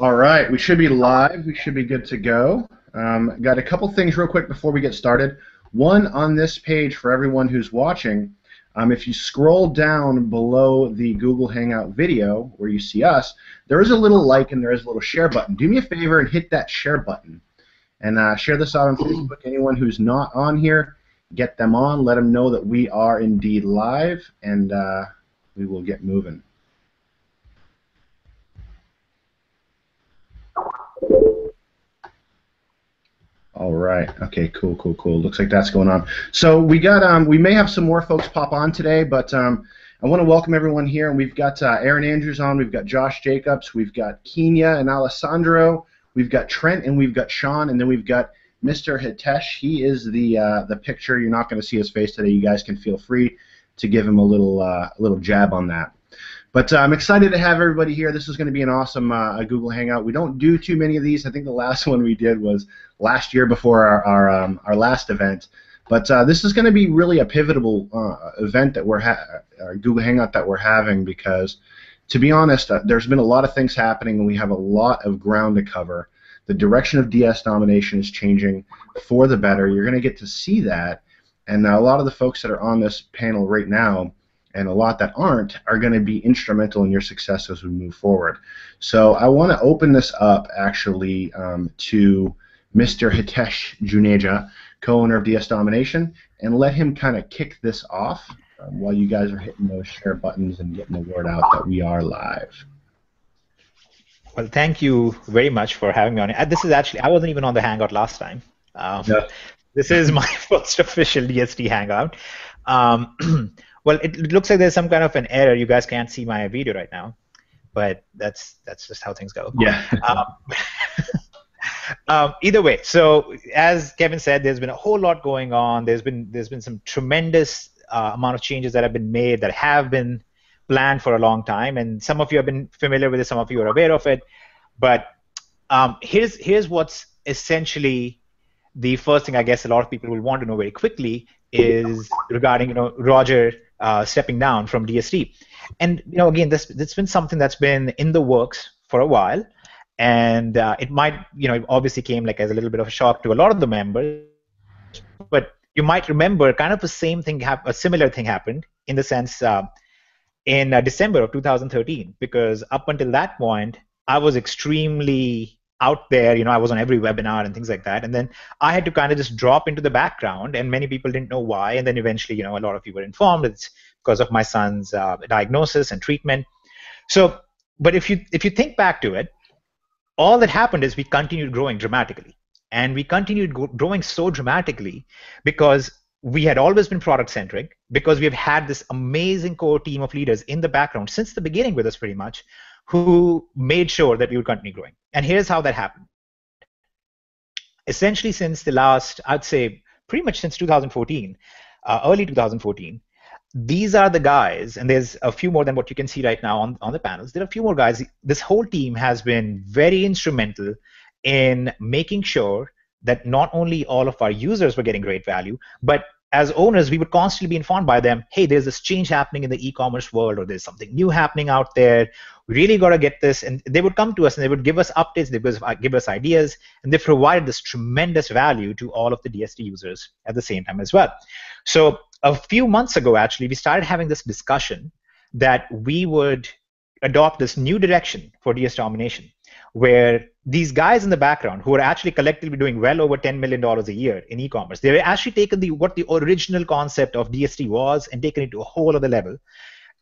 All right, we should be live. We should be good to go. Um, got a couple things real quick before we get started. One on this page for everyone who's watching. Um, if you scroll down below the Google Hangout video where you see us, there is a little like and there is a little share button. Do me a favor and hit that share button. And uh, share this out on Facebook. Anyone who's not on here, get them on. Let them know that we are indeed live, and uh, we will get moving. All right. Okay. Cool. Cool. Cool. Looks like that's going on. So we got um we may have some more folks pop on today, but um I want to welcome everyone here, and we've got uh, Aaron Andrews on, we've got Josh Jacobs, we've got Kenya and Alessandro, we've got Trent, and we've got Sean, and then we've got Mr. Hitesh. He is the uh, the picture. You're not going to see his face today. You guys can feel free to give him a little uh, little jab on that. But uh, I'm excited to have everybody here. This is going to be an awesome uh, Google Hangout. We don't do too many of these. I think the last one we did was last year before our our, um, our last event. But uh, this is going to be really a pivotal uh, event that we're ha- uh, Google Hangout that we're having because, to be honest, uh, there's been a lot of things happening and we have a lot of ground to cover. The direction of DS domination is changing for the better. You're going to get to see that, and a lot of the folks that are on this panel right now and a lot that aren't are going to be instrumental in your success as we move forward. So I want to open this up actually um, to Mr. Hitesh Juneja, co-owner of DS Domination, and let him kind of kick this off um, while you guys are hitting those share buttons and getting the word out that we are live. Well, thank you very much for having me on. Uh, this is actually I wasn't even on the Hangout last time. Um, yeah. This is my first official DSD Hangout. Well, it, looks like there's some kind of an error. You guys can't see my video right now, but that's that's just how things go. Yeah. um, um, either way, so as Kevin said, there's been a whole lot going on. There's been there's been some tremendous uh, amount of changes that have been made that have been planned for a long time, and some of you have been familiar with it, some of you are aware of it. But um, here's here's what's essentially the first thing I guess a lot of people will want to know very quickly is regarding you know Roger uh, stepping down from DSD. And you know, again, this this been something that's been in the works for a while, and uh, it might, you know, obviously came like as a little bit of a shock to a lot of the members, but you might remember kind of the same thing, hap- a similar thing happened in the sense uh, in uh, December of 2013, because up until that point, I was extremely out there you know i was on every webinar and things like that. And then i had to kind of just drop into the background and many people didn't know why. And then eventually you know a lot of you were informed. It's because of my son's uh, diagnosis and treatment. So but if you if you think back to it all that happened is we continued growing dramatically. And we continued growing so dramatically because we had always been product centric because we've had this amazing core team of leaders in the background since the beginning with us pretty much who made sure that we would continue growing. And here's how that happened. Essentially, since the last, I'd say, pretty much since 2014, uh, early 2014, these are the guys, and there's a few more than what you can see right now on, on the panels. There are a few more guys. This whole team has been very instrumental in making sure that not only all of our users were getting great value, but as owners, we would constantly be informed by them, hey, there's this change happening in the e-commerce world, or there's something new happening out there. We really got to get this. And they would come to us and they would give us updates, they would give us ideas, and they provided this tremendous value to all of the DSD users at the same time as well. So a few months ago, actually, we started having this discussion that we would adopt this new direction for DS domination where these guys in the background who are actually collectively doing well over $10 million a year in e-commerce, they've actually taken the what the original concept of DSD was and taken it to a whole other level.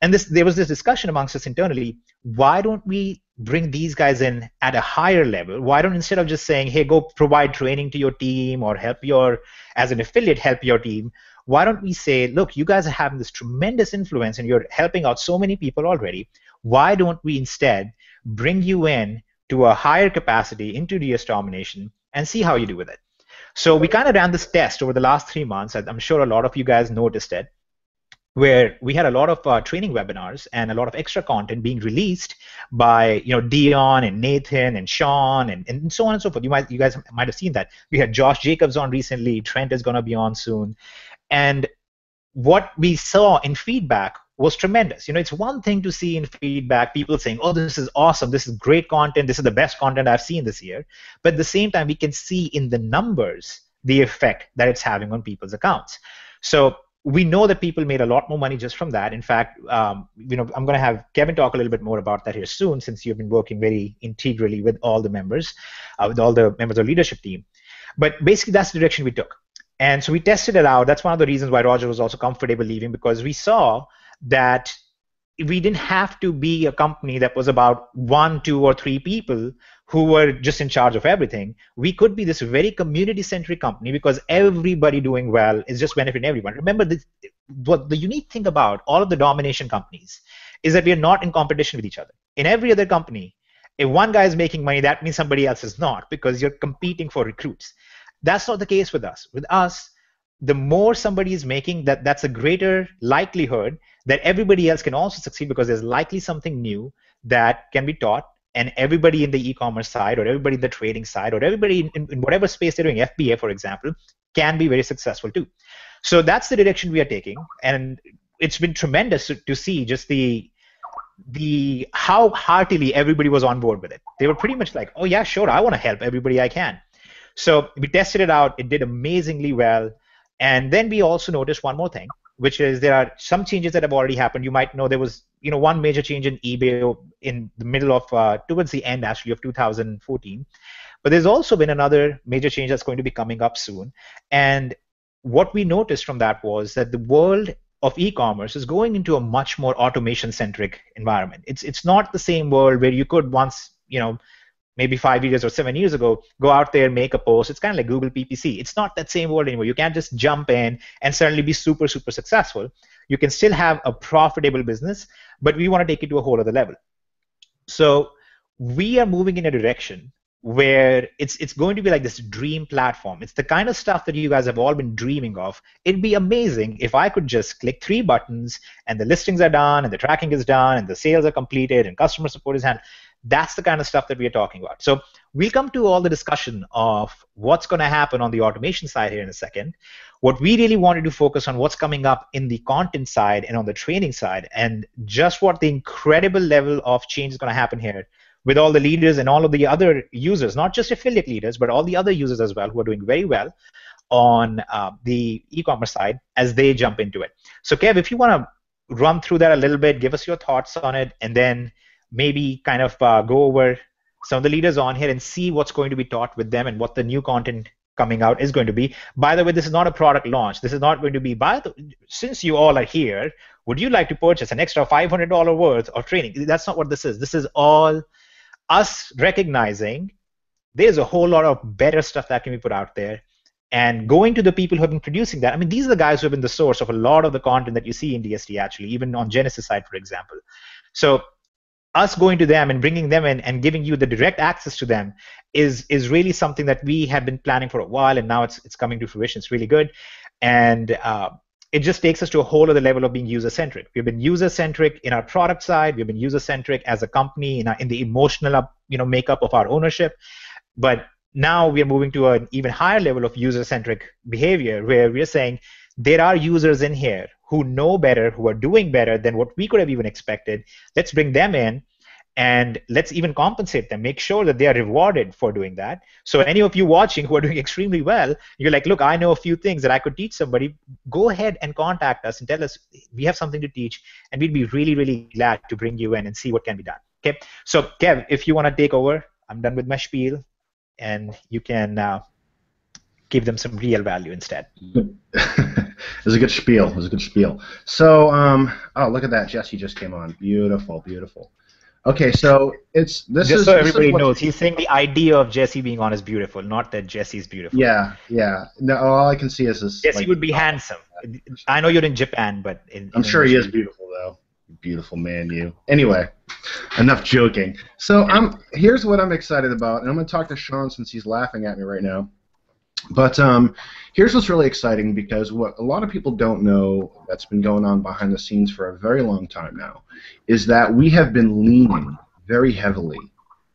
And this there was this discussion amongst us internally, why don't we bring these guys in at a higher level? Why don't instead of just saying, hey, go provide training to your team or help your as an affiliate help your team, why don't we say, look, you guys are having this tremendous influence and you're helping out so many people already. Why don't we instead bring you in to a higher capacity into DS domination and see how you do with it. So we kind of ran this test over the last three months. I'm sure a lot of you guys noticed it, where we had a lot of uh, training webinars and a lot of extra content being released by you know Dion and Nathan and Sean and, and so on and so forth. You might you guys might have seen that. We had Josh Jacobs on recently. Trent is going to be on soon, and what we saw in feedback was tremendous. You know, it's one thing to see in feedback people saying, "Oh, this is awesome. This is great content. This is the best content I've seen this year." But at the same time, we can see in the numbers the effect that it's having on people's accounts. So we know that people made a lot more money just from that. In fact, um, you know, I'm going to have Kevin talk a little bit more about that here soon, since you've been working very integrally with all the members, uh, with all the members of the leadership team. But basically, that's the direction we took. And so we tested it out. That's one of the reasons why Roger was also comfortable leaving because we saw that we didn't have to be a company that was about one, two, or three people who were just in charge of everything. We could be this very community-centric company because everybody doing well is just benefiting everyone. Remember, this, what the unique thing about all of the domination companies is that we are not in competition with each other. In every other company, if one guy is making money, that means somebody else is not because you're competing for recruits. That's not the case with us. With us, the more somebody is making, that that's a greater likelihood that everybody else can also succeed because there's likely something new that can be taught and everybody in the e-commerce side or everybody in the trading side or everybody in, in, whatever space they're doing fba for example can be very successful too. So that's the direction we are taking. And it's been tremendous to, to see just the the how heartily everybody was on board with it. They were pretty much like oh yeah sure i want to help everybody i can. So we tested it out. It did amazingly well and then we also noticed one more thing which is there are some changes that have already happened. You might know there was, you know, one major change in eBay in the middle of, uh, towards the end actually of 2014. But there's also been another major change that's going to be coming up soon. And what we noticed from that was that the world of e-commerce is going into a much more automation-centric environment. It's it's not the same world where you could once, you know, maybe five years or seven years ago, go out there, make a post. It's kind of like Google PPC. It's not that same world anymore. You can't just jump in and suddenly be super, super successful. You can still have a profitable business, but we want to take it to a whole other level. So we are moving in a direction where it's it's going to be like this dream platform. It's the kind of stuff that you guys have all been dreaming of. It'd be amazing if I could just click three buttons and the listings are done and the tracking is done and the sales are completed and customer support is handled. That's the kind of stuff that we are talking about. So we'll come to all the discussion of what's going to happen on the automation side here in a second. What we really wanted to focus on what's coming up in the content side and on the training side, and just what the incredible level of change is going to happen here with all the leaders and all of the other users, not just affiliate leaders, but all the other users as well who are doing very well on uh, the e-commerce side as they jump into it. So Kev, if you want to run through that a little bit, give us your thoughts on it, and then maybe kind of uh, go over some of the leaders on here and see what's going to be taught with them and what the new content coming out is going to be. By the way, this is not a product launch. This is not going to be by the since you all are here, would you like to purchase an extra $500 worth of training? That's not what this is. This is all us recognizing there's a whole lot of better stuff that can be put out there and going to the people who have been producing that. I mean, these are the guys who have been the source of a lot of the content that you see in DSD actually, even on Genesis side, for example. So us going to them and bringing them in and giving you the direct access to them is is really something that we have been planning for a while, and now it's it's coming to fruition. It's really good, and uh, it just takes us to a whole other level of being user centric. We've been user centric in our product side. We've been user centric as a company in, our, in the emotional you know makeup of our ownership, but now we are moving to an even higher level of user centric behavior where we're saying there are users in here who know better, who are doing better than what we could have even expected. Let's bring them in and let's even compensate them make sure that they are rewarded for doing that. So any of you watching who are doing extremely well you're like look i know a few things that i could teach somebody. Go ahead and contact us and tell us we have something to teach and we'd be really really glad to bring you in and see what can be done. Okay? So kev if you want to take over i'm done with my spiel and you can uh, give them some real value instead. it was a good spiel. It was a good spiel. So, um, oh, look at that. Jesse just came on. Beautiful, beautiful. Okay, so it's this just is so everybody knows. He's saying the idea of Jesse being on is beautiful, not that Jesse's beautiful. Yeah, yeah. No, all I can see is this. Jesse like, would be handsome. I know you're in Japan, but in, I'm sure he is beautiful though. Beautiful man, you. Anyway, enough joking. So I'm here's what I'm excited about, and I'm going to talk to Sean since he's laughing at me right now. But um, here's what's really exciting because what a lot of people don't know that's been going on behind the scenes for a very long time now is that we have been leaning very heavily,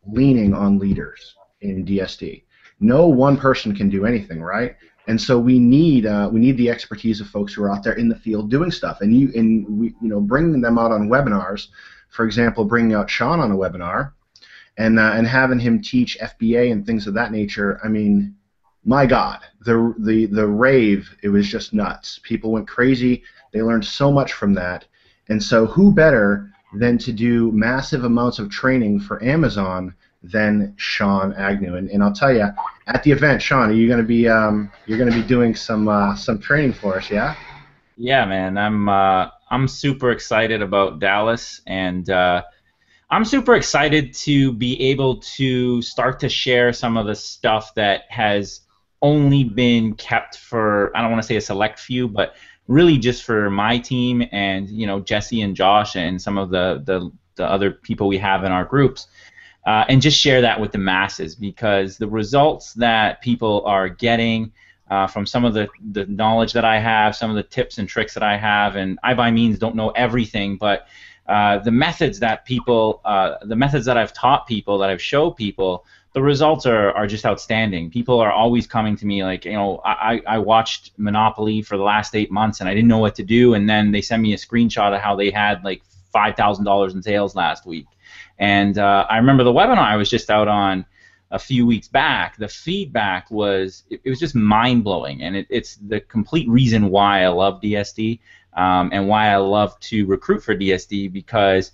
leaning on leaders in DSD. No one person can do anything, right? And so we need uh, we need the expertise of folks who are out there in the field doing stuff, and you and we you know bringing them out on webinars. For example, bringing out Sean on a webinar, and uh, and having him teach FBA and things of that nature. I mean, my God, the the the rave it was just nuts. People went crazy. They learned so much from that, and so who better than to do massive amounts of training for Amazon than Sean Agnew? And, and I'll tell you, at the event, Sean, are you going to be um, you're going to be doing some uh, some training for us? Yeah. Yeah, man. I'm uh, I'm super excited about Dallas and. Uh, I'm super excited to be able to start to share some of the stuff that has only been kept for I don't want to say a select few, but really just for my team and you know Jesse and Josh and some of the the, the other people we have in our groups. Uh, and just share that with the masses because the results that people are getting uh, from some of the, the knowledge that I have, some of the tips and tricks that I have, and I by means don't know everything, but uh, the methods that people, uh, the methods that I've taught people, that I've showed people, the results are, are just outstanding. People are always coming to me like, you know, I, I watched Monopoly for the last eight months and I didn't know what to do, and then they send me a screenshot of how they had like five thousand dollars in sales last week. And uh, I remember the webinar I was just out on a few weeks back. The feedback was it, it was just mind blowing, and it, it's the complete reason why I love DSD um, and why I love to recruit for DSD because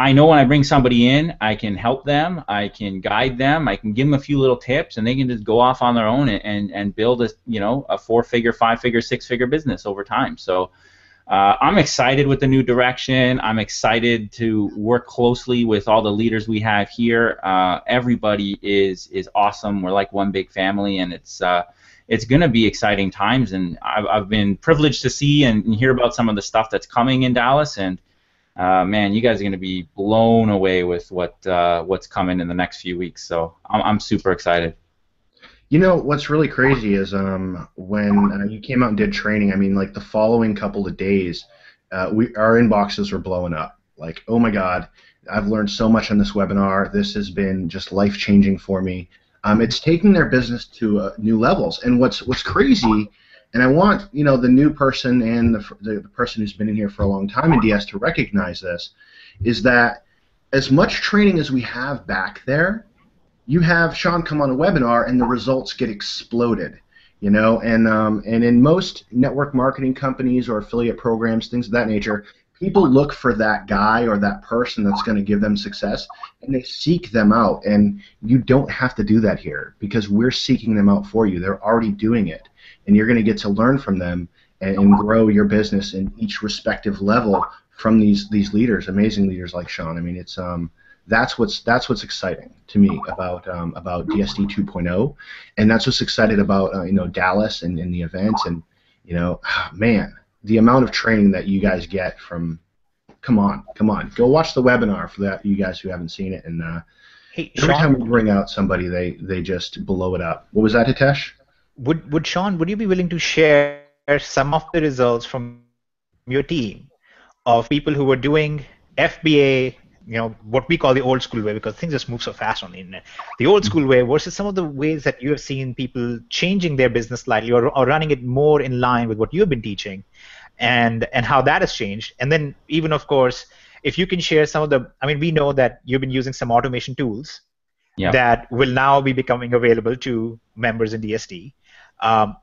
I know when I bring somebody in, I can help them, I can guide them, I can give them a few little tips, and they can just go off on their own and, and, and build a you know a four-figure, five-figure, six-figure business over time. So. Uh, I'm excited with the new direction. I'm excited to work closely with all the leaders we have here. Uh, everybody is is awesome. We're like one big family, and it's uh, it's going to be exciting times. And I've, I've been privileged to see and, and, hear about some of the stuff that's coming in Dallas. And uh, man, you guys are going to be blown away with what uh, what's coming in the next few weeks. So I'm, I'm super excited. You know what's really crazy is um, when uh, you came out and did training. I mean, like the following couple of days, uh, we our inboxes were blowing up. Like, oh my God, I've learned so much on this webinar. This has been just life changing for me. Um, it's taking their business to uh, new levels. And what's what's crazy, and I want you know the new person and the, the, the person who's been in here for a long time in DS to recognize this, is that as much training as we have back there, you have Sean come on a webinar and the results get exploded. You know, and um, and in most network marketing companies or affiliate programs, things of that nature, people look for that guy or that person that's going to give them success and they seek them out. And you don't have to do that here because we're seeking them out for you. They're already doing it and you're going to get to learn from them and, and grow your business in each respective level from these these leaders amazing leaders like Sean. I mean it's um that's what's that's what's exciting to me about um, about DSD 2.0 and that's what's excited about uh, you know Dallas and, and the events and you know man the amount of training that you guys get from come on come on go watch the webinar for that you guys who haven't seen it. And uh, hey, every Sean, time we bring out somebody they they just blow it up. What was that hitesh would would sean would you be willing to share some of the results from your team of people who were doing fba you know what we call the old school way because things just move so fast on the internet. The old school way versus some of the ways that you have seen people changing their business slightly or, or running it more in line with what you've been teaching and and how that has changed. And then even of course if you can share some of the i mean we know that you've been using some automation tools yeah. that will now be becoming available to members in dsd um,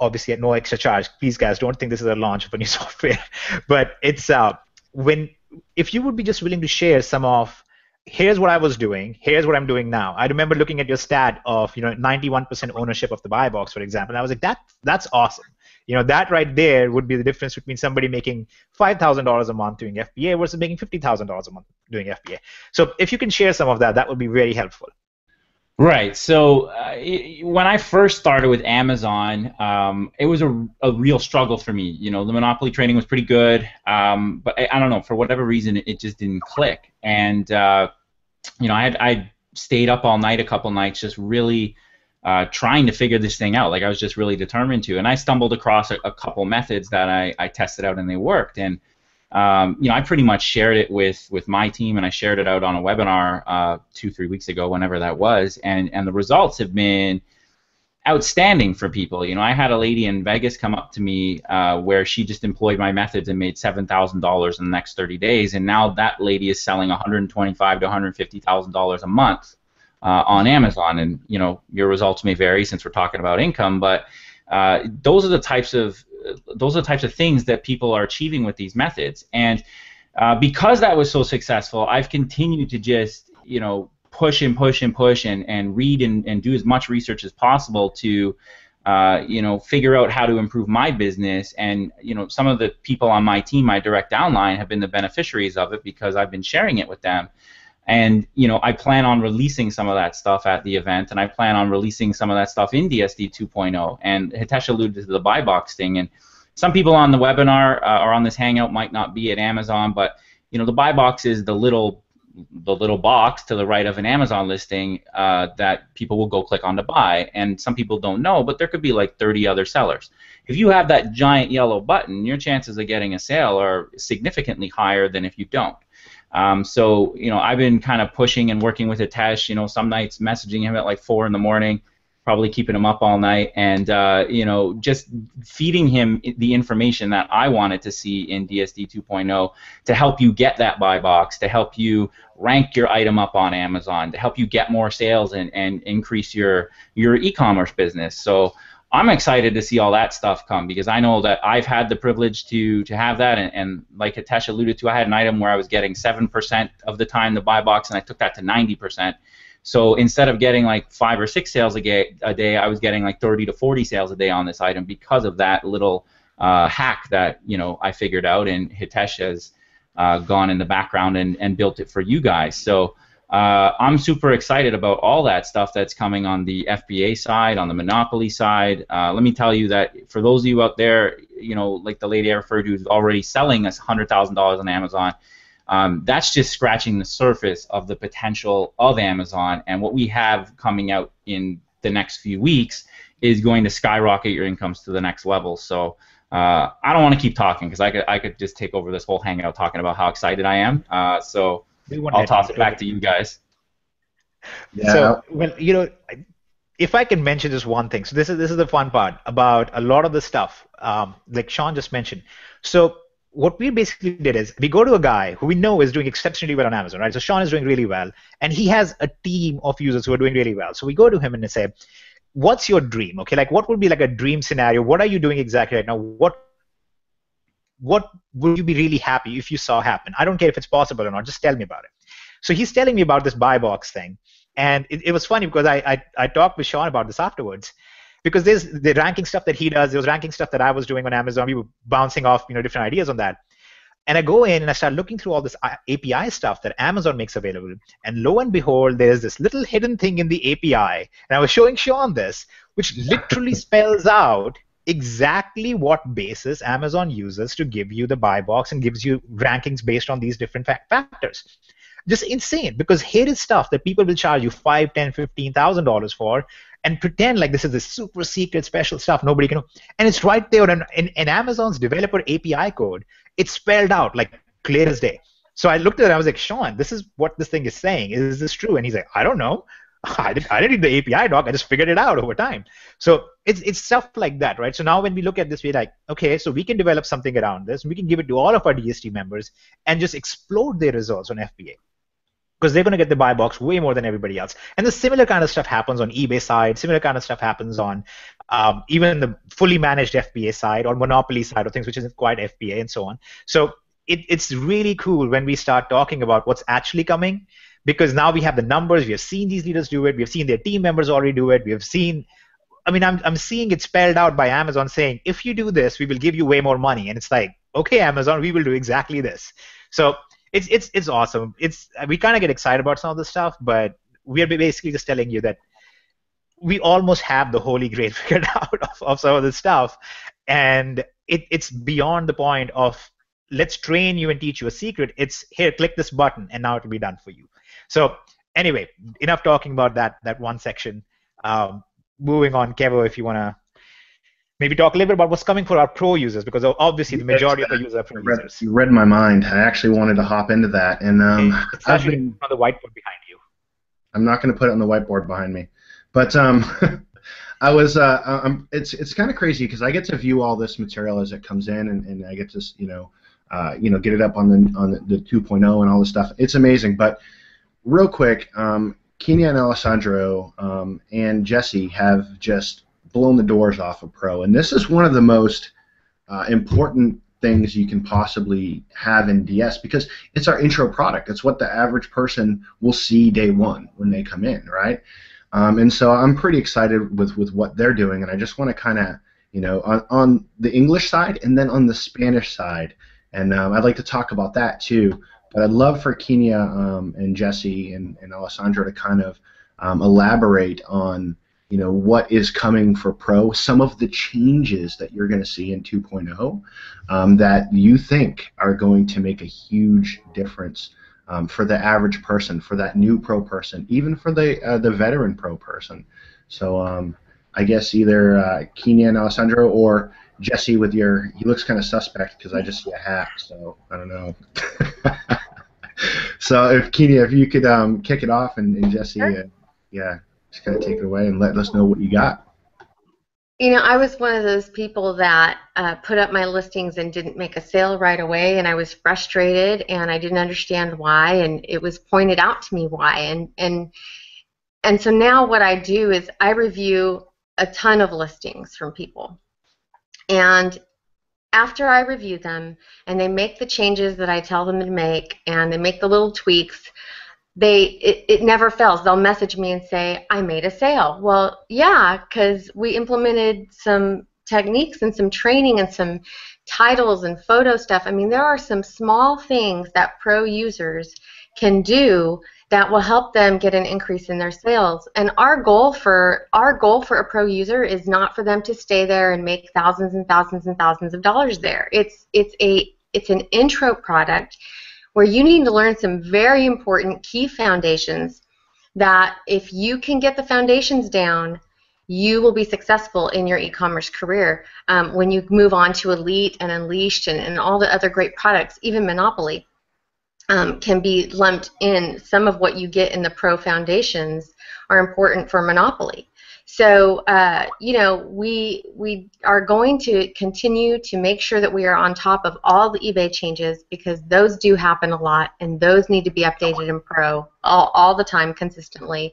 obviously at no extra charge please guys don't think this is a launch of a new software but it's uh, when if you would be just willing to share some of here's what I was doing, here's what I'm doing now. I remember looking at your stat of you know 91% ownership of the buy box, for example, and I was like, that that's awesome. You know that right there would be the difference between somebody making five thousand dollars a month doing FBA versus making fifty thousand dollars a month doing FBA. So if you can share some of that, that would be very helpful. Right. So uh, when I first started with Amazon, um, it was a, a, real struggle for me. You know, the monopoly trading was pretty good, um, but I, I, don't know for whatever reason it, just didn't click. And uh, you know, I had I stayed up all night a couple nights just really uh, trying to figure this thing out. Like I was just really determined to. And I stumbled across a, a couple methods that I, I tested out and they worked. And um, you know, I pretty much shared it with with my team, and I shared it out on a webinar uh, two, three weeks ago, whenever that was, and and the results have been outstanding for people. You know, I had a lady in Vegas come up to me uh, where she just employed my methods and made seven thousand dollars in the next thirty days, and now that lady is selling one hundred twenty-five to one hundred fifty thousand dollars a month uh, on Amazon. And you know, your results may vary since we're talking about income, but uh, those are the types of those are the types of things that people are achieving with these methods. And uh, because that was so successful, I've continued to just you know push and push and push and, and read and, and do as much research as possible to uh, you know figure out how to improve my business and you know some of the people on my team my direct downline have been the beneficiaries of it because I've been sharing it with them and you know I plan on releasing some of that stuff at the event and I plan on releasing some of that stuff in DSD 2.0 and Hitesh alluded to the buy box thing and some people on the webinar uh, or on this hangout might not be at Amazon but you know the buy box is the little the little box to the right of an Amazon listing uh, that people will go click on to buy. And some people don't know, but there could be like 30 other sellers. If you have that giant yellow button, your chances of getting a sale are significantly higher than if you don't. Um, so, you know, I've been kind of pushing and working with Hitesh, you know, some nights messaging him at like 4 in the morning, probably keeping him up all night, and uh, you know just feeding him the information that I wanted to see in DSD 2.0 to help you get that buy box, to help you rank your item up on Amazon, to help you get more sales and, and increase your your e-commerce business. So. I'm excited to see all that stuff come because I know that I've had the privilege to to have that, and, and like Hitesh alluded to, I had an item where I was getting seven percent of the time the buy box, and I took that to ninety percent. So instead of getting like five or six sales a, day, a day, I was getting like 30 to 40 sales a day on this item because of that little uh, hack that you know I figured out, and Hitesh has uh, gone in the background and, and built it for you guys. So uh, I'm super excited about all that stuff that's coming on the FBA side, on the Monopoly side. Uh, let me tell you that for those of you out there, you know, like the lady I referred to, who's already selling us $100,000 on Amazon um, that's just scratching the surface of the potential of Amazon, and what we have coming out in the next few weeks is going to skyrocket your incomes to the next level. So uh, I don't want to keep talking because I could I could just take over this whole hangout talking about how excited I am. Uh, so I'll toss it back to you guys. Yeah. So well, you know, if I can mention just one thing, so this is this is the fun part about a lot of the stuff, um, like Sean just mentioned. So what we basically did is we go to a guy who we know is doing exceptionally well on Amazon, right? So Sean is doing really well, and he has a team of users who are doing really well. So we go to him and say, "What's your dream? Okay, like what would be like a dream scenario? What are you doing exactly right now? What what would you be really happy if you saw happen? I don't care if it's possible or not. Just tell me about it." So he's telling me about this buy box thing, and it, it was funny because I, I I talked with Sean about this afterwards because there's the ranking stuff that he does, there was ranking stuff that I was doing on Amazon. We were bouncing off, you know, different ideas on that. And I go in and I start looking through all this uh, API stuff that Amazon makes available. And lo and behold, there's this little hidden thing in the API. And I was showing Sean this, which literally spells out exactly what basis Amazon uses to give you the buy box and gives you rankings based on these different factors just insane because here is stuff that people will charge you five, ten, fifteen thousand dollars for, and pretend like this is this super secret special stuff nobody can know. And it's right there in, in, in Amazon's developer API code. It's spelled out like clear as day. So I looked at it. I was like, Sean, this is what this thing is saying. Is this true? And he's like, I don't know. I didn't, I didn't read the API doc. I just figured it out over time. So it's it's stuff like that, right? So now when we look at this, we're like, okay, so we can develop something around this. We can give it to all of our DSD members and just explode their results on FBA because they're going to get the buy box way more than everybody else. And the similar kind of stuff happens on eBay side. Similar kind of stuff happens on um, even the fully managed FBA side or monopoly side or things which isn't quite FBA and so on. So it, it's really cool when we start talking about what's actually coming because now we have the numbers. We have seen these leaders do it. We have seen their team members already do it. We have seen. I mean, I'm I'm seeing it spelled out by Amazon saying, if you do this, we will give you way more money. And it's like, okay, Amazon, we will do exactly this. So it's it's it's awesome. It's we kind of get excited about some of this stuff, but we are basically just telling you that we almost have the holy grail figured out of, of some of this stuff, and it, it's beyond the point of let's train you and teach you a secret. It's here, click this button, and now it'll be done for you. So anyway, enough talking about that that one section. Um, moving on, Kevo, if you want to maybe talk a little bit about what's coming for our pro users because obviously the majority of our users are pro read, users. You read my mind. I actually wanted to hop into that, and um, it's actually been, on the whiteboard behind you. I'm not going to put it on the whiteboard behind me, but um, I was. Uh, I'm, it's it's kind of crazy because I get to view all this material as it comes in, and, and I get to you know, uh, you know, get it up on the on the, the 2.0 and all this stuff. It's amazing. But real quick, um, Kenya and Alessandro um, and Jesse have just blown the doors off of Pro, and this is one of the most uh, important things you can possibly have in DS because it's our intro product. It's what the average person will see day one when they come in, right? Um, and so I'm pretty excited with, with what they're doing, and I just want to kind of, you know, on, on the English side and then on the Spanish side, and um, I'd like to talk about that too. But I'd love for Kenya um, and Jesse and, and Alessandro to kind of um, elaborate on you know what is coming for Pro, some of the changes that you're going to see in 2.0 um, that you think are going to make a huge difference um, for the average person, for that new Pro person, even for the uh, the veteran Pro person. So um, I guess either uh, Kenya Alessandro or Jesse with your he looks kind of suspect because I just see a hat, so I don't know. so if Kenya, if you could um, kick it off and, and Jesse, uh, yeah just kind of take it away and let us know what you got. You know, I was one of those people that uh, put up my listings and didn't make a sale right away, and I was frustrated, and I didn't understand why, and it was pointed out to me why, and and and so now what I do is I review a ton of listings from people, and after I review them and they make the changes that I tell them to make, and they make the little tweaks, they it, it never fails. They'll message me and say i made a sale. Well yeah because we implemented some techniques and some training and some titles and photo stuff. I mean there are some small things that pro users can do that will help them get an increase in their sales and our goal for our goal for a pro user is not for them to stay there and make thousands and thousands and thousands of dollars there it's it's a it's an intro product where you need to learn some very important key foundations that if you can get the foundations down, you will be successful in your e-commerce career. Um, when you move on to Elite and Unleashed and, and all the other great products, even Monopoly um, can be lumped in. Some of what you get in the Pro Foundations are important for Monopoly. So uh, you know we we are going to continue to make sure that we are on top of all the eBay changes because those do happen a lot and those need to be updated in Pro all, all the time consistently.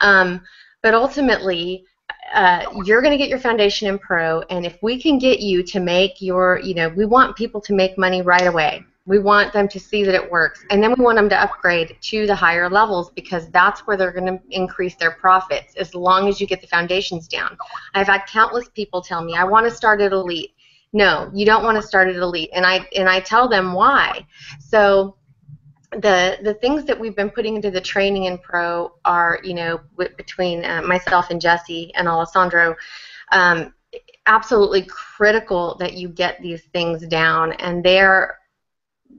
Um, but ultimately, uh, you're going to get your foundation in Pro, and if we can get you to make your, you know, we want people to make money right away. We want them to see that it works, and then we want them to upgrade to the higher levels because that's where they're going to increase their profits as long as you get the foundations down. I've had countless people tell me, "I want to start at elite." No, you don't want to start at elite, and I and I tell them why. So the the things that we've been putting into the training in pro are you know between uh, myself and Jesse and Alessandro um, absolutely critical that you get these things down and they're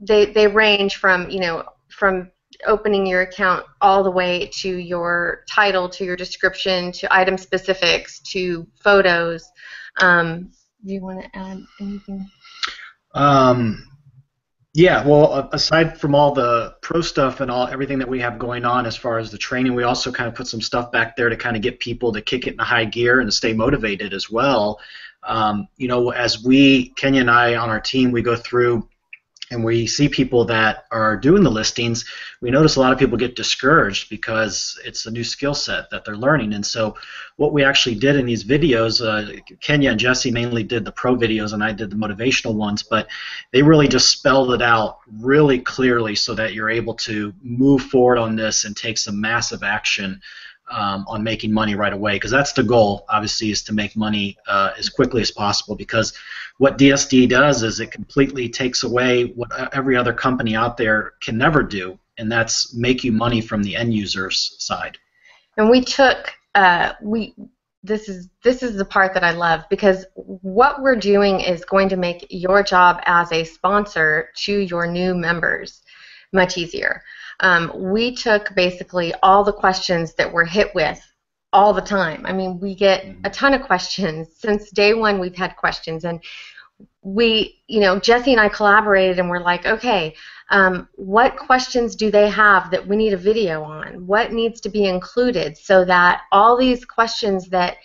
they they range from you know from opening your account all the way to your title, to your description, to item specifics, to photos. Um, do you want to add anything? Um, yeah, well, aside from all the pro stuff and all everything that we have going on as far as the training, we also kind of put some stuff back there to kind of get people to kick it in the high gear and stay motivated as well. Um, you know, as we Kenya and I on our team, we go through and we see people that are doing the listings, we notice a lot of people get discouraged because it's a new skill set that they're learning. And so, what we actually did in these videos, uh, Kenya and Jesse mainly did the pro videos, and I did the motivational ones, but they really just spelled it out really clearly so that you're able to move forward on this and take some massive action um, on making money right away because that's the goal obviously is to make money uh, as quickly as possible because what DSD does is it completely takes away what every other company out there can never do and that's make you money from the end user's side. And we took uh, we this is this is the part that I love because what we're doing is going to make your job as a sponsor to your new members much easier um, we took basically all the questions that we're hit with all the time. I mean, we get a ton of questions. Since day one, we've had questions. And we, you know, Jesse and I collaborated and we're like, okay, um, what questions do they have that we need a video on? What needs to be included so that all these questions that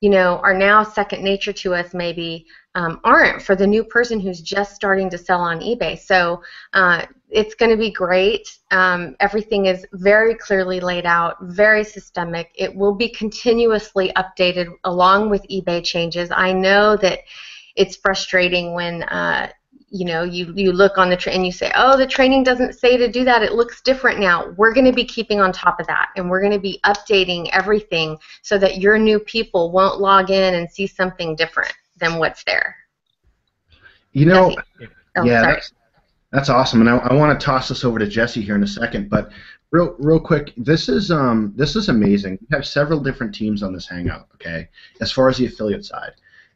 you know, are now second nature to us maybe um, aren't for the new person who's just starting to sell on eBay. So uh, it's going to be great. Um, everything is very clearly laid out, very systemic. It will be continuously updated along with eBay changes. I know that it's frustrating when uh, you know you you look on the tra- and you say oh the training doesn't say to do that it looks different now we're going to be keeping on top of that and we're going to be updating everything so that your new people won't log in and see something different than what's there You know, oh, yeah, sorry. That's, awesome, and I, I want to toss this over to Jesse here in a second. But real, real quick, this is um, this is amazing. We have several different teams on this hangout. Okay, as far as the affiliate side,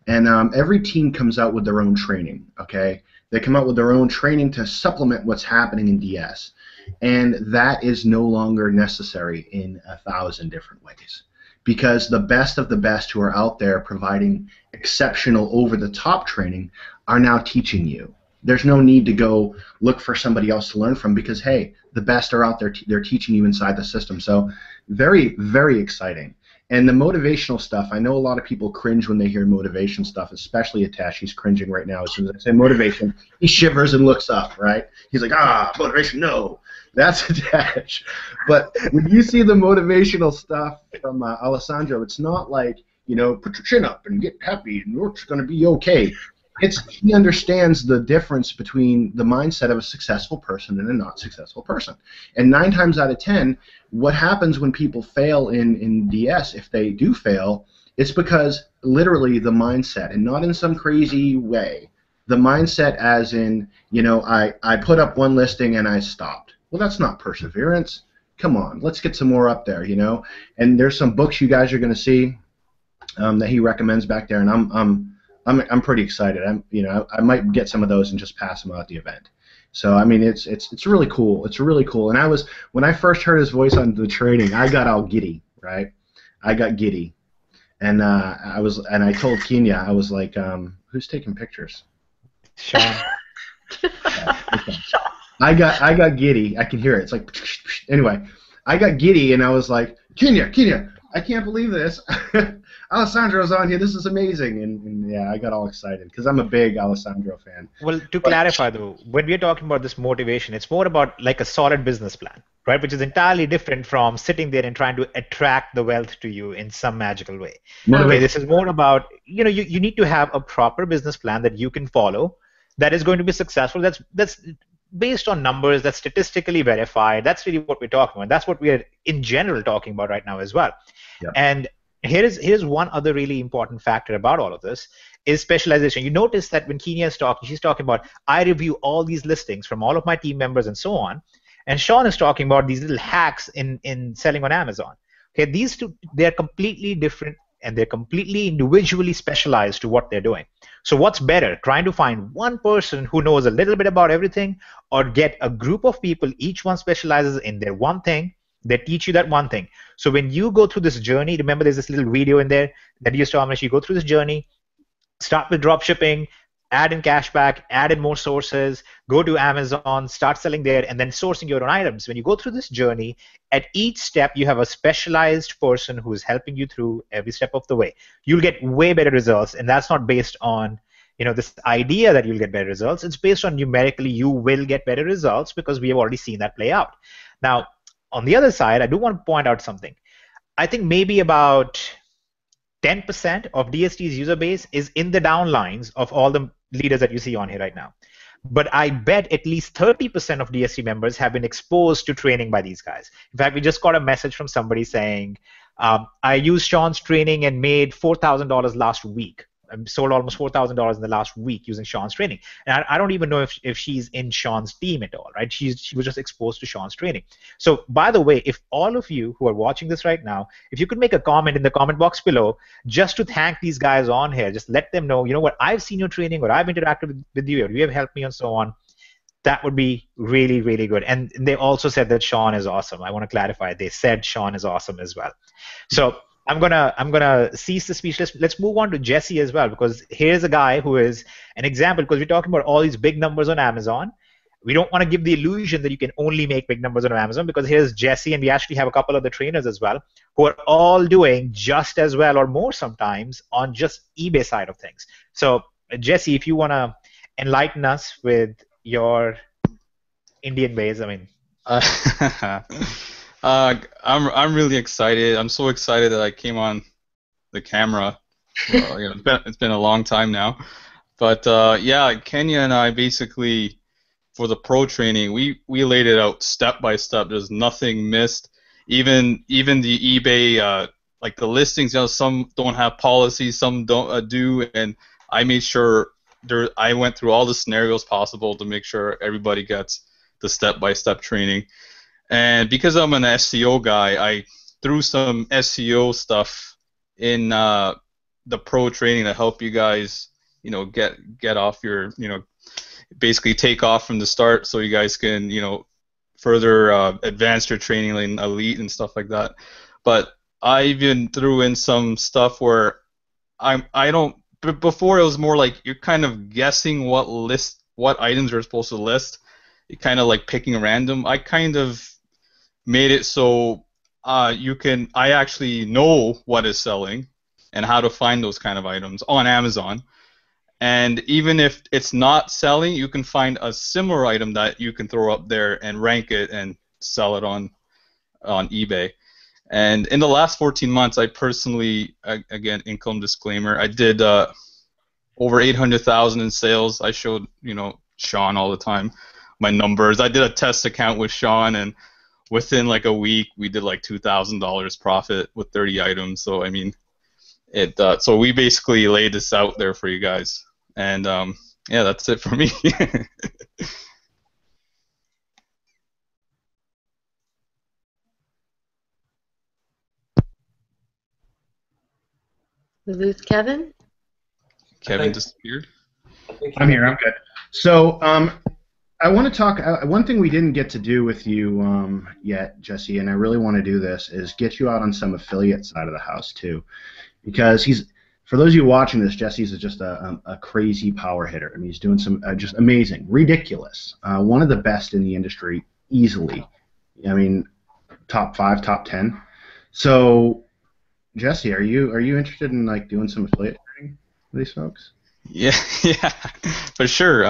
and um, every team comes out with their own training. Okay, they come out with their own training to supplement what's happening in DS, and that is no longer necessary in a thousand different ways. Because the best of the best who are out there providing exceptional over the top training are now teaching you. There's no need to go look for somebody else to learn from because hey, the best are out there. T- they're teaching you inside the system. So very, very exciting. And the motivational stuff, I know a lot of people cringe when they hear motivation stuff, especially Hitesh. He's cringing right now as soon as I say motivation. He shivers and looks up, right? He's like, ah, motivation, no. That's Hitesh. But when you see the motivational stuff from uh, Alessandro, it's not like, you know, put your chin up and get happy and it's going to be okay it's he understands the difference between the mindset of a successful person and a not successful person. And nine times out of ten, what happens when people fail in, in DS, if they do fail, it's because literally the mindset, and not in some crazy way. The mindset as in, you know, I, I put up one listing and I stopped. Well, that's not perseverance. Come on, let's get some more up there, you know. And there's some books you guys are going to see um, that he recommends back there, and I'm, I'm I'm I'm pretty excited. I'm you know I, I might get some of those and just pass them out at the event. So I mean it's it's it's really cool. It's really cool. And I was when I first heard his voice on the training, I got all giddy, right? I got giddy, and uh, I was and I told Kenya I was like, um, who's taking pictures? Sean. I got I got giddy. I can hear it. It's like anyway. I got giddy and I was like, Kenya, Kenya, I can't believe this. Alessandro's on here. This is amazing. And, and yeah, I got all excited because I'm a big Alessandro fan. Well, to clarify though, when we're talking about this motivation, it's more about like a solid business plan, right? Which is entirely different from sitting there and trying to attract the wealth to you in some magical way. Okay, this is more about, you know, you, you need to have a proper business plan that you can follow that is going to be successful. That's that's based on numbers, that's statistically verified. That's really what we're talking about. That's what we are in general talking about right now as well. Yeah. And here is here's one other really important factor about all of this is specialization. You notice that when Kenya is talking, she's talking about I review all these listings from all of my team members and so on, and Sean is talking about these little hacks in in selling on Amazon. Okay, these two they're completely different and they're completely individually specialized to what they're doing. So what's better, trying to find one person who knows a little bit about everything, or get a group of people, each one specializes in their one thing, they teach you that one thing. So when you go through this journey, remember there's this little video in there that used to Amish, you go through this journey, start with drop shipping, add in cashback, add in more sources, go to Amazon, start selling there, and then sourcing your own items. When you go through this journey, at each step you have a specialized person who is helping you through every step of the way. You'll get way better results, and that's not based on you know this idea that you'll get better results. It's based on numerically you will get better results because we have already seen that play out. Now, on the other side, I do want to point out something. I think maybe about 10% of DSD's user base is in the downlines of all the leaders that you see on here right now. But I bet at least 30% of DST members have been exposed to training by these guys. In fact, we just got a message from somebody saying, um, I used Sean's training and made $4,000 last week. Sold almost $4,000 in the last week using Sean's training. And I, I, don't even know if, if she's in Sean's team at all, right? She's, she was just exposed to Sean's training. So, by the way, if all of you who are watching this right now, if you could make a comment in the comment box below just to thank these guys on here, just let them know, you know what, I've seen your training or I've interacted with, with you or you have helped me and so on. That would be really, really good. And they also said that Sean is awesome. I want to clarify. They said Sean is awesome as well. So, I'm gonna I'm gonna cease the speech. Let's let's move on to Jesse as well because here's a guy who is an example because we're talking about all these big numbers on Amazon, we don't want to give the illusion that you can only make big numbers on Amazon because here's Jesse, and we actually have a couple of the trainers as well who are all doing just as well or more sometimes on just eBay side of things. So, Jesse, if you want to enlighten us with your Indian ways, I mean. Uh, uh, I'm I'm really excited. I'm so excited that I came on the camera. Uh, you know, it's, been, it's been a long time now, but uh, yeah, Kenya and I basically for the pro training, we we laid it out step by step. There's nothing missed. Even even the eBay uh, like the listings, you know, some don't have policies, some don't uh, do, and I made sure there. I went through all the scenarios possible to make sure everybody gets the step by step training. And because I'm an SEO guy, I threw some SEO stuff in uh, the pro training to help you guys, you know, get get off your, you know, basically take off from the start so you guys can you know further uh, advance your training in elite and stuff like that. But I even threw in some stuff where I'm I don't But before it was more like you're kind of guessing what list what items are supposed to list. You kind of like picking random. I kind of made it so uh, you can I actually know what is selling and how to find those kind of items on Amazon. And even if it's not selling, you can find a similar item that you can throw up there and rank it and sell it on on eBay. And in the last 14 months, I personally, again, income disclaimer, I did uh, over 800,000 in sales. I showed, you know, Sean all the time my numbers. I did a test account with Sean, and within like a week, we did like $2,000 profit with 30 items. So I mean, it. Uh, so we basically laid this out there for you guys. And um, yeah, that's it for me. we lose Kevin? Kevin disappeared. I'm here. I'm good. So um, I want to talk. Uh, one thing we didn't get to do with you um, yet, Jesse, and I really want to do this is get you out on some affiliate side of the house too, because he's for those of you watching this, Jesse's is just a, a, a crazy power hitter. I mean, he's doing some uh, just amazing, ridiculous. Uh, one of the best in the industry, easily. I mean, top five, top ten. So, Jesse, are you are you interested in like doing some affiliate training with these folks? Yeah, yeah, for sure.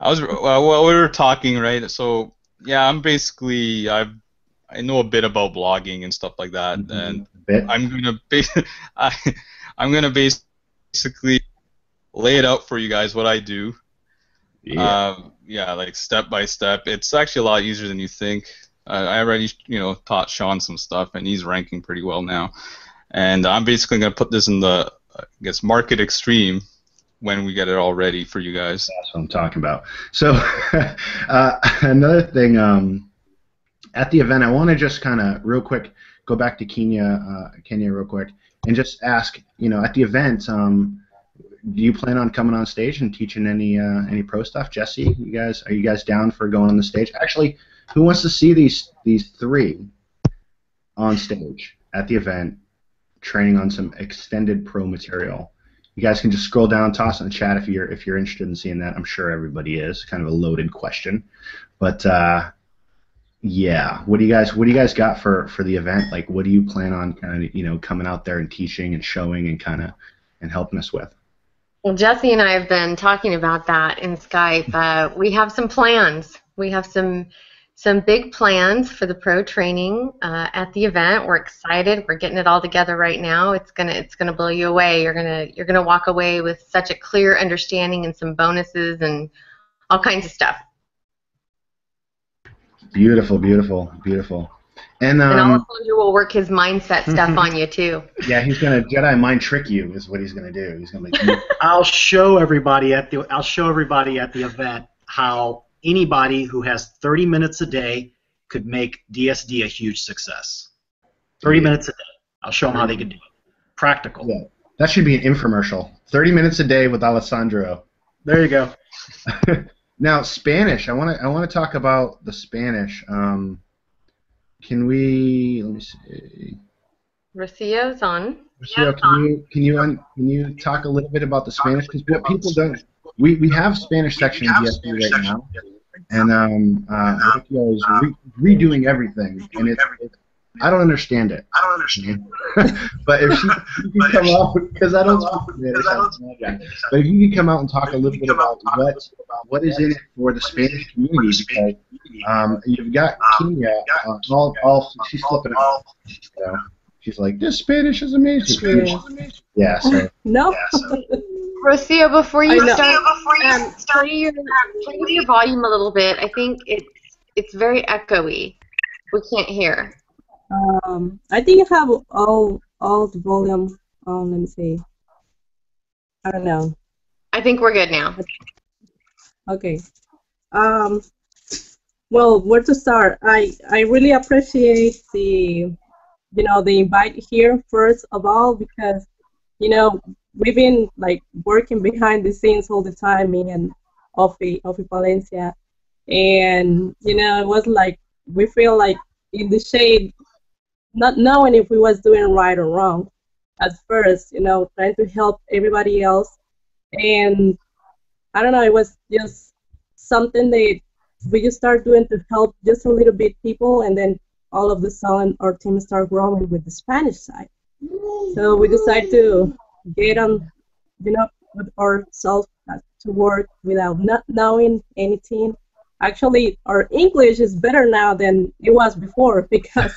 I was well, we were talking, right? So, yeah, I'm basically I've I know a bit about blogging and stuff like that, mm-hmm. and I'm gonna be I I'm gonna basically lay it out for you guys what I do. Yeah. Um, yeah, like step by step. It's actually a lot easier than you think. Uh, I already, you know, taught Sean some stuff, and he's ranking pretty well now. And I'm basically gonna put this in the, I guess, market extreme when we get it all ready for you guys. That's what I'm talking about. So uh, another thing, um, at the event, I want to just kind of real quick go back to Kenya, uh, Kenya real quick and just ask, you know, at the event, um, do you plan on coming on stage and teaching any uh, any pro stuff? Jesse, you guys, are you guys down for going on the stage? Actually, who wants to see these these three on stage at the event, training on some extended pro material? You guys can just scroll down, toss in the chat if you're if you're interested in seeing that. I'm sure everybody is. Kind of a loaded question, but uh, yeah. What do you guys What do you guys got for for the event? Like, what do you plan on kind of you know coming out there and teaching and showing and kind of and helping us with? Well, Jesse and I have been talking about that in Skype. Uh, we have some plans. We have some some big plans for the pro training uh, at the event. We're excited. We're getting it all together right now. It's gonna it's gonna blow you away. You're gonna you're gonna walk away with such a clear understanding and some bonuses and all kinds of stuff. Beautiful, beautiful, beautiful. And, um, and also will work his mindset stuff on you too. Yeah, he's gonna Jedi mind trick you is what he's gonna do. He's gonna make. I'll show everybody at the I'll show everybody at the event how anybody who has 30 minutes a day could make DSD a huge success. 30 yeah. minutes a day. I'll show them how they can do it. Practical. Yeah. That should be an infomercial. 30 minutes a day with Alessandro. There you go. Now Spanish. I want to I want to talk about the Spanish. Um, can we? Let me see. Rocio's on. Rocio, can you can you un, can you talk a little bit about the Spanish? Because what people don't we, we have Spanish section in DSD right now, and um, uh, Rocio is re- redoing everything, and it's, it's I don't understand it. I don't understand. but if she, if you come out, because I don't speak Spanish, But if you could come out and talk a little bit about what what is in it for the Spanish community, because um, you've got Kenya, uh, all, all she's flipping out. You know, she's like, this Spanish is amazing. Yeah, so. No. Rocio, before you I know. start, um, play your play with your volume a little bit. I think it's it's very echoey. We can't hear. Um, I think I have all all the volume. Um, let me see. I don't know. I think we're good now. Okay. Um, well, where to start? I I really appreciate the you know the invite here first of all because you know we've been like working behind the scenes all the time me and Ofi Ofi Valencia and you know it was like we feel like in the shade not knowing if we was doing right or wrong at first you know trying to help everybody else. And I don't know it was just something that we just started doing to help just a little bit people and then all of the sudden our team started growing with the Spanish side. So we decided to get on you know with ourselves to work without not knowing anything actually our English is better now than it was before because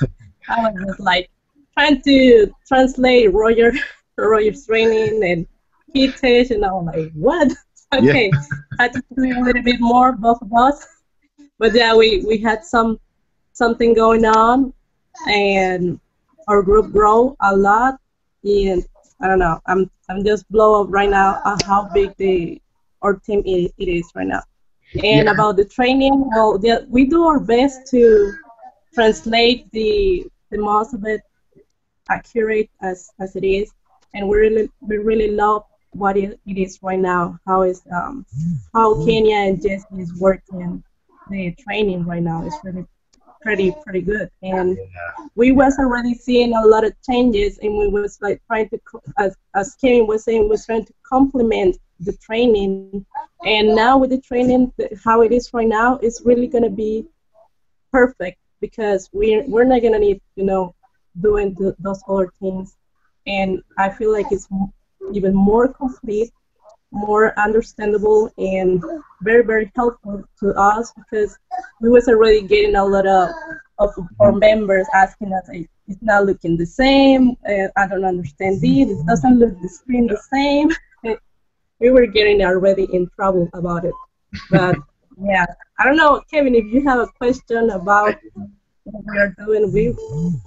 I was just like trying to translate Roger Roger's training and he teach and I was like, what? okay. I had to do a little bit more, both of us. But yeah, we, we had some something going on and our group grow a lot and I don't know, I'm I'm just blow up right now on how big the our team is, it is right now. And Yeah. about the training, well, yeah, we do our best to translate the the most of it accurate as, as it is, and we really we really love what it, it is right now. How is um how Kenya and Jesse is working the training right now is really pretty pretty good, and we was already seeing a lot of changes, and we was like trying to as as Kevin was saying, was trying to complement the training, and now with the training how it is right now, it's really gonna be perfect because we're we're not gonna need you know doing th- those other things, and I feel like it's even more complete, more understandable, and very very helpful to us because we was already getting a lot of of our members asking us, "It's not looking the same. Uh, I don't understand this. It doesn't look the screen the same." we were getting already in trouble about it, but yeah, I don't know, Kevin, if you have a question about what we are doing. We,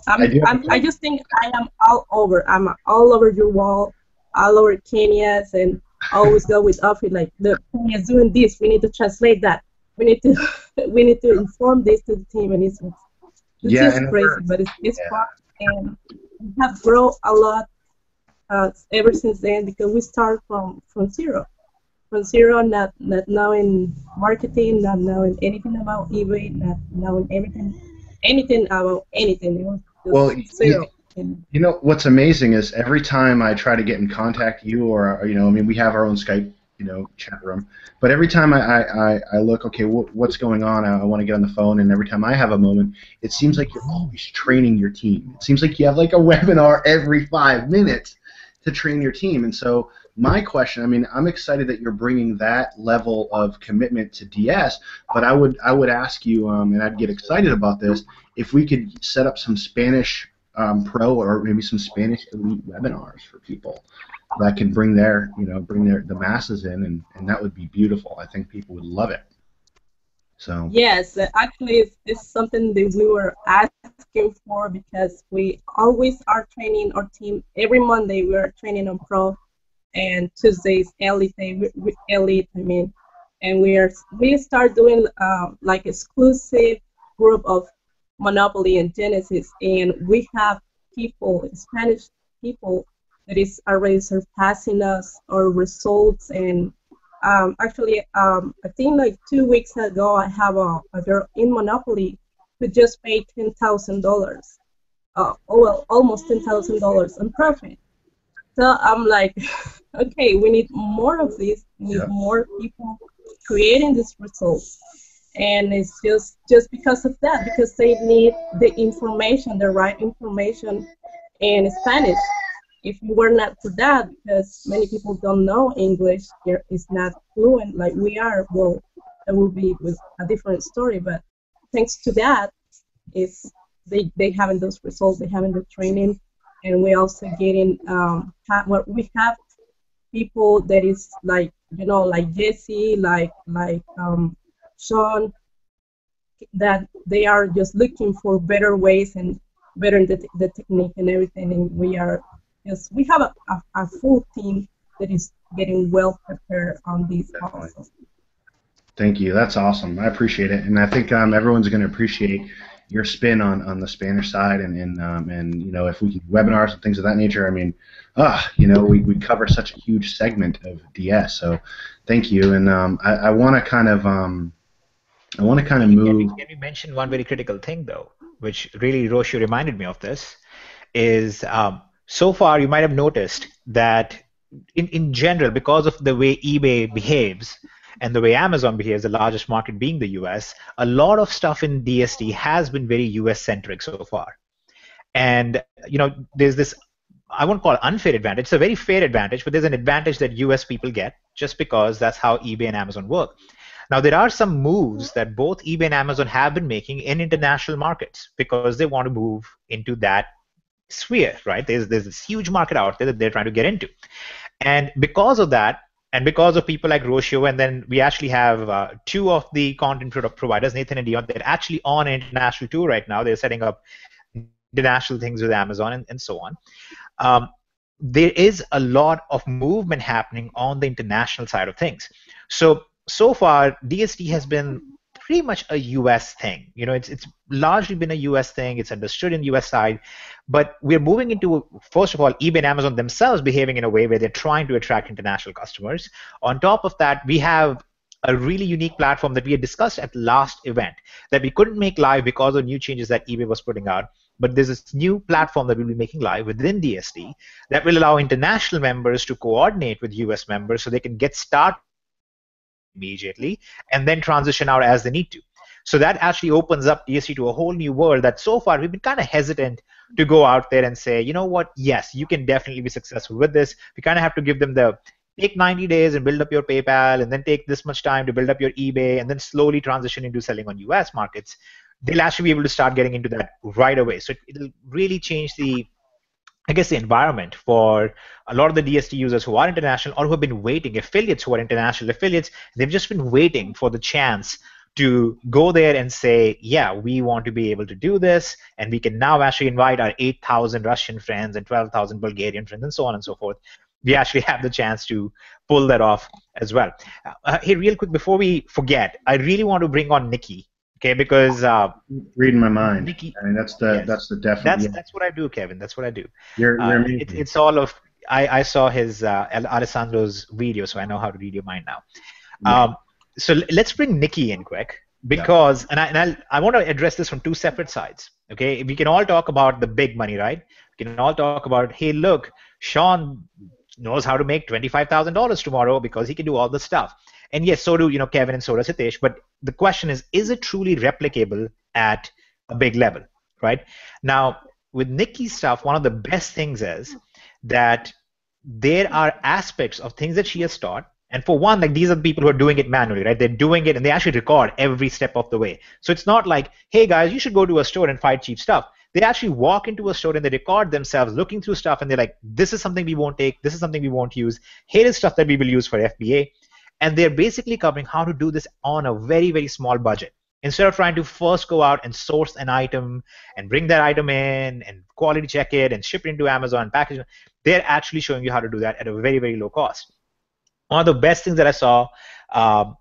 I'm, I do have a I'm, I just think I am all over. I'm all over your wall, all over Kenya's, and always go with Ofi like, look, Kenya's doing this. We need to translate that. We need to, we need to inform this to the team, and it's, it's Yeah, just crazy, we're- but it's, it's yeah. fun, and we have grown a lot uh, ever since then because we start from from zero from zero, not not knowing marketing, not knowing anything about eBay, not knowing everything, anything about anything. It was just Well, zero. You know what's amazing is every time I try to get in contact you or, you know I mean we have our own Skype you know chat room, but every time I I, I, look okay what, what's going on I, I want to get on the phone and every time I have a moment it seems like you're always training your team. It seems like you have like a webinar every five minutes to train your team and so my question I mean I'm excited that you're bringing that level of commitment to DS, but I would I would ask you um, and I'd get excited about this if we could set up some Spanish um, pro or maybe some Spanish elite webinars for people that can bring their you know bring their the masses in and, and that would be beautiful. I think people would love it. So yes, actually, it's, it's something that we were asking for because we always are training our team. Every Monday we are training on pro, and Tuesdays elite. Elite, I mean, and we are we start doing uh, like exclusive group of Monopoly and Genesis, and we have people, Spanish people, that is already surpassing us our results. And um, actually, um, I think like two weeks ago, I have a, a girl in Monopoly who just paid ten thousand dollars. Uh, oh well, almost ten thousand dollars in profit. So I'm like, okay, we need more of this. We need Yeah. more people creating these results. And it's just just because of that because they need the information the right information in spanish. If you were not for that because many people don't know english it's not fluent like we are well that would be with a different story. But thanks to that is they they having those results they having the training and we also getting um we have people that is like you know like jesse like like um Sean that they are just looking for better ways and better the, the technique and everything. And we are just we have a, a, a full team that is getting well prepared on these also. Thank you. That's awesome. I appreciate it, and I think um, everyone's going to appreciate your spin on, on the Spanish side, and and um, and you know if we could webinars and things of that nature. I mean, ah, you know we, we cover such a huge segment of DS. So, thank you, and um, I, I want to kind of um, I want to kind of move. Can we mention one very critical thing, though, which really Rocio reminded me of this, is um, so far you might have noticed that in, in general, because of the way eBay behaves and the way Amazon behaves, the largest market being the US, a lot of stuff in DSD has been very US centric so far. And, you know, there's this I won't call it unfair advantage. It's a very fair advantage, but there's an advantage that US people get just because that's how eBay and Amazon work. Now, there are some moves that both eBay and Amazon have been making in international markets because they want to move into that sphere, right? There's, there's this huge market out there that they're trying to get into. And because of that, and because of people like Rocio, and then we actually have uh, two of the content product providers, Nathan and Dion, they're actually on an international tour right now. They're setting up international things with Amazon and, and so on. Um, there is a lot of movement happening on the international side of things. So so far, DSD has been pretty much a US thing. You know, it's it's largely been a US thing. It's understood in the US side, but we're moving into first of all, eBay and Amazon themselves behaving in a way where they're trying to attract international customers. On top of that, we have a really unique platform that we had discussed at last event that we couldn't make live because of new changes that eBay was putting out. But there's this new platform that we'll be making live within DSD that will allow international members to coordinate with US members so they can get started immediately and then transition out as they need to. So that actually opens up DSD to a whole new world that so far we've been kind of hesitant to go out there and say, you know what, yes, you can definitely be successful with this. We kind of have to give them the take 90 days and build up your PayPal and then take this much time to build up your eBay and then slowly transition into selling on US markets. They'll actually be able to start getting into that right away. So it'll really change the I guess the environment for a lot of the DSD users who are international or who have been waiting, affiliates who are international affiliates, they've just been waiting for the chance to go there and say, yeah, we want to be able to do this, and we can now actually invite our 8,000 Russian friends and 12,000 Bulgarian friends and so on and so forth. We actually have the chance to pull that off as well. Uh, hey, real quick, before we forget, I really want to bring on Nikki Okay, because uh, reading my mind. Nikki, I mean, that's the yes. that's the definite. That's yeah. that's what I do, Kevin. That's what I do. You're, you're uh, it, it's all of. I, I saw his uh, Alessandro's video, so I know how to read your mind now. Yeah. Um, so let's bring Nikki in quick because, yeah. and I and I'll, I want to address this from two separate sides. Okay, we can all talk about the big money, right? We can all talk about, hey, look, Sean knows how to make twenty-five thousand dollars tomorrow because he can do all the stuff. And yes, so do you know Kevin and so does Hitesh. But the question is, is it truly replicable at a big level, right? Now, with Nikki's stuff, one of the best things is that there are aspects of things that she has taught. And for one, like these are the people who are doing it manually, right? They're doing it and they actually record every step of the way. So it's not like, hey guys, you should go to a store and find cheap stuff. They actually walk into a store and they record themselves looking through stuff and they're like, this is something we won't take, this is something we won't use, here is stuff that we will use for FBA and they're basically covering how to do this on a very very small budget. Instead of trying to first go out and source an item and bring that item in and quality check it and ship it into amazon package it they're actually showing you how to do that at a very very low cost. One of the best things that i saw uh,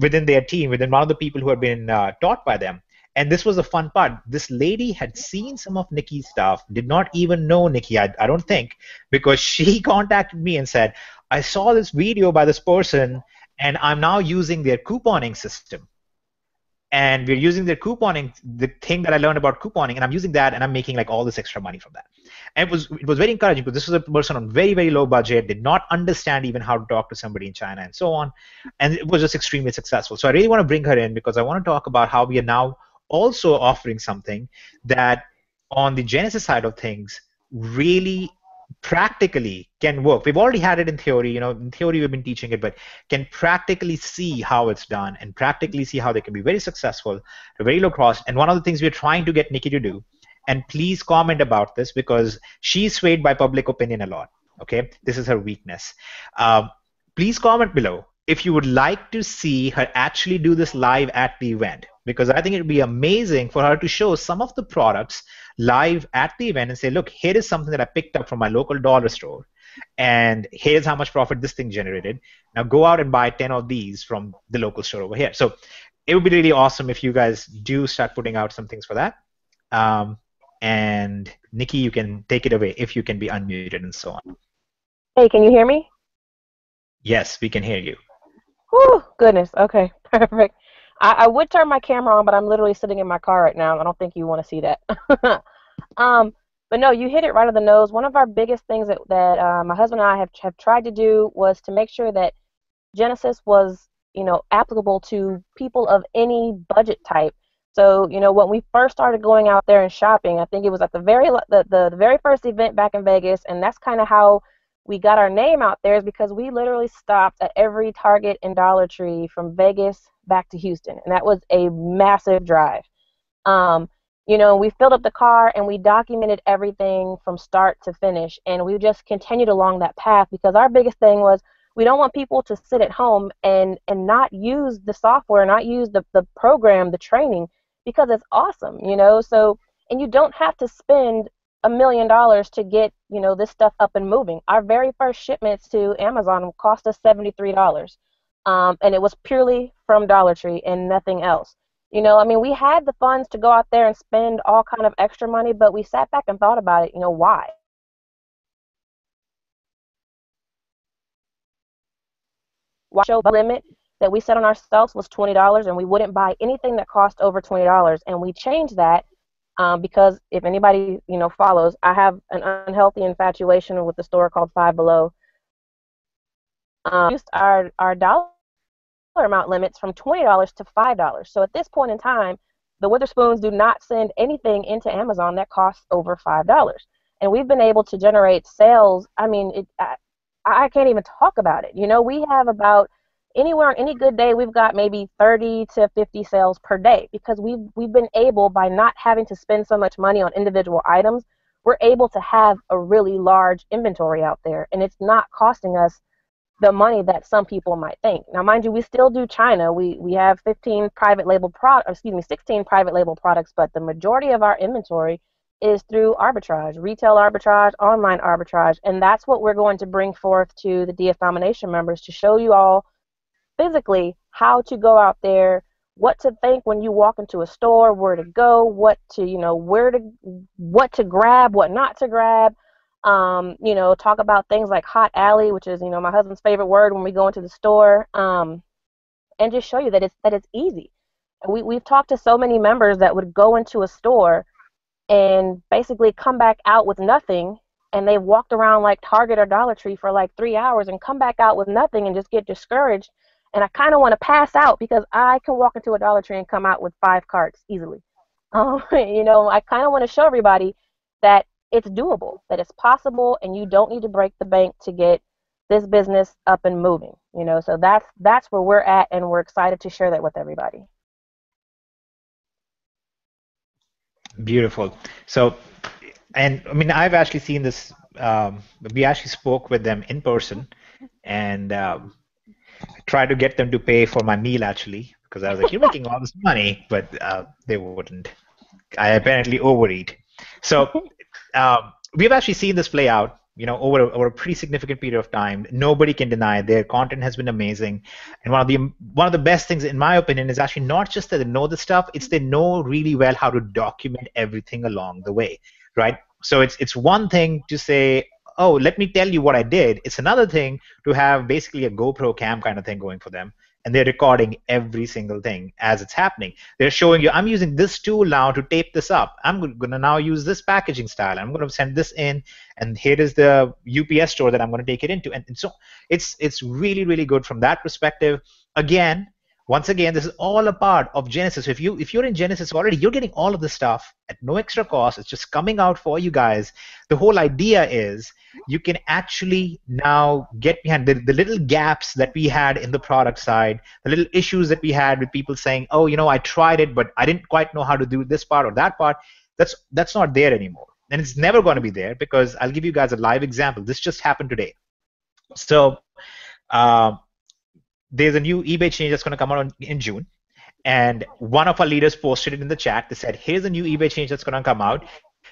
within their team within one of the people who had been uh, taught by them and this was the fun part. This lady had seen some of nikki's stuff did not even know nikki I, I don't think because she contacted me and said i saw this video by this person and I'm now using their couponing system. and we're using their couponing, the thing that I learned about couponing, and I'm using that, and I'm making like all this extra money from that. And it was it was very encouraging because this was a person on very very low budget, did not understand even how to talk to somebody in China and so on, and it was just extremely successful. So I really want to bring her in because I want to talk about how we are now also offering something that on the Genesis side of things really practically can work. We've already had it in theory, you know, in theory we've been teaching it, but can practically see how it's done and practically see how they can be very successful very low cost. And one of the things we're trying to get Nikki to do, and please comment about this because she's swayed by public opinion a lot. Okay, this is her weakness. Um, please comment below if you would like to see her actually do this live at the event because I think it would be amazing for her to show some of the products live at the event and say, look, here is something that I picked up from my local dollar store, and here's how much profit this thing generated. Now go out and buy 10 of these from the local store over here. So it would be really awesome if you guys do start putting out some things for that. Um, and Nikki, you can take it away if you can be unmuted and so on. Hey, can you hear me? Yes, we can hear you. Oh, goodness. Okay, perfect. I, I would turn my camera on, but I'm literally sitting in my car right now. I don't think you want to see that. um, but no, you hit it right on the nose. One of our biggest things that, that uh, my husband and I have, have tried to do was to make sure that Genesis was, you know, applicable to people of any budget type. So, you know, when we first started going out there and shopping, I think it was at the very the, the, the very first event back in Vegas, and that's kind of how we got our name out there is because we literally stopped at every Target and Dollar Tree from Vegas back to Houston, and that was a massive drive. Um, you know, we filled up the car and we documented everything from start to finish, and we just continued along that path because our biggest thing was we don't want people to sit at home and and not use the software, not use the the program, the training because it's awesome, you know. So and you don't have to spend a million dollars to get you know this stuff up and moving. Our very first shipments to Amazon cost us seventy three dollars um, and it was purely from Dollar Tree and nothing else. You know, I mean, we had the funds to go out there and spend all kind of extra money, but we sat back and thought about it. You know, why? Why show limit that we set on ourselves was twenty dollars, and we wouldn't buy anything that cost over twenty dollars, and we changed that um, because if anybody you know follows, I have an unhealthy infatuation with the store called Five Below. Um, used our our dollar amount limits from $20 to $5. So at this point in time, the Witherspoons do not send anything into Amazon that costs over $5. And we've been able to generate sales. I mean, it, I, I can't even talk about it. You know, we have about anywhere on any good day we've got maybe 30 to 50 sales per day because we've we've been able by not having to spend so much money on individual items we're able to have a really large inventory out there and it's not costing us the money that some people might think. Now, mind you, we still do China. We we have 15 private label pro, excuse me, 16 private label products, but the majority of our inventory is through arbitrage, retail arbitrage, online arbitrage, and that's what we're going to bring forth to the DS Domination members to show you all physically how to go out there, what to think when you walk into a store, where to go, what to you know, where to what to grab, what not to grab um, you know, talk about things like hot alley, which is, you know, my husband's favorite word when we go into the store, um, and just show you that it's that it's easy. We we've talked to so many members that would go into a store and basically come back out with nothing and they've walked around like Target or Dollar Tree for like three hours and come back out with nothing and just get discouraged. And I kind of want to pass out because I can walk into a Dollar Tree and come out with five carts easily. Um, you know, I kind of want to show everybody that it's doable, that it's possible, and you don't need to break the bank to get this business up and moving. You know, so that's that's where we're at, and we're excited to share that with everybody. Beautiful. So, and I mean, I've actually seen this. Um, we actually spoke with them in person, and um, tried to get them to pay for my meal actually, because I was like, "You're making all this money," but uh, they wouldn't. I apparently overeat. So um, we've actually seen this play out you know over a, over a pretty significant period of time. Nobody can deny their content has been amazing. And one of the one of the best things in my opinion is actually not just that they know the stuff it's they know really well how to document everything along the way right? So it's it's one thing to say oh let me tell you what i did. It's another thing to have basically a gopro cam kind of thing going for them and they're recording every single thing as it's happening. They're showing you, I'm using this tool now to tape this up. I'm going to now use this packaging style. I'm going to send this in, and here is the UPS store that I'm going to take it into. And, and so it's it's really really good from that perspective. Again, once again, this is all a part of Genesis. If you if you're in Genesis already, you're getting all of this stuff at no extra cost. It's just coming out for you guys. The whole idea is you can actually now get behind the, the little gaps that we had in the product side, the little issues that we had with people saying, "Oh, you know, I tried it, but I didn't quite know how to do this part or that part." That's that's not there anymore, and it's never going to be there because I'll give you guys a live example. This just happened today. So. Uh, there's a new eBay change that's going to come out in June. And one of our leaders posted it in the chat. They said, here's a new eBay change that's going to come out.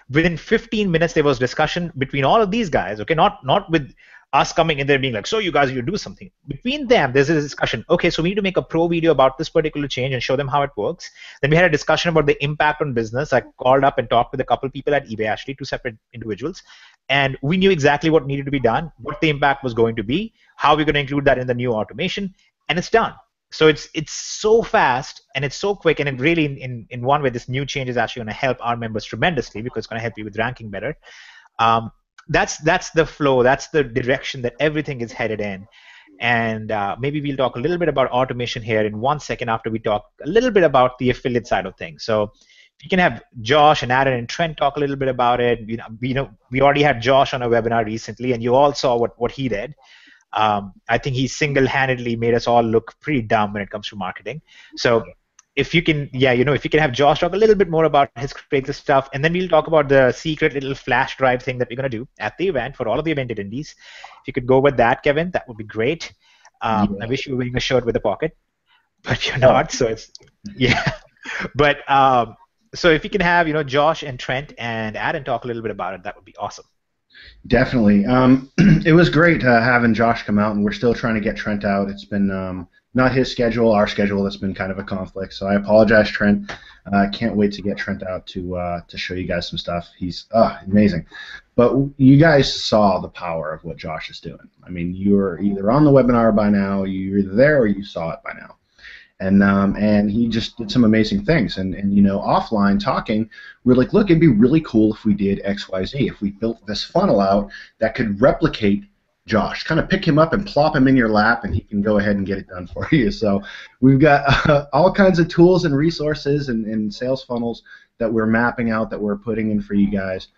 Within 15 minutes, there was discussion between all of these guys, okay, not not with us coming in there being like, so you guys, you do something. Between them, there's a discussion. Okay, so we need to make a pro video about this particular change and show them how it works. Then we had a discussion about the impact on business. I called up and talked with a couple people at eBay, actually, two separate individuals, and we knew exactly what needed to be done, what the impact was going to be, how we're going to include that in the new automation, and it's done. So it's it's so fast and it's so quick, and it really, in, in one way, this new change is actually going to help our members tremendously because it's going to help you with ranking better. Um, that's that's the flow. That's the direction that everything is headed in. And uh, maybe we'll talk a little bit about automation here in one second after we talk a little bit about the affiliate side of things. So you can have Josh and Aaron and Trent talk a little bit about it. You know, we, know, we already had Josh on a webinar recently, and you all saw what, what he did. Um, I think he single-handedly made us all look pretty dumb when it comes to marketing. So if you can, yeah, you know, if you can have Josh talk a little bit more about his Craigslist stuff, and then we'll talk about the secret little flash drive thing that we're gonna do at the event for all of the event attendees. If you could go with that, Kevin, that would be great. Um, yeah. I wish you were wearing a shirt with a pocket, but you're not. So it's yeah. but um, so if you can have you know Josh and Trent and Adam talk a little bit about it, that would be awesome. Definitely. Um, it was great uh, having Josh come out, and we're still trying to get Trent out. It's been um, not his schedule, our schedule. That's been kind of a conflict. So I apologize, Trent. I uh, can't wait to get Trent out to uh, to show you guys some stuff. He's uh, amazing. But you guys saw the power of what Josh is doing. I mean, you're either on the webinar by now, you're there, or you saw it by now and um, and he just did some amazing things. And and you know, offline talking, we're like, look, it'd be really cool if we did X, Y, Z. If we built this funnel out that could replicate Josh, kind of pick him up and plop him in your lap, and he can go ahead and get it done for you. So we've got uh, all kinds of tools and resources and, and sales funnels that we're mapping out that we're putting in for you guys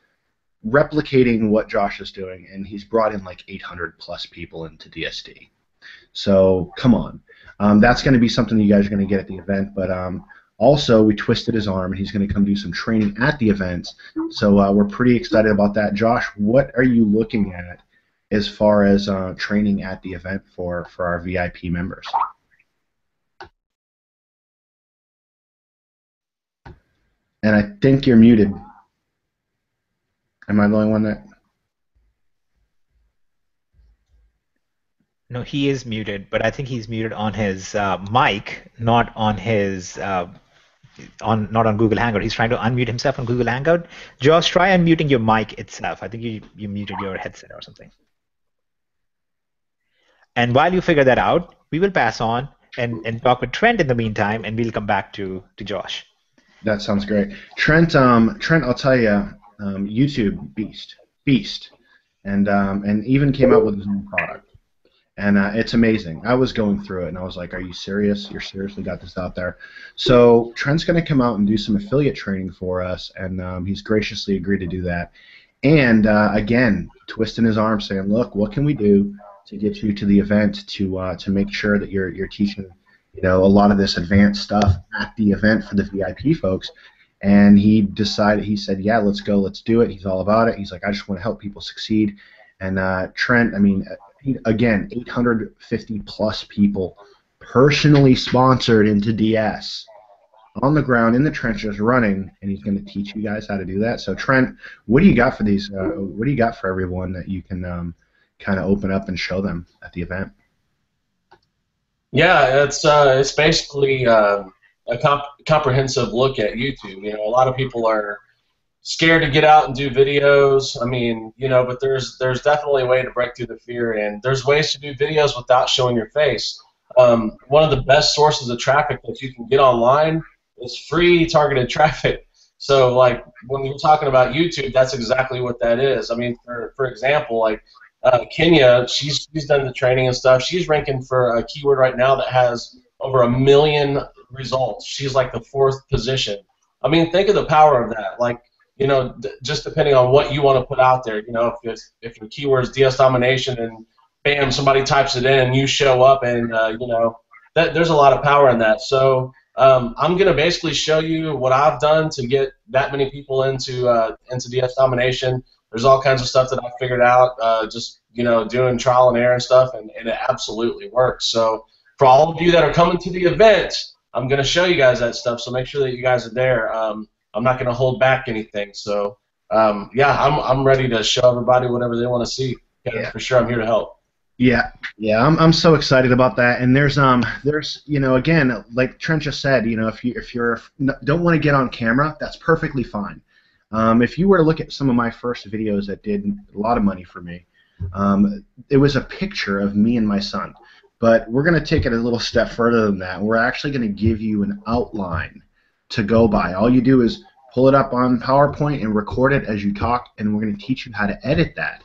replicating what Josh is doing, and he's brought in like 800 plus people into DSD. So come on, um, that's going to be something that you guys are going to get at the event. But um, also, we twisted his arm, and he's going to come do some training at the event. So uh, we're pretty excited about that. Josh, what are you looking at as far as uh, training at the event for for our VIP members? And I think you're muted. Am I the only one that? No, he is muted, but I think he's muted on his uh, mic, not on his uh, on not on Google Hangout. He's trying to unmute himself on Google Hangout. Josh, try unmuting your mic itself. I think you you muted your headset or something. And while you figure that out, we will pass on and, and talk with Trent in the meantime, and we'll come back to, to Josh. That sounds great. Trent, um, Trent, I'll tell you, um, YouTube beast, beast, and um, and even came out with his own product and uh, it's amazing. I was going through it, and I was like, "Are you serious? You're seriously got this out there?" So Trent's going to come out and do some affiliate training for us, and um, he's graciously agreed to do that. And uh, again, twisting his arm, saying, "Look, what can we do to get you to the event to uh, to make sure that you're you're teaching, you know, a lot of this advanced stuff at the event for the VIP folks." And he decided, he said, "Yeah, let's go, let's do it." He's all about it. He's like, "I just want to help people succeed." And uh, Trent, I mean, again, 850 plus people personally sponsored into DS on the ground in the trenches running, and he's going to teach you guys how to do that. So Trent, what do you got for these? Uh, what do you got for everyone that you can um, kind of open up and show them at the event? Yeah, it's uh, it's basically uh, a comp- comprehensive look at YouTube. You know, a lot of people are scared to get out and do videos. I mean, you know, but there's there's definitely a way to break through the fear, and there's ways to do videos without showing your face. um, one of the best sources of traffic that you can get online is free targeted traffic. So like when you're talking about YouTube, that's exactly what that is. I mean, for for example, like uh, Kenya, she's she's done the training and stuff. She's ranking for a keyword right now that has over a million results. She's like the fourth position. I mean, think of the power of that. Like you know, just depending on what you want to put out there. You know, if if, your keyword is DS domination and bam, somebody types it in you show up and uh, you know, that there's a lot of power in that. So um, I'm gonna basically show you what I've done to get that many people into uh, into DS domination. There's all kinds of stuff that I figured out, uh, just you know, doing trial and error and stuff, and, and it absolutely works. So for all of you that are coming to the event, I'm gonna show you guys that stuff. So make sure that you guys are there. Um, I'm not gonna hold back anything. So um, yeah, I'm I'm ready to show everybody whatever they want to see. Yeah. For sure, I'm here to help. Yeah, yeah, I'm, I'm so excited about that. And there's um there's you know again like Trent just said you know if you if you're don't want to get on camera that's perfectly fine. Um, if you were to look at some of my first videos that did a lot of money for me, um, it was a picture of me and my son. But we're going to take it a little step further than that. We're actually going to give you an outline to go by. All you do is pull it up on PowerPoint and record it as you talk, and we're going to teach you how to edit that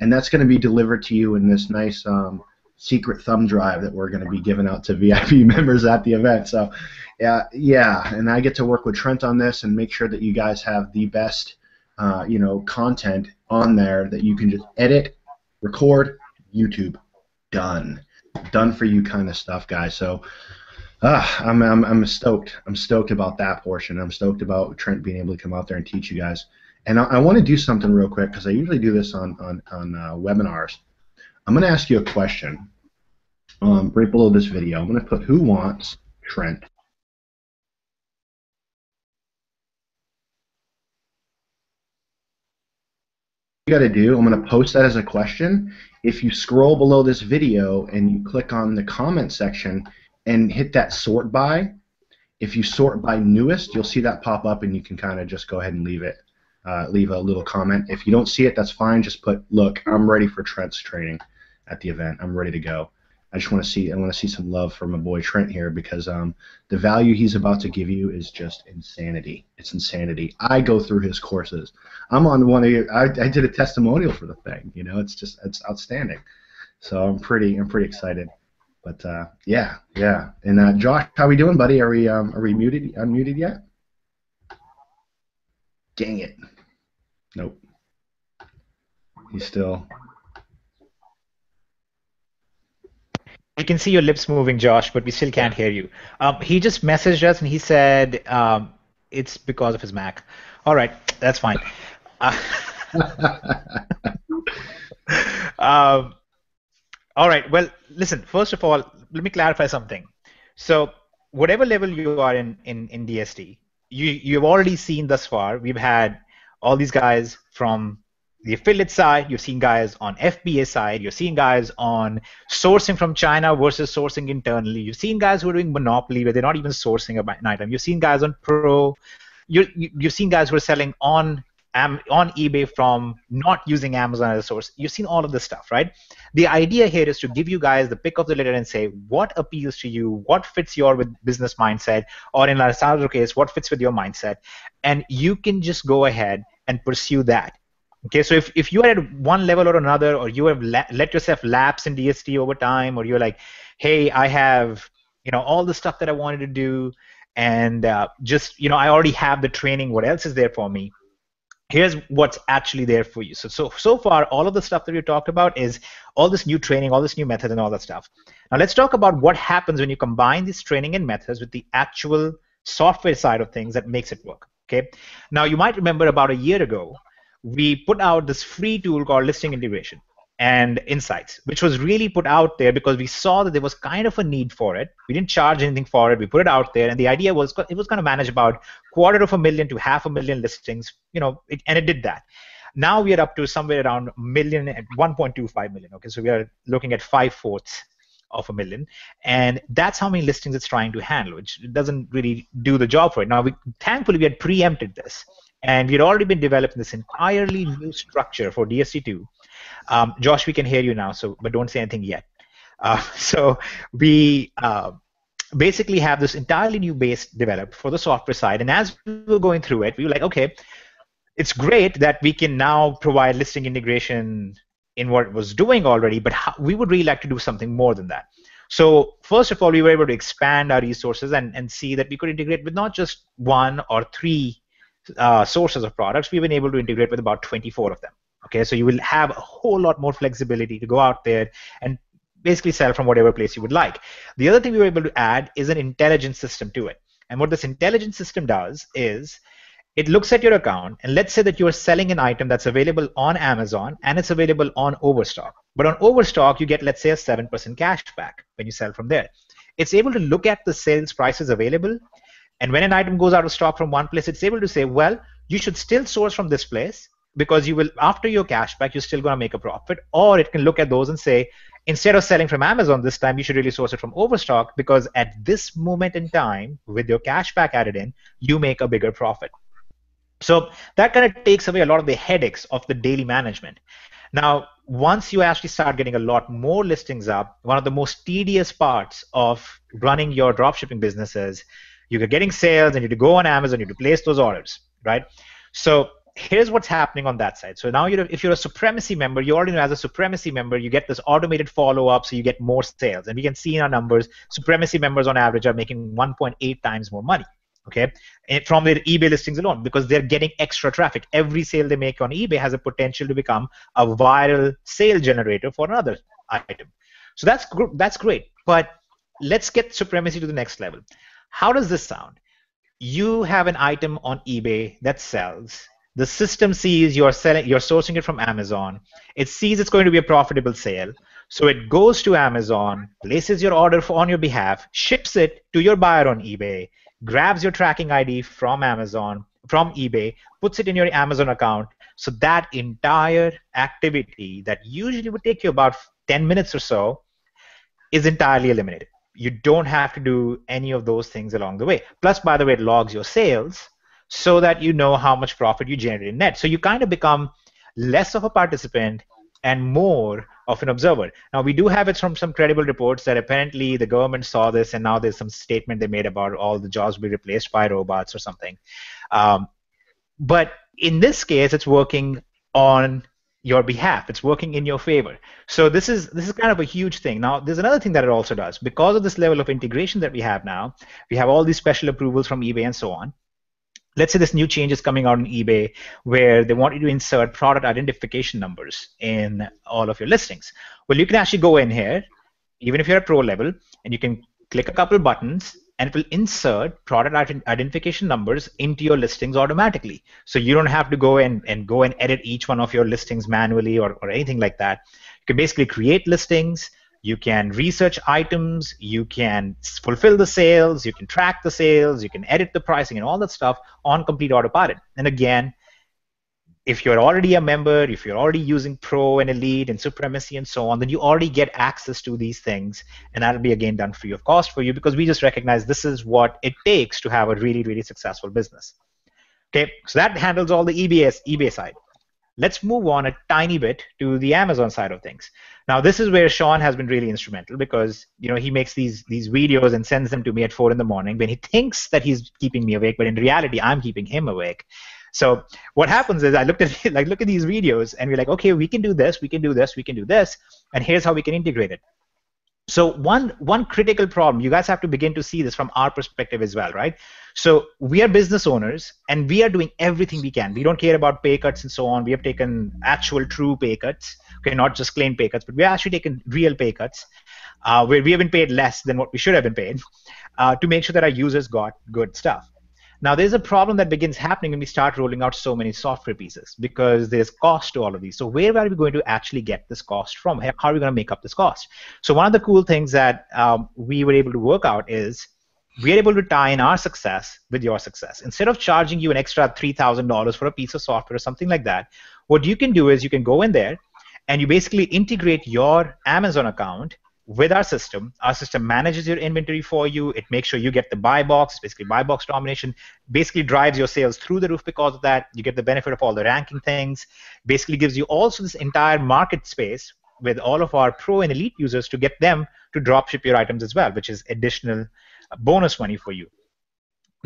and that's going to be delivered to you in this nice um, secret thumb drive that we're going to be giving out to VIP members at the event. So, yeah, yeah, and I get to work with Trent on this and make sure that you guys have the best, uh, you know, content on there that you can just edit, record, YouTube, done, done for you kind of stuff, guys. So. Uh, I'm, I'm, I'm stoked. I'm stoked about that portion. I'm stoked about Trent being able to come out there and teach you guys. And I, I want to do something real quick because I usually do this on on, on uh, webinars. I'm going to ask you a question um, right below this video. I'm going to put who wants Trent. you got to do, I'm going to post that as a question. If you scroll below this video and you click on the comment section and hit that sort by, if you sort by newest, you'll see that pop up and you can kind of just go ahead and leave it uh, leave a little comment. If you don't see it, that's fine. Just put, look, I'm ready for Trent's training at the event. I'm ready to go. I just want to see I want to see some love from my boy Trent here because um, the value he's about to give you is just insanity. It's insanity. I go through his courses. I'm on one of your, I, I did a testimonial for the thing. You know, it's just it's outstanding. So I'm pretty I'm pretty excited. But uh, yeah, yeah. And uh, Josh, how are we doing, buddy? Are we um, are we muted unmuted yet? Dang it. Nope. He's still. We can see your lips moving, Josh, but we still can't hear you. Um, he just messaged us and he said um, it's because of his Mac. All right, that's fine. Uh, um, all right. Well, listen. First of all, let me clarify something. So, whatever level you are in in, in DSD, you you've already seen thus far. We've had all these guys from the affiliate side, you've seen guys on FBA side, you're seeing guys on sourcing from China versus sourcing internally. You've seen guys who are doing monopoly where they're not even sourcing an item. You've seen guys on pro. You're, you've seen guys who are selling on on eBay from not using Amazon as a source. You've seen all of this stuff, right? The idea here is to give you guys the pick of the litter and say what appeals to you, what fits your with business mindset, or in Alessandro's case, what fits with your mindset, and you can just go ahead and pursue that. Okay, so if, if you are at one level or another, or you have la- let yourself lapse in DSD over time, or you're like, hey, I have you know all the stuff that I wanted to do, and uh, just you know I already have the training. What else is there for me? Here's what's actually there for you. So so so far, all of the stuff that we talked about is all this new training, all this new method, and all that stuff. Now let's talk about what happens when you combine this training and methods with the actual software side of things that makes it work. Okay. Now you might remember about a year ago, we put out this free tool called Listing Integration and Insights, which was really put out there because we saw that there was kind of a need for it. We didn't charge anything for it. We put it out there, and the idea was it was going to manage about quarter of a million to half a million listings, you know, it, and it did that. Now we are up to somewhere around million and 1.25 million. Okay, so we are looking at five fourths of a million, and that's how many listings it's trying to handle, which doesn't really do the job for it. Now, we, thankfully, we had preempted this, and we had already been developing this entirely new structure for DSD2. Um, Josh, we can hear you now, so but don't say anything yet. Uh, so we uh, basically have this entirely new base developed for the software side. And as we were going through it, we were like, okay, it's great that we can now provide listing integration in what it was doing already, but how, we would really like to do something more than that. So first of all, we were able to expand our resources and, and see that we could integrate with not just one or three uh, sources of products. We've been able to integrate with about 24 of them. Okay, so you will have a whole lot more flexibility to go out there and basically sell from whatever place you would like. The other thing we were able to add is an intelligence system to it. And what this intelligence system does is it looks at your account and let's say that you are selling an item that's available on Amazon and it's available on Overstock. But on Overstock, you get, let's say, a 7% cash back when you sell from there. It's able to look at the sales prices available. And when an item goes out of stock from one place, it's able to say, well, you should still source from this place because you will, after your cashback you're still going to make a profit. Or it can look at those and say, instead of selling from Amazon this time, you should really source it from Overstock because at this moment in time, with your cashback added in, you make a bigger profit. So that kind of takes away a lot of the headaches of the daily management. Now, once you actually start getting a lot more listings up, one of the most tedious parts of running your dropshipping business is you're getting sales and you need to go on Amazon, you need to place those orders, right? So here's what's happening on that side. So now you're, if you're a supremacy member, you already know as a supremacy member, you get this automated follow-up, so you get more sales. And we can see in our numbers, supremacy members on average are making 1.8 times more money okay eh, from their ebay listings alone because they're getting extra traffic. Every sale they make on ebay has a potential to become a viral sale generator for another item. So that's gr- that's great. But let's get supremacy to the next level. How does this sound? You have an item on ebay that sells the system sees you're selling you're sourcing it from amazon it sees it's going to be a profitable sale so it goes to amazon places your order for, on your behalf ships it to your buyer on ebay grabs your tracking ID from Amazon, from eBay, puts it in your Amazon account. So that entire activity that usually would take you about 10 minutes or so is entirely eliminated. You don't have to do any of those things along the way. Plus, by the way, it logs your sales so that you know how much profit you generate in net. So you kind of become less of a participant and more of an observer. Now, we do have it from some credible reports that apparently the government saw this, and now there's some statement they made about all the jobs be replaced by robots or something. Um, but in this case, it's working on your behalf. It's working in your favor. So this is this is kind of a huge thing. Now, there's another thing that it also does. Because of this level of integration that we have now, we have all these special approvals from eBay and so on let's say this new change is coming out on eBay where they want you to insert product identification numbers in all of your listings. Well, you can actually go in here, even if you're at pro level, and you can click a couple buttons and it will insert product identification numbers into your listings automatically. So you don't have to go in and go and edit each one of your listings manually or, or anything like that. You can basically create listings, you can research items, you can fulfill the sales, you can track the sales, you can edit the pricing and all that stuff on complete autopilot. And again, if you're already a member, if you're already using Pro and Elite and Supremacy and so on, then you already get access to these things, and that'll be again done free of cost for you because we just recognize this is what it takes to have a really, really successful business. Okay, so that handles all the EBS eBay side. Let's move on a tiny bit to the Amazon side of things. Now, this is where Sean has been really instrumental because you know he makes these these videos and sends them to me at four in the morning when he thinks that he's keeping me awake, but in reality, I'm keeping him awake. So what happens is I looked at like look at these videos and we're like, okay, we can do this, we can do this, we can do this, and here's how we can integrate it. So one one critical problem, you guys have to begin to see this from our perspective as well, right? So we are business owners and we are doing everything we can. We don't care about pay cuts and so on. We have taken actual true pay cuts, okay, not just claim pay cuts, but we have actually taken real pay cuts uh, where we have been paid less than what we should have been paid uh, to make sure that our users got good stuff. Now, there's a problem that begins happening when we start rolling out so many software pieces because there's cost to all of these. So, where are we going to actually get this cost from? How are we going to make up this cost? So, one of the cool things that um, we were able to work out is we are able to tie in our success with your success. Instead of charging you an extra $3,000 for a piece of software or something like that, what you can do is you can go in there and you basically integrate your Amazon account with our system. Our system manages your inventory for you. It makes sure you get the buy box, basically buy box domination, basically drives your sales through the roof because of that. You get the benefit of all the ranking things. Basically gives you also this entire market space with all of our pro and elite users to get them to drop ship your items as well, which is additional bonus money for you.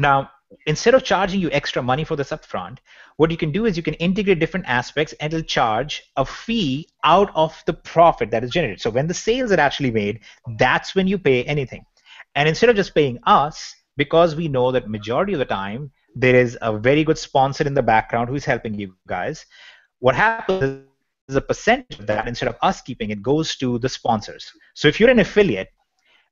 Now, instead of charging you extra money for this upfront, what you can do is you can integrate different aspects and it'll charge a fee out of the profit that is generated. So when the sales are actually made, that's when you pay anything. And instead of just paying us, because we know that majority of the time there is a very good sponsor in the background who's helping you guys, what happens is a percentage of that instead of us keeping it goes to the sponsors. So if you're an affiliate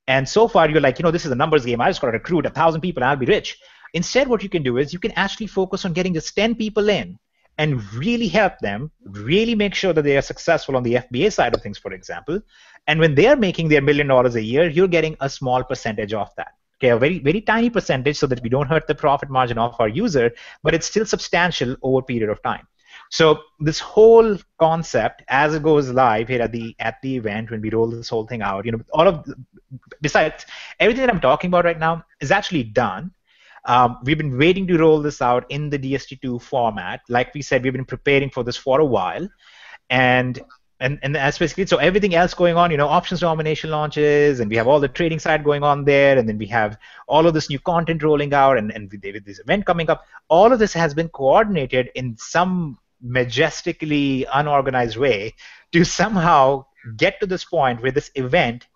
and so far you're like, you know, this is a numbers game, I just got to recruit a thousand people and I'll be rich Instead, what you can do is you can actually focus on getting just 10 people in and really help them, really make sure that they are successful on the FBA side of things, for example. And when they are making their million dollars a year, you're getting a small percentage of that. Okay, a very very tiny percentage so that we don't hurt the profit margin of our user, but it's still substantial over a period of time. So this whole concept, as it goes live here at the at the event when we roll this whole thing out, you know, all of besides everything that I'm talking about right now is actually done. Um, we've been waiting to roll this out in the DSD2 format. Like we said, we've been preparing for this for a while, and and and that's basically so everything else going on. You know, options domination launches, and we have all the trading side going on there, and then we have all of this new content rolling out, and and with this event coming up. All of this has been coordinated in some majestically unorganized way to somehow get to this point where this event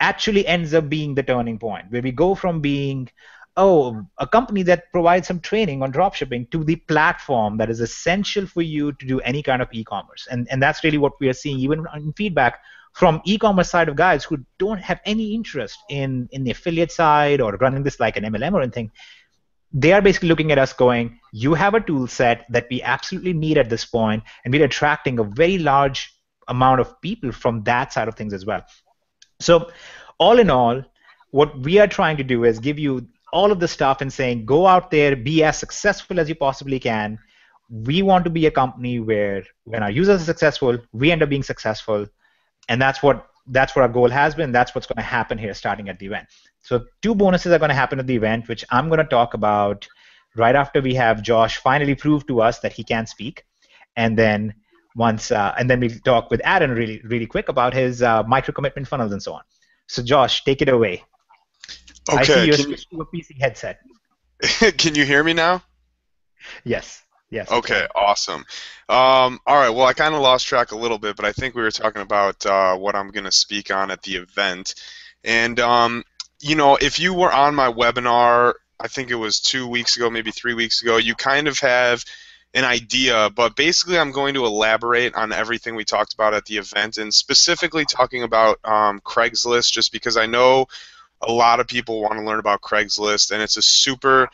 actually ends up being the turning point, where we go from being oh, a company that provides some training on dropshipping to the platform that is essential for you to do any kind of e-commerce. And, and that's really what we are seeing even in feedback from e-commerce side of guys who don't have any interest in, in the affiliate side or running this like an MLM or anything. They are basically looking at us going, you have a tool set that we absolutely need at this point, and we're attracting a very large amount of people from that side of things as well. So all in all, what we are trying to do is give you all of the stuff and saying, go out there, be as successful as you possibly can. We want to be a company where when our users are successful, we end up being successful, and that's what that's what our goal has been. That's what's going to happen here starting at the event. So two bonuses are going to happen at the event, which I'm going to talk about right after we have Josh finally prove to us that he can speak, and then once uh, and then we'll talk with Aaron really really quick about his uh, micro commitment funnels and so on. So Josh, take it away. Okay. I see you switched to a PC headset. can you hear me now? Yes. Yes. Okay. Awesome. Um, all right. Well, I kind of lost track a little bit, but I think we were talking about uh, what I'm going to speak on at the event. And um, you know, if you were on my webinar, I think it was two weeks ago, maybe three weeks ago, you kind of have an idea, but basically I'm going to elaborate on everything we talked about at the event and specifically talking about um, Craigslist just because I know a lot of people want to learn about Craigslist, and it's a super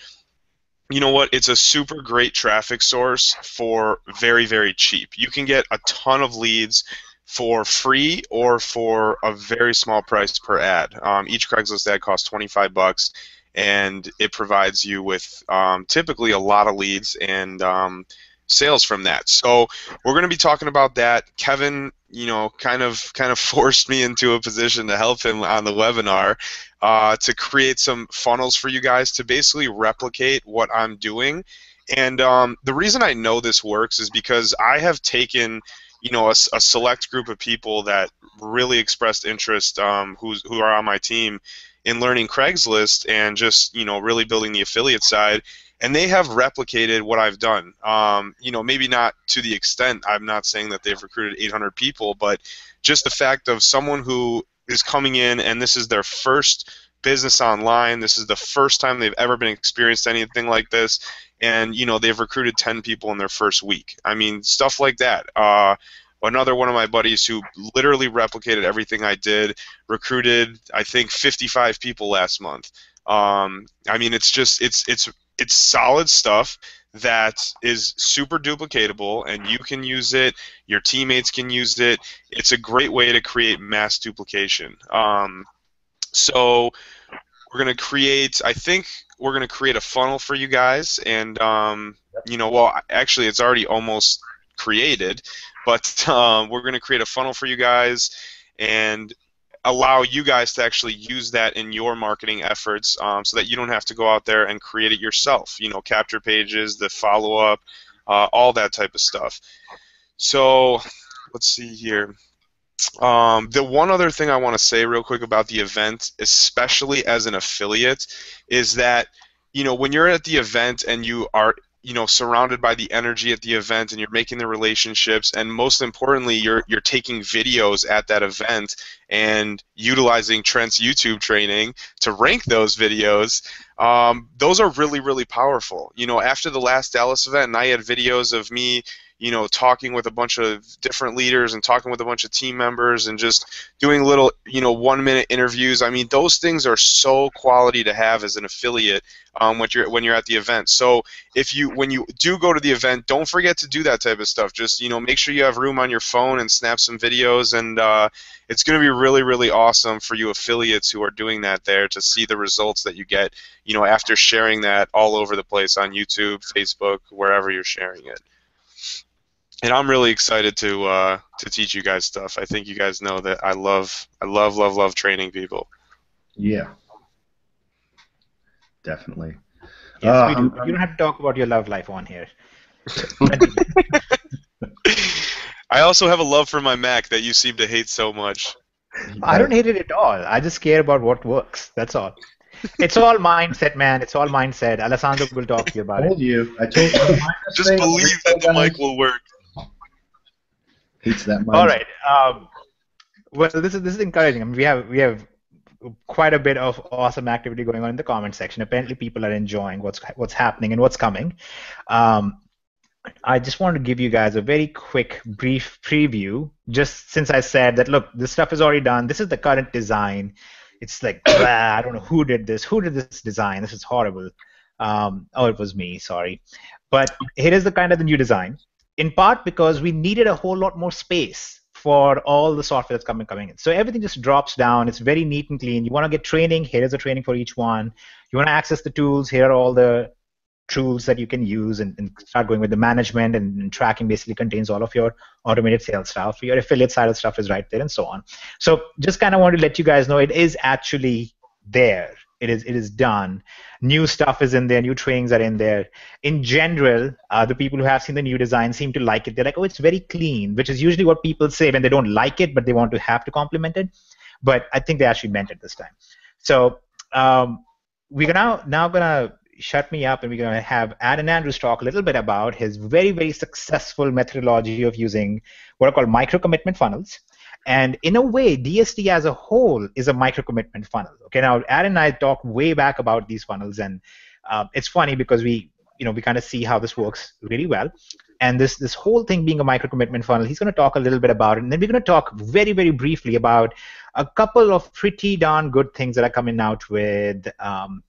you know what? It's a super great traffic source for very, very cheap. You can get a ton of leads for free or for a very small price per ad. Um, each Craigslist ad costs 25 bucks, and it provides you with um, typically a lot of leads and um, sales from that. So we're going to be talking about that. Kevin, you know, kind of kind of forced me into a position to help him on the webinar uh, to create some funnels for you guys to basically replicate what I'm doing. And um, the reason I know this works is because I have taken, you know, a, a select group of people that really expressed interest, um, who's who are on my team, in learning Craigslist and just you know really building the affiliate side and they have replicated what I've done. Um, you know, maybe not to the extent. I'm not saying that they've recruited 800 people, but just the fact of someone who is coming in and this is their first business online. This is the first time they've ever been experienced anything like this, and you know they've recruited 10 people in their first week. I mean, stuff like that. Uh, another one of my buddies who literally replicated everything I did, recruited I think 55 people last month. Um, I mean, it's just it's it's it's solid stuff that is super duplicatable and you can use it your teammates can use it. It's a great way to create mass duplication. Um, so we're going to create i think we're going to create a funnel for you guys and um, you know well actually it's already almost created but um, we're going to create a funnel for you guys and allow you guys to actually use that in your marketing efforts um, so that you don't have to go out there and create it yourself. You know, capture pages, the follow up, uh, all that type of stuff. So let's see here. um, the one other thing I want to say real quick about the event, especially as an affiliate, is that you know when you're at the event and you are you know surrounded by the energy at the event and you're making the relationships and most importantly you're you're taking videos at that event and utilizing Trent's YouTube training to rank those videos um, those are really really powerful. You know after the last Dallas event and I had videos of me you know, talking with a bunch of different leaders and talking with a bunch of team members and just doing little, you know, one minute interviews. I mean, those things are so quality to have as an affiliate um, when you're when you're at the event. So if you when you do go to the event, don't forget to do that type of stuff. Just you know, make sure you have room on your phone and snap some videos, and uh, it's going to be really really awesome for you affiliates who are doing that there to see the results that you get. You know, after sharing that all over the place on YouTube, Facebook, wherever you're sharing it and I'm really excited to uh, to teach you guys stuff. I think you guys know that I love I love love love training people. Yeah, definitely. Yes, uh, we do. you don't have to talk about your love life on here. I also have a love for my Mac that you seem to hate so much. I don't hate it at all. I just care about what works. That's all. It's all mindset, man. It's all mindset. Alessandro will talk to you about I told it. you. I told you. Just believe that the mic will work. Hates that mindset. All right. Um, well, this is this is encouraging. I mean, we have we have quite a bit of awesome activity going on in the comment section. Apparently, people are enjoying what's what's happening and what's coming. Um, I just wanted to give you guys a very quick, brief preview. Just since I said that, look, this stuff is already done. This is the current design. It's like blah, I don't know who did this. Who did this design? This is horrible. Um, oh, it was me. Sorry. But here is the kind of the new design in part because we needed a whole lot more space for all the software that's coming coming in. So everything just drops down. It's very neat and clean. You want to get training, here is a training for each one. You want to access the tools, here are all the tools that you can use and, and start going with the management and, and, tracking basically contains all of your automated sales stuff. Your affiliate side of stuff is right there and so on. So just kind of want to let you guys know it is actually there it is it is done. New stuff is in there. New trainings are in there. In general, uh, the people who have seen the new design seem to like it. They're like, oh, it's very clean, which is usually what people say when they don't like it, but they want to have to compliment it. But I think they actually meant it this time. So um, we're now now gonna shut me up and we're gonna have Aaron Andrews talk a little bit about his very very successful methodology of using what are called micro commitment funnels and in a way, DSD as a whole is a micro commitment funnel. Okay, now Aaron and I talked way back about these funnels, and uh, it's funny because we, you know, we kind of see how this works really well. And this this whole thing being a micro commitment funnel, he's going to talk a little bit about it, and then we're going to talk very very briefly about a couple of pretty darn good things that are coming out with. Um,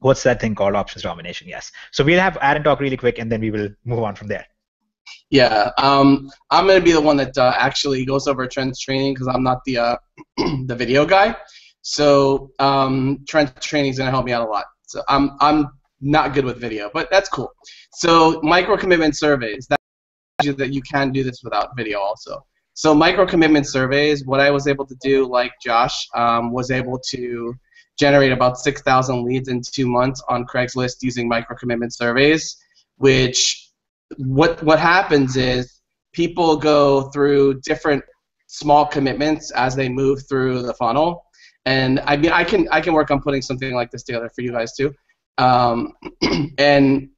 what's that thing called options domination? Yes. So we'll have Aaron talk really quick, and then we will move on from there. Yeah, um, I'm gonna be the one that uh, actually goes over Trent's training because I'm not the uh, the video guy. So um, Trent's training is gonna help me out a lot. So I'm I'm not good with video, but that's cool. So micro commitment surveys that that you can do this without video also. So micro commitment surveys, what I was able to do, like Josh, um, was able to generate about 6,000 leads in two months on Craigslist using micro commitment surveys, which what what happens is people go through different small commitments as they move through the funnel. And I mean, I can I can work on putting something like this together for you guys too, um, and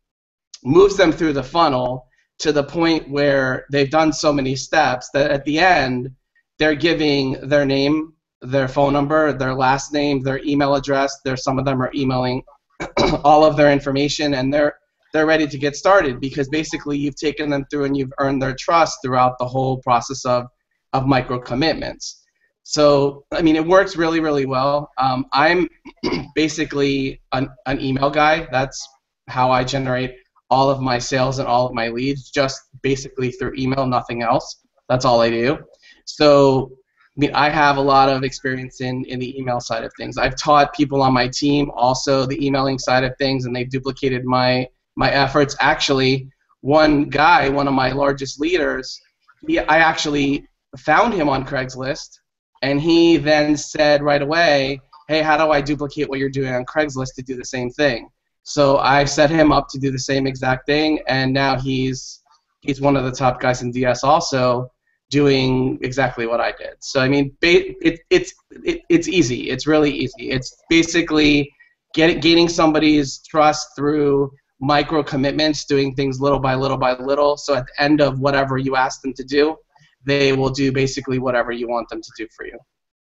moves them through the funnel to the point where they've done so many steps that at the end they're giving their name, their phone number, their last name, their email address. There, some of them are emailing all of their information, and they're they're ready to get started because basically you've taken them through and you've earned their trust throughout the whole process of, of micro commitments. So, I mean, it works really, really well. Um, I'm basically an, an email guy. That's how I generate all of my sales and all of my leads, just basically through email, nothing else. That's all I do. So, I mean, I have a lot of experience in, in the email side of things. I've taught people on my team also the emailing side of things, and they've duplicated my my efforts. Actually, one guy, one of my largest leaders, he, I actually found him on Craigslist, and he then said right away, "Hey, how do I duplicate what you're doing on Craigslist to do the same thing?" So I set him up to do the same exact thing, and now he's he's one of the top guys in DS also. doing exactly what I did. So I mean, it, it's it, it's easy. It's really easy. It's basically get, gaining somebody's trust through micro commitments, doing things little by little by little. So at the end of whatever you ask them to do, they will do basically whatever you want them to do for you.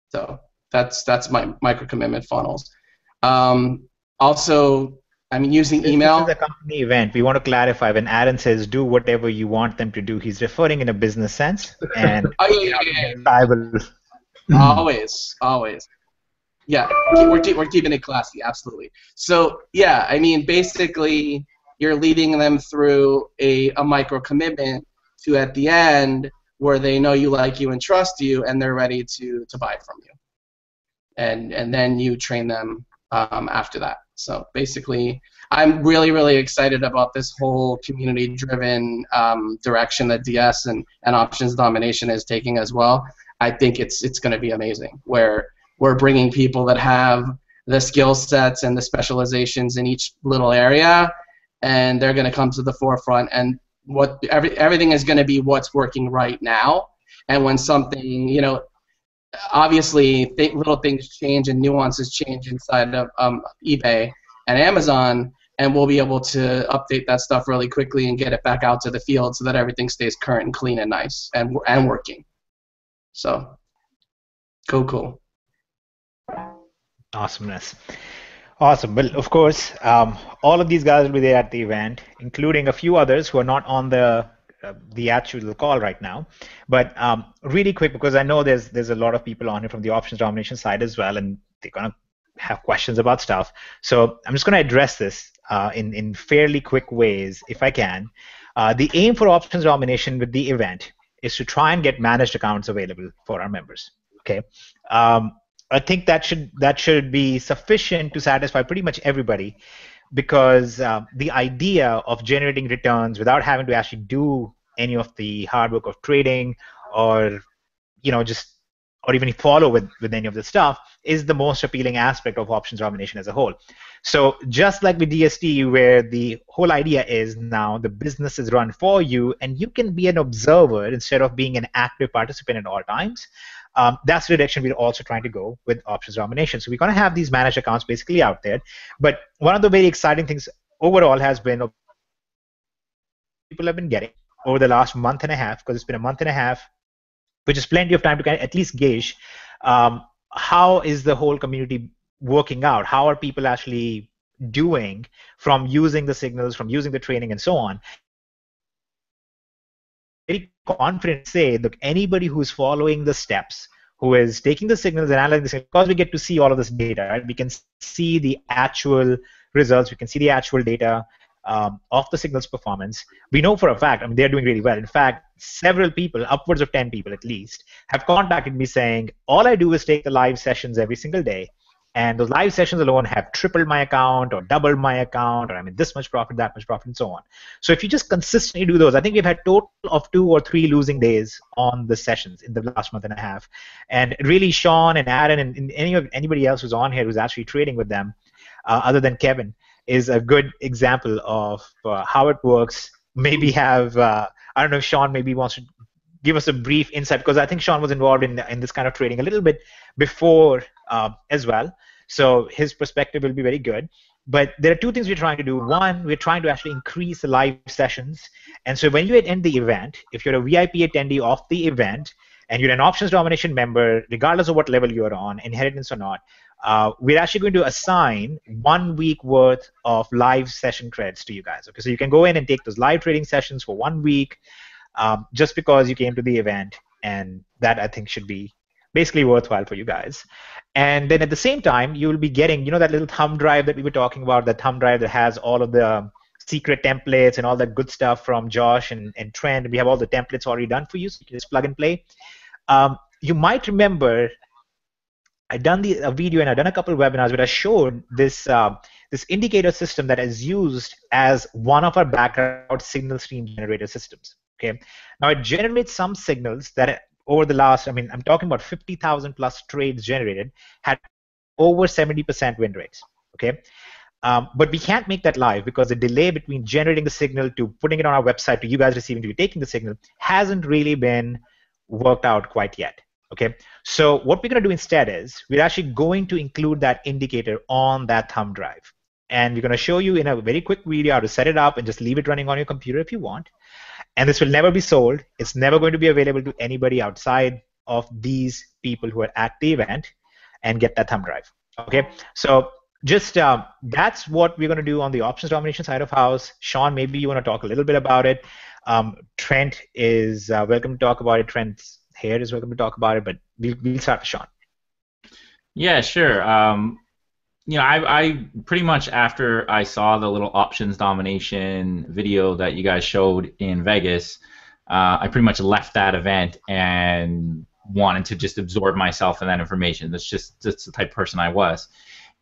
So that's that's my micro commitment funnels. Um, also, I mean, using email. This is a company event. We want to clarify when Aaron says do whatever you want them to do, he's referring in a business sense. And oh, yeah, yeah, yeah. always, always. Yeah, we're, we're keeping it classy, absolutely. So, yeah, I mean, basically, you're leading them through a, a micro commitment to at the end where they know you like you and trust you and they're ready to, to buy from you. And, and then you train them um, after that. So basically, I'm really, really excited about this whole community-driven um, direction that DS and, and options domination is taking as well. I think it's it's going to be amazing. Where we're bringing people that have the skill sets and the specializations in each little area, and they're going to come to the forefront. And what every, everything is going to be what's working right now. And when something, you know, obviously th- little things change and nuances change inside of um, eBay and Amazon, and we'll be able to update that stuff really quickly and get it back out to the field so that everything stays current and clean and nice and and working. So, cool, cool. Awesomeness. Awesome. Well, of course, um, all of these guys will be there at the event, including a few others who are not on the uh, the actual call right now. But um, really quick, because I know there's there's a lot of people on here from the options domination side as well, and they're gonna have questions about stuff. So I'm just gonna address this uh, in in fairly quick ways if I can. Uh, the aim for options domination with the event is to try and get managed accounts available for our members. Okay. Um, I think that should that should be sufficient to satisfy pretty much everybody, because uh, the idea of generating returns without having to actually do any of the hard work of trading or you know just or even follow with, with any of the stuff is the most appealing aspect of options domination as a whole. So just like with DSD, where the whole idea is now the business is run for you and you can be an observer instead of being an active participant at all times. Um, that's the direction we're also trying to go with options domination. So we're going to have these managed accounts basically out there. But one of the very exciting things overall has been people have been getting over the last month and a half, because it's been a month and a half, which is plenty of time to kind of at least gauge um, how is the whole community working out? How are people actually doing from using the signals, from using the training, and so on? Very confident say, look, anybody who's following the steps, who is taking the signals and analyzing the signals, because we get to see all of this data, right? We can see the actual results, we can see the actual data um, of the signals performance. We know for a fact, I mean, they're doing really well. In fact, several people, upwards of 10 people at least, have contacted me saying, all I do is take the live sessions every single day and those live sessions alone have tripled my account or doubled my account or I mean this much profit, that much profit, and so on. So if you just consistently do those, I think we've had total of two or three losing days on the sessions in the last month and a half. And really, Sean and Aaron and, any of anybody else who's on here who's actually trading with them, uh, other than Kevin, is a good example of uh, how it works. Maybe have uh, I don't know if Sean maybe wants to give us a brief insight because I think Sean was involved in in this kind of trading a little bit before uh, as well. So his perspective will be very good. But there are two things we're trying to do. One, we're trying to actually increase the live sessions. And so when you attend the event, if you're a VIP attendee of the event and you're an options domination member, regardless of what level you're on, inheritance or not, uh, we're actually going to assign one week worth of live session credits to you guys. Okay, so you can go in and take those live trading sessions for one week, um, just because you came to the event, and that I think should be basically worthwhile for you guys. And then at the same time, you will be getting, you know, that little thumb drive that we were talking about, that thumb drive that has all of the secret templates and all that good stuff from Josh and, and Trent. We have all the templates already done for you, so you can just plug and play. Um, you might remember I done the a video and I've done a couple of webinars where I showed this uh, this indicator system that is used as one of our background signal stream generator systems. Okay, now it generates some signals that over the last, I mean, I'm talking about 50,000 plus trades generated, had over 70% win rates. Okay, um, but we can't make that live because the delay between generating the signal to putting it on our website to you guys receiving to you taking the signal hasn't really been worked out quite yet. Okay, so what we're going to do instead is we're actually going to include that indicator on that thumb drive. And we're going to show you in a very quick video how to set it up and just leave it running on your computer if you want. And this will never be sold. It's never going to be available to anybody outside of these people who are at the event and get that thumb drive. Okay, so just um, that's what we're going to do on the options domination side of house. Sean, maybe you want to talk a little bit about it. Um, Trent is uh, welcome to talk about it. Trent's here is welcome to talk about it, but we'll, we'll start with Sean. Yeah, sure. Um, you know, I, I pretty much after I saw the little options domination video that you guys showed in Vegas, uh, I pretty much left that event and wanted to just absorb myself in that information. That's just that's the type of person I was.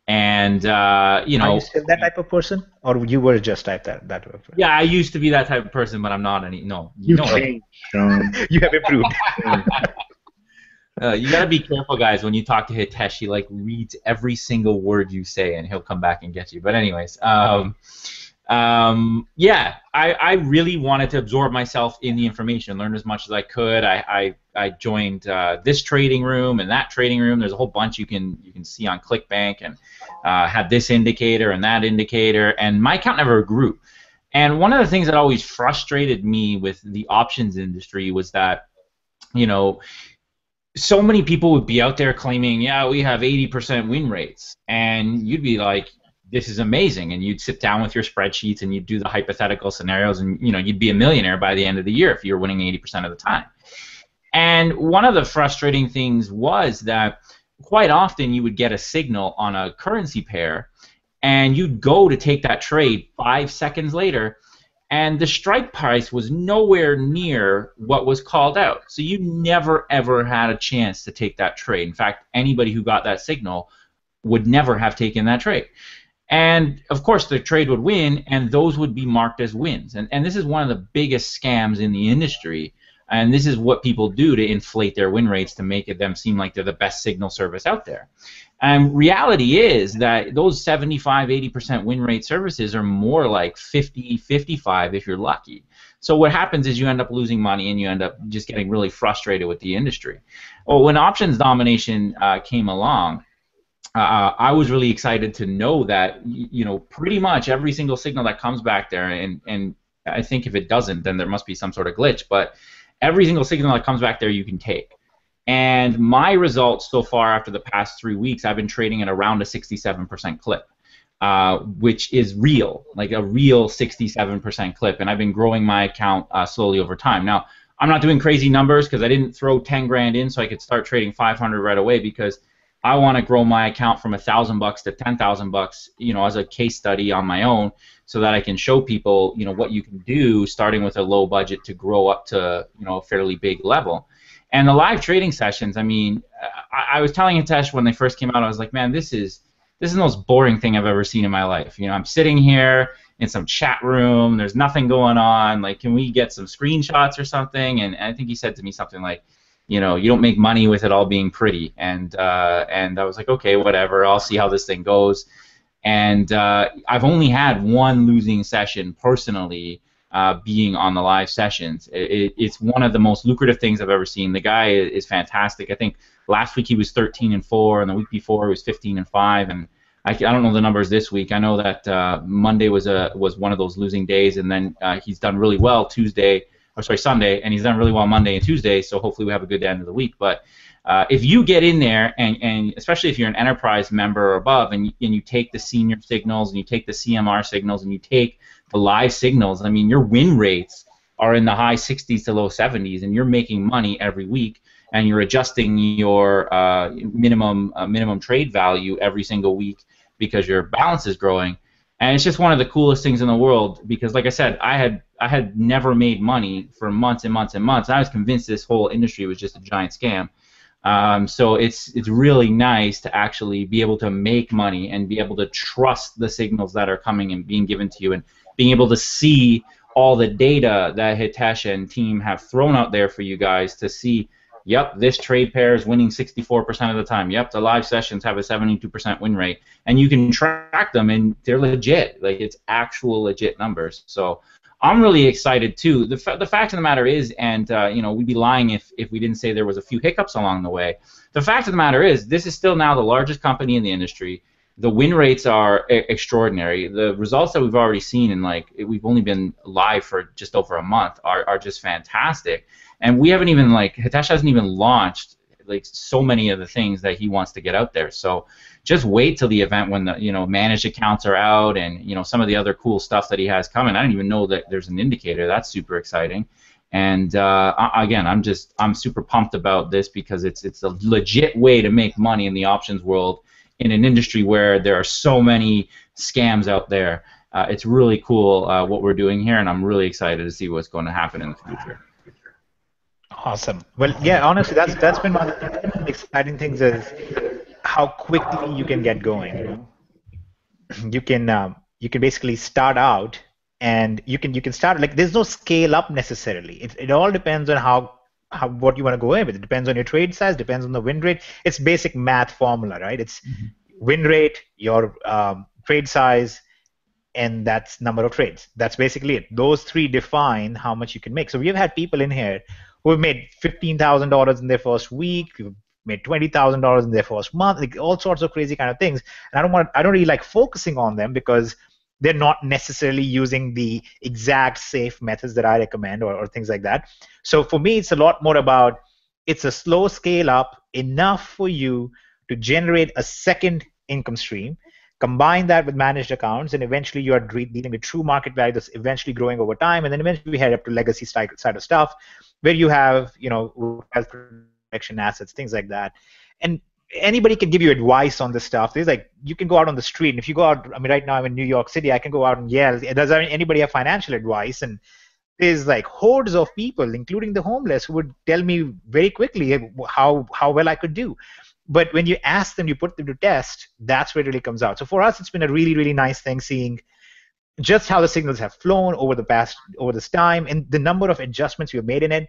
And uh, you know, Are you still that type of person, or you were just type that that type of person? yeah, I used to be that type of person, but I'm not any. No, You know, changed, Sean. you have improved. Uh, you gotta be careful, guys. When you talk to Hitesh, he like reads every single word you say, and he'll come back and get you. But anyways, um, um, yeah, I, I really wanted to absorb myself in the information, learn as much as I could. I I, I joined uh, this trading room and that trading room. There's a whole bunch you can you can see on ClickBank, and uh, had this indicator and that indicator, and my account never grew. And one of the things that always frustrated me with the options industry was that, you know, so many people would be out there claiming, yeah, we have 80% win rates. And you'd be like, this is amazing. And you'd sit down with your spreadsheets and you'd do the hypothetical scenarios and, you know, you'd be a millionaire by the end of the year if you're winning 80% of the time. And one of the frustrating things was that quite often you would get a signal on a currency pair and you'd go to take that trade five seconds later and the strike price was nowhere near what was called out. So you never ever had a chance to take that trade. In fact, anybody who got that signal would never have taken that trade. And of course, the trade would win, and those would be marked as wins. And, and this is one of the biggest scams in the industry. And this is what people do to inflate their win rates to make it them seem like they're the best signal service out there. And reality is that those 75, 80% win rate services are more like 50, 55 if you're lucky. So what happens is you end up losing money and you end up just getting really frustrated with the industry. Well, when options domination uh, came along, uh, I was really excited to know that you know pretty much every single signal that comes back there, and and I think if it doesn't, then there must be some sort of glitch. But every single signal that comes back there, you can take. And my results so far after the past three weeks, I've been trading at around a 67% clip, uh, which is real, like a real 67% clip. And I've been growing my account uh, slowly over time. Now, I'm not doing crazy numbers because I didn't throw 10 grand in so I could start trading 500 right away because I want to grow my account from a thousand bucks to ten thousand bucks, you know, as a case study on my own, so that I can show people, you know, what you can do starting with a low budget to grow up to, you know, a fairly big level. And the live trading sessions, I mean, I, I was telling Hitesh when they first came out, I was like, man, this is this is the most boring thing I've ever seen in my life. You know, I'm sitting here in some chat room, there's nothing going on. Like, can we get some screenshots or something? And I think he said to me something like, you know, you don't make money with it all being pretty. And uh, and I was like, okay, whatever. I'll see how this thing goes. And uh, I've only had one losing session personally, uh, being on the live sessions. It, it's one of the most lucrative things I've ever seen. The guy is fantastic. I think last week he was 13 and four, and the week before he was 15 and five. And I, I don't know the numbers this week. I know that uh, Monday was a was one of those losing days, and then uh, he's done really well Tuesday or sorry Sunday, and he's done really well Monday and Tuesday. So hopefully we have a good end of the week. But uh, if you get in there, and, and especially if you're an enterprise member or above, and and you take the senior signals, and you take the CMR signals, and you take live signals, I mean your win rates are in the high 60s to low 70s, and you're making money every week, and you're adjusting your uh, minimum uh, minimum trade value every single week because your balance is growing. And it's just one of the coolest things in the world because, like I said, I had I had never made money for months and months and months. I was convinced this whole industry was just a giant scam. Um, so it's it's really nice to actually be able to make money and be able to trust the signals that are coming and being given to you and being able to see all the data that Hitesh and team have thrown out there for you guys to see. Yep, this trade pair is winning 64% of the time. Yep, the live sessions have a 72% win rate, and you can track them, and they're legit. Like it's actual legit numbers. So I'm really excited too. The, fa- the fact of the matter is, and uh, you know, we'd be lying if, if we didn't say there was a few hiccups along the way. The fact of the matter is, this is still now the largest company in the industry. The win rates are extraordinary. The results that we've already seen, and like we've only been live for just over a month, are, are just fantastic. And we haven't even like Hitesh hasn't even launched like so many of the things that he wants to get out there. So just wait till the event when the you know managed accounts are out and you know some of the other cool stuff that he has coming. I didn't even know that there's an indicator. That's super exciting. And uh, again, I'm just I'm super pumped about this because it's it's a legit way to make money in the options world in an industry where there are so many scams out there. Uh, it's really cool uh, what we're doing here, and I'm really excited to see what's going to happen in the future. Awesome. Well, yeah, honestly, that's that's been one of the exciting things is how quickly you can get going. You, can um, you can basically start out and you can you can start like there's no scale up necessarily. It it all depends on how how what you want to go in with. It depends on your trade size, depends on the win rate. It's basic math formula, right? It's mm-hmm. win rate, your um, trade size, and that's number of trades. That's basically it. Those three define how much you can make. So we've had people in here who have made fifteen thousand dollars in their first week, who've made twenty thousand dollars in their first month, like all sorts of crazy kind of things. And I don't want, I don't really like focusing on them because they're not necessarily using the exact safe methods that I recommend or, or things like that. So for me, it's a lot more about it's a slow scale up enough for you to generate a second income stream combine that with managed accounts, and eventually you are dealing with true market value that's eventually growing over time, and then eventually we head up to legacy side of stuff, where you have you know wealth protection assets, things like that, and anybody can give you advice on this stuff. There's like you can go out on the street, and if you go out, I mean, right now I'm in New York City, I can go out and yell. Does anybody have financial advice? And there's like hordes of people, including the homeless, who would tell me very quickly how how well I could do but when you ask them, you put them to test, that's where it really comes out. So for us, it's been a really, really nice thing seeing just how the signals have flown over the past over this time and the number of adjustments we have made in it.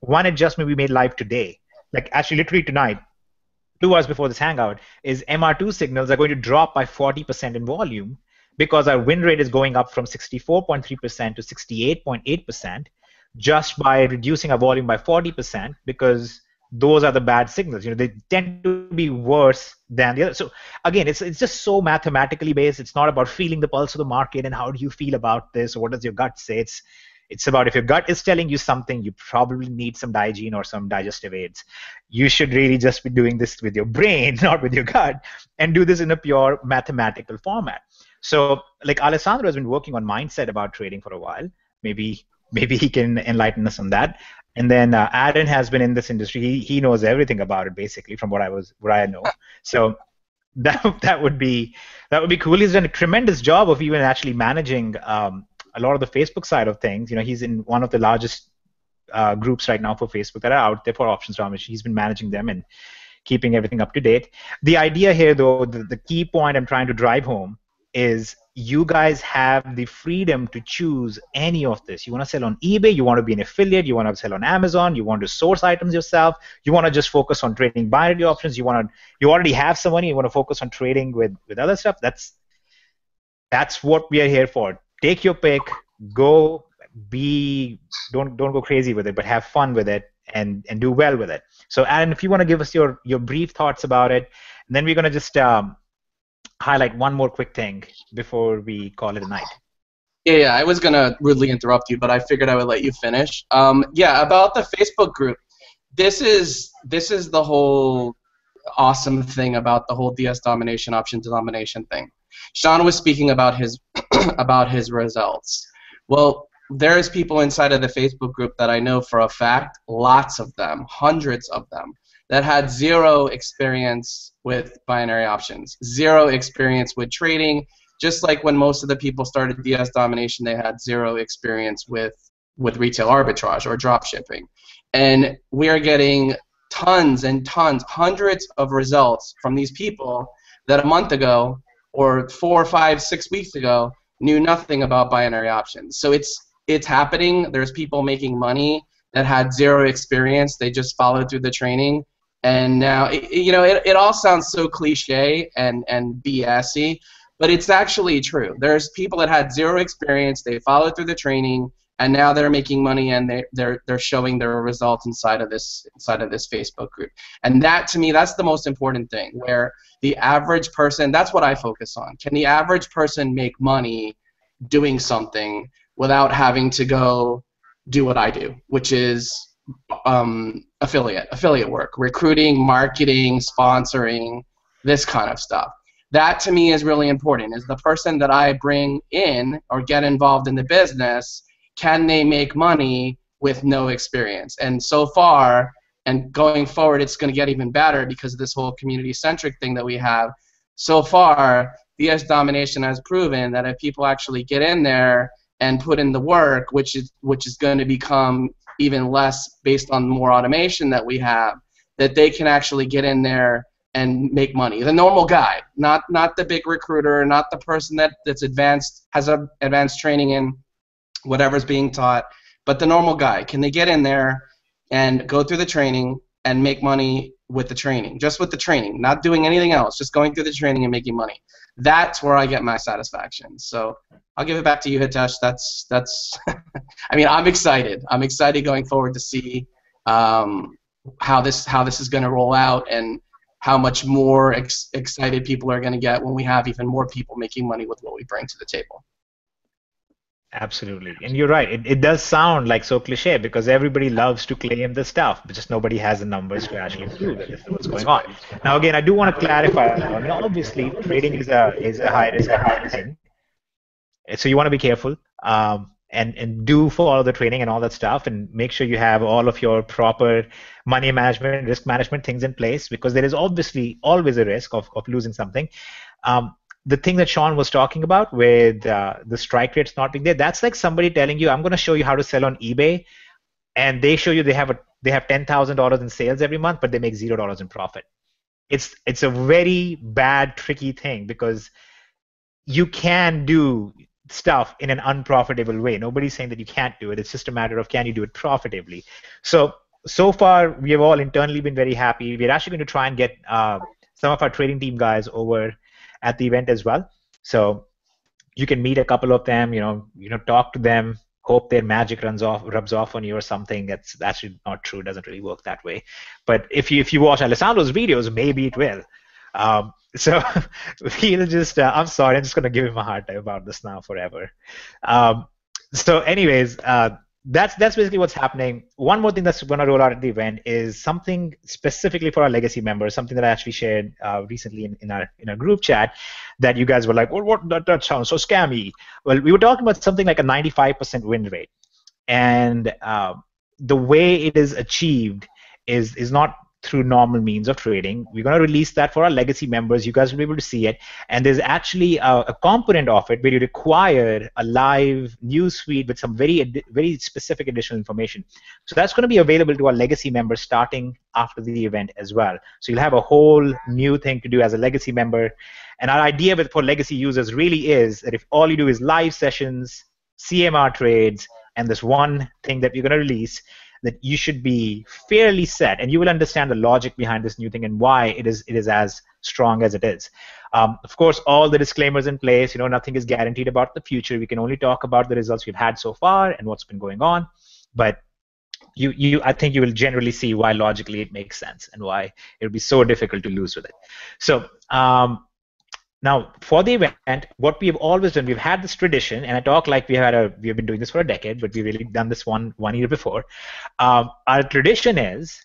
One adjustment we made live today, like actually literally tonight, two hours before this hangout, is MR2 signals are going to drop by 40% in volume because our win rate is going up from 64.3% to 68.8% just by reducing our volume by 40% because those are the bad signals. You know, they tend to be worse than the other. So again, it's it's just so mathematically based. It's not about feeling the pulse of the market and how do you feel about this or what does your gut say. It's it's about if your gut is telling you something, you probably need some Digene or some digestive aids. You should really just be doing this with your brain, not with your gut, and do this in a pure mathematical format. So, like Alessandro has been working on mindset about trading for a while. Maybe maybe he can enlighten us on that. And then uh, Aaron has been in this industry. He, he knows everything about it basically from what I was what I know. So that that would be that would be cool. He's done a tremendous job of even actually managing um, a lot of the Facebook side of things. You know, he's in one of the largest uh, groups right now for Facebook that are out there for options domination. He's been managing them and keeping everything up to date. The idea here, though, the, the key point I'm trying to drive home is you guys have the freedom to choose any of this. You want to sell on eBay, you want to be an affiliate, you want to sell on Amazon, you want to source items yourself, you want to just focus on trading binary options, you want to you already have some money, you want to focus on trading with with other stuff. That's that's what we are here for. Take your pick, go be don't don't go crazy with it, but have fun with it and and do well with it. So Aaron, if you want to give us your your brief thoughts about it, then we're gonna just um, highlight one more quick thing before we call it a night. Yeah, yeah, I was gonna rudely interrupt you, but I figured I would let you finish. Um, yeah, about the Facebook group. This is this is the whole awesome thing about the whole DS domination option domination thing. Sean was speaking about his about his results. Well, there's people inside of the Facebook group that I know for a fact, lots of them, hundreds of them, that had zero experience with binary options, zero experience with trading. Just like when most of the people started DS domination, they had zero experience with with retail arbitrage or drop shipping, and we are getting tons and tons, hundreds of results from these people that a month ago or four, five, six weeks ago knew nothing about binary options. So it's it's happening. There's people making money that had zero experience. They just followed through the training and now, you know, it, it all sounds so cliche and, and BSy, but it's actually true. There's people that had zero experience, they followed through the training, and now they're making money and they, they're they're showing their results inside of this inside of this Facebook group. And that to me, that's the most important thing. Where the average person, that's what I focus on. Can the average person make money doing something without having to go do what I do, which is um, affiliate affiliate work, recruiting, marketing, sponsoring, this kind of stuff. That to me is really important. Is the person that I bring in or get involved in the business, can they make money with no experience? And so far, and going forward, it's going to get even better because of this whole community-centric thing that we have. So far, DS domination has proven that if people actually get in there and put in the work, which is which is going to become even less based on more automation that we have, that they can actually get in there and make money. The normal guy, not not the big recruiter, not the person that, that's advanced has a advanced training in whatever's being taught, but the normal guy. Can they get in there and go through the training and make money with the training, just with the training, not doing anything else, just going through the training and making money. That's where I get my satisfaction. So I'll give it back to you, Hitesh. That's that's. I mean, I'm excited. I'm excited going forward to see um, how this how this is going to roll out and how much more ex- excited people are going to get when we have even more people making money with what we bring to the table. Absolutely. And you're right. It, it does sound like so cliche because everybody loves to claim the stuff, but just nobody has the numbers to actually prove that this is what's going on. Now, again, I do want to clarify. I mean, obviously, trading is a is a high risk thing, so you want to be careful. Um, and and do follow the training and all that stuff and make sure you have all of your proper money management risk management things in place because there is obviously always a risk of, of losing something um, the thing that Sean was talking about with uh, the strike rates not being there, that's like somebody telling you, I'm going to show you how to sell on eBay, and they show you they have a they have ten thousand dollars in sales every month, but they make zero dollars in profit. It's it's a very bad, tricky thing because you can do stuff in an unprofitable way. Nobody's saying that you can't do it. It's just a matter of can you do it profitably. So so far, we have all internally been very happy. We're actually going to try and get uh, some of our trading team guys over at the event as well. So you can meet a couple of them, you know, you know, talk to them, hope their magic runs off, rubs off on you or something. That's actually not true. It doesn't really work that way. But if you if you watch Alessandro's videos, maybe it will. Um, so he'll just. Uh, I'm sorry. I'm just gonna give him a hard time about this now forever. Um, so, anyways, uh, that's that's basically what's happening. One more thing that's going to roll out at the event is something specifically for our legacy members, something that I actually shared uh, recently in, in our in our group chat that you guys were like, well, what that, that sounds so scammy. Well, we were talking about something like a 95% win rate, and uh, the way it is achieved is is not through normal means of trading. We're going to release that for our legacy members. You guys will be able to see it. And there's actually a, a component of it where you require a live news feed with some very, very specific additional information. So that's going to be available to our legacy members starting after the event as well. So you'll have a whole new thing to do as a legacy member. And our idea with for legacy users really is that if all you do is live sessions, CMR trades, and this one thing that we're going to release, that you should be fairly set, and you will understand the logic behind this new thing and why it is it is as strong as it is. Um, of course, all the disclaimers in place. You know, nothing is guaranteed about the future. We can only talk about the results we've had so far and what's been going on. But you, you, I think you will generally see why logically it makes sense and why it would be so difficult to lose with it. So um, now, for the event, what we have always done, we've had this tradition, and I talk like we had a, we have been doing this for a decade, but we've really done this one one year before. Um, our tradition is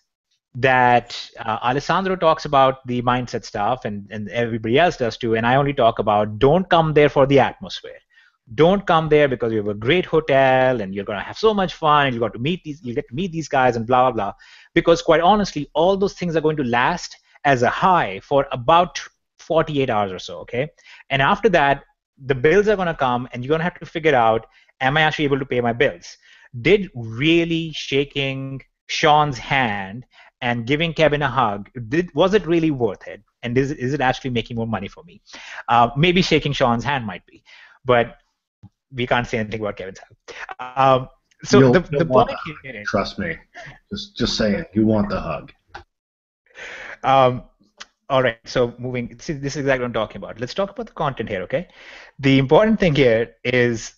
that uh, Alessandro talks about the mindset stuff, and, and everybody else does too, and I only talk about don't come there for the atmosphere. Don't come there because you have a great hotel and you're gonna have so much fun. And you got to meet these, you get to meet these guys, and blah blah blah. Because quite honestly, all those things are going to last as a high for about 48 hours or so, okay? And after that, the bills are going to come and you're going to have to figure out, am I actually able to pay my bills? Did really shaking Sean's hand and giving Kevin a hug, did, was it really worth it? And is, is it actually making more money for me? Uh, maybe shaking Sean's hand might be, but we can't say anything about Kevin's hug. Um, so You'll, the, the point the hug. here is, Trust me. Just just saying, you want the hug. um, all right. So moving, see, this is exactly what I'm talking about. Let's talk about the content here, okay? The important thing here is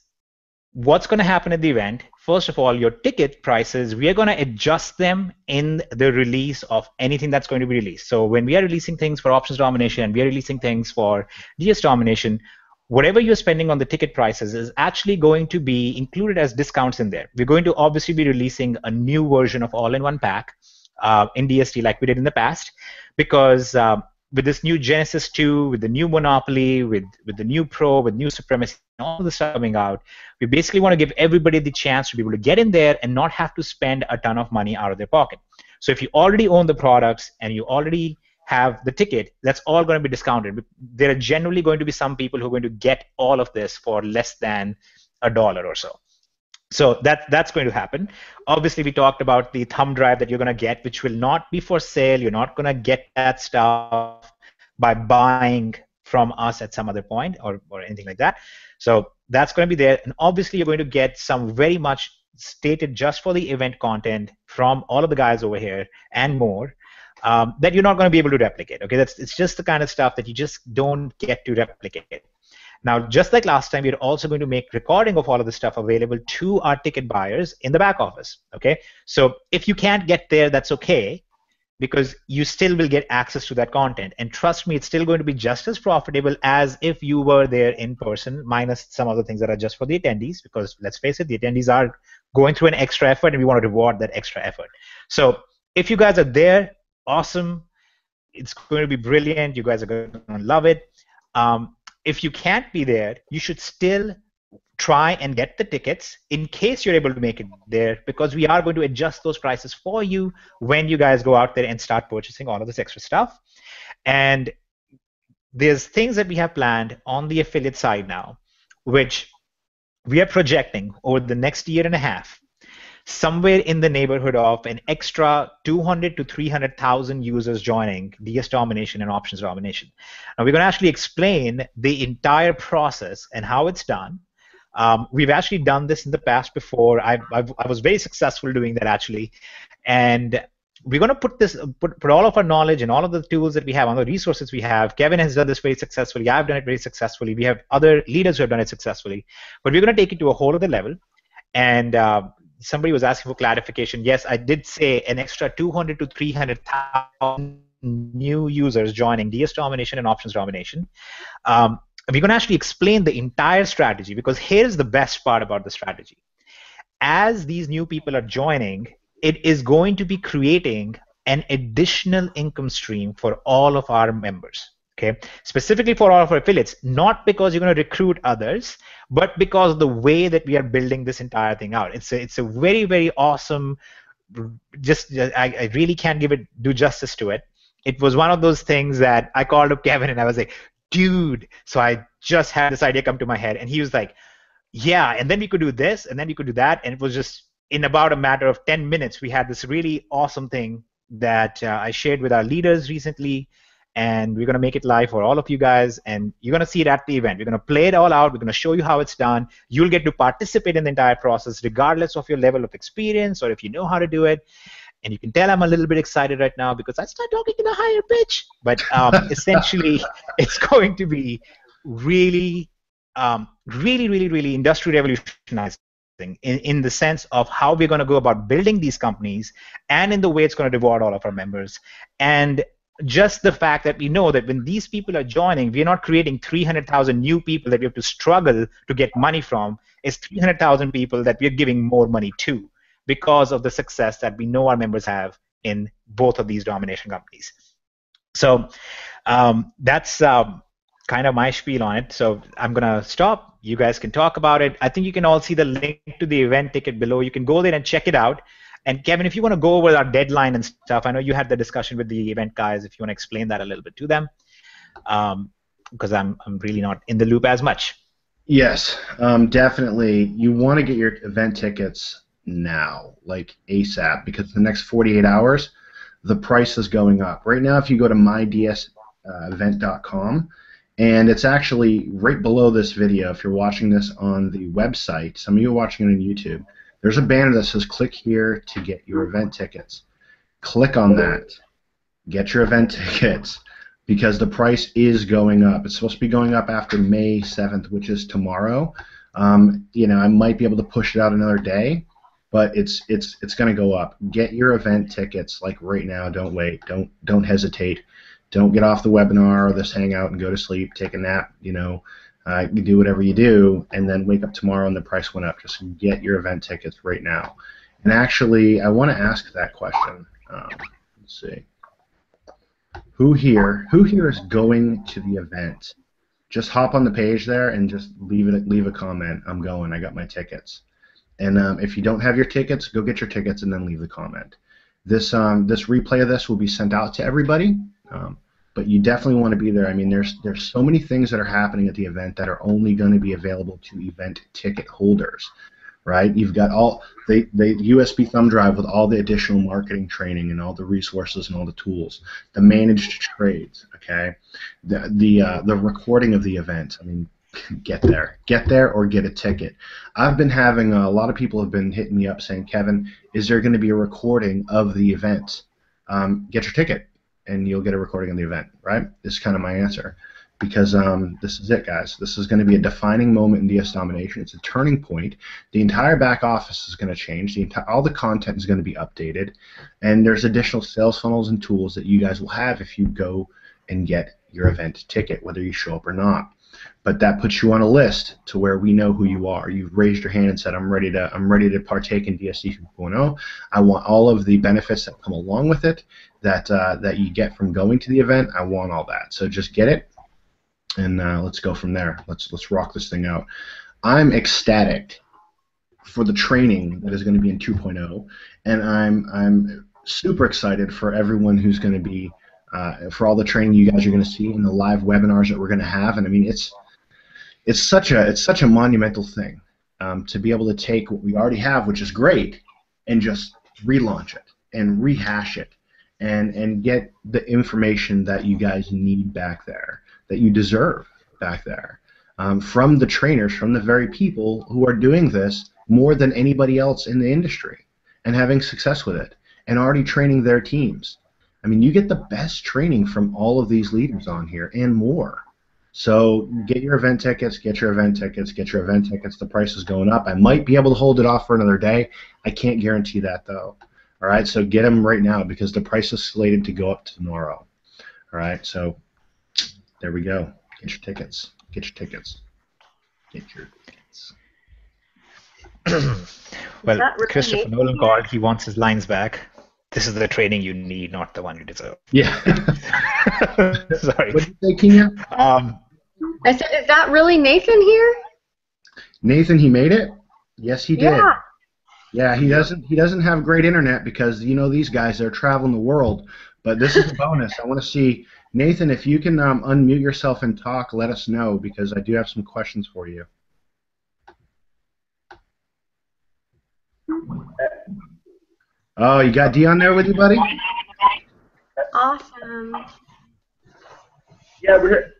what's going to happen at the event. First of all, your ticket prices, we are going to adjust them in the release of anything that's going to be released. So when we are releasing things for options domination we are releasing things for DS domination, whatever you're spending on the ticket prices is actually going to be included as discounts in there. We're going to obviously be releasing a new version of all-in-one pack uh, in DSD like we did in the past, because uh, with this new Genesis 2, with the new Monopoly, with with the new Pro, with new Supremacy, all the stuff coming out, we basically want to give everybody the chance to be able to get in there and not have to spend a ton of money out of their pocket. So if you already own the products and you already have the ticket, that's all going to be discounted. There are generally going to be some people who are going to get all of this for less than a dollar or so. So that that's going to happen. Obviously, we talked about the thumb drive that you're going to get, which will not be for sale. You're not going to get that stuff by buying from us at some other point or, or anything like that. So that's going to be there. And obviously, you're going to get some very much stated just for the event content from all of the guys over here and more um, that you're not going to be able to replicate. Okay, that's it's just the kind of stuff that you just don't get to replicate. Now, just like last time, we're also going to make recording of all of this stuff available to our ticket buyers in the back office. Okay, so if you can't get there, that's okay because you still will get access to that content. And trust me, it's still going to be just as profitable as if you were there in person, minus some other things that are just for the attendees. Because let's face it, the attendees are going through an extra effort, and we want to reward that extra effort. So if you guys are there, awesome. It's going to be brilliant. You guys are going to love it. Um, if you can't be there, you should still try and get the tickets in case you're able to make it there because we are going to adjust those prices for you when you guys go out there and start purchasing all of this extra stuff. And there's things that we have planned on the affiliate side now, which we are projecting over the next year and a half somewhere in the neighborhood of an extra 200 to 300,000 users joining DS domination and options domination. Now we're going to actually explain the entire process and how it's done. Um, we've actually done this in the past before. I, I, I was very successful doing that actually, and we're going to put this put, put all of our knowledge and all of the tools that we have all the resources we have kevin has done this very successfully i've done it very successfully we have other leaders who have done it successfully but we're going to take it to a whole other level and uh, somebody was asking for clarification. Yes, I did say an extra 200 to 300,000 new users joining DS domination and options domination. Um, we're going to actually explain the entire strategy because here's the best part about the strategy. As these new people are joining, it is going to be creating an additional income stream for all of our members okay? Specifically for all of our affiliates not because you're going to recruit others but because of the way that we are building this entire thing out. It's a, it's a very very awesome just I, I really can't give it do justice to it. It was one of those things that i called up kevin and i was like dude so i just had this idea come to my head and he was like yeah and then we could do this and then we could do that and it was just in about a matter of 10 minutes we had this really awesome thing that uh, i shared with our leaders recently and we're going to make it live for all of you guys and you're going to see it at the event. We're going to play it all out. We're going to show you how it's done. You'll get to participate in the entire process regardless of your level of experience or if you know how to do it. And you can tell i'm a little bit excited right now because i start talking in a higher pitch. But um, essentially it's going to be really um, really really really industry revolutionizing in, in the sense of how we're going to go about building these companies and in the way it's going to reward all of our members. And just the fact that we know that when these people are joining, we're not creating 300,000 new people that we have to struggle to get money from. It's 300,000 people that we're giving more money to because of the success that we know our members have in both of these domination companies. So um, that's um, kind of my spiel on it. So I'm going to stop. You guys can talk about it. I think you can all see the link to the event ticket below. You can go there and check it out. And Kevin, if you want to go over our deadline and stuff, I know you had the discussion with the event guys. If you want to explain that a little bit to them, because um, I'm I'm really not in the loop as much. Yes, um, definitely. You want to get your event tickets now, like ASAP, because the next 48 hours, the price is going up. Right now, if you go to mydsevent.com, and it's actually right below this video. If you're watching this on the website, some of you are watching it on YouTube there's a banner that says click here to get your event tickets. Click on that. Get your event tickets. because the price is going up. It's supposed to be going up after May 7th, which is tomorrow. Um, you know, I might be able to push it out another day, but it's it's it's going to go up. Get your event tickets like right now. Don't wait. Don't don't hesitate. Don't get off the webinar or this hangout and go to sleep. Take a nap. You know, uh, you do whatever you do, and then wake up tomorrow and the price went up. Just get your event tickets right now. And actually, I want to ask that question. Um, let's see. Who here? Who here is going to the event? Just hop on the page there and just leave it. Leave a comment. I'm going. I got my tickets. And um, if you don't have your tickets, go get your tickets and then leave the comment. This um, this replay of this will be sent out to everybody. Um, but you definitely want to be there. I mean, there's there's so many things that are happening at the event that are only going to be available to event ticket holders right? You've got all the, USB thumb drive with all the additional marketing training and all the resources and all the tools, the managed trades, okay, the the uh, the recording of the event. I mean, get there, get there, or get a ticket. I've been having uh, a lot of people have been hitting me up saying, Kevin, is there going to be a recording of the event? Um, get your ticket, and you'll get a recording of the event, right? This is kind of my answer because um, this is it, guys. This is going to be a defining moment in DS domination. It's a turning point. The entire back office is going to change. The entire, all the content is going to be updated, and there's additional sales funnels and tools that you guys will have if you go and get your event ticket, whether you show up or not. But that puts you on a list to where we know who you are. You've raised your hand and said, "I'm ready to. I'm ready to partake in DSD 2.0. I want all of the benefits that come along with it, that uh, that you get from going to the event. I want all that. So just get it and uh, let's go from there. Let's let's rock this thing out. I'm ecstatic for the training that is going to be in 2.0, and I'm I'm super excited for everyone who's going to be uh, for all the training you guys are going to see in the live webinars that we're going to have. And I mean, it's it's such a it's such a monumental thing um, to be able to take what we already have, which is great, and just relaunch it and rehash it and and get the information that you guys need back there that you deserve back there um, from the trainers, from the very people who are doing this more than anybody else in the industry and having success with it and already training their teams. I mean, you get the best training from all of these leaders on here and more. So get your event tickets, get your event tickets, get your event tickets. The price is going up. I might be able to hold it off for another day. I can't guarantee that though. All right, so get them right now because the price is slated to go up tomorrow. All right, so there we go. Get your tickets. Get your tickets. Get your tickets. well, Christopher Nolan called. He wants his lines back. This is the training you need, not the one you deserve. Yeah. Sorry. What did you say, Kenya? Um, I said, is that really Nathan here? Nathan, he made it. Yes, he did. Yeah. Yeah, he doesn't. He doesn't have great internet because you know these guys. They're traveling the world. But this is a bonus. I want to see Nathan, if you can um, unmute yourself and talk, let us know because I do have some questions for you. Oh, you got Dion there with you, buddy? Awesome. Yeah, we're here.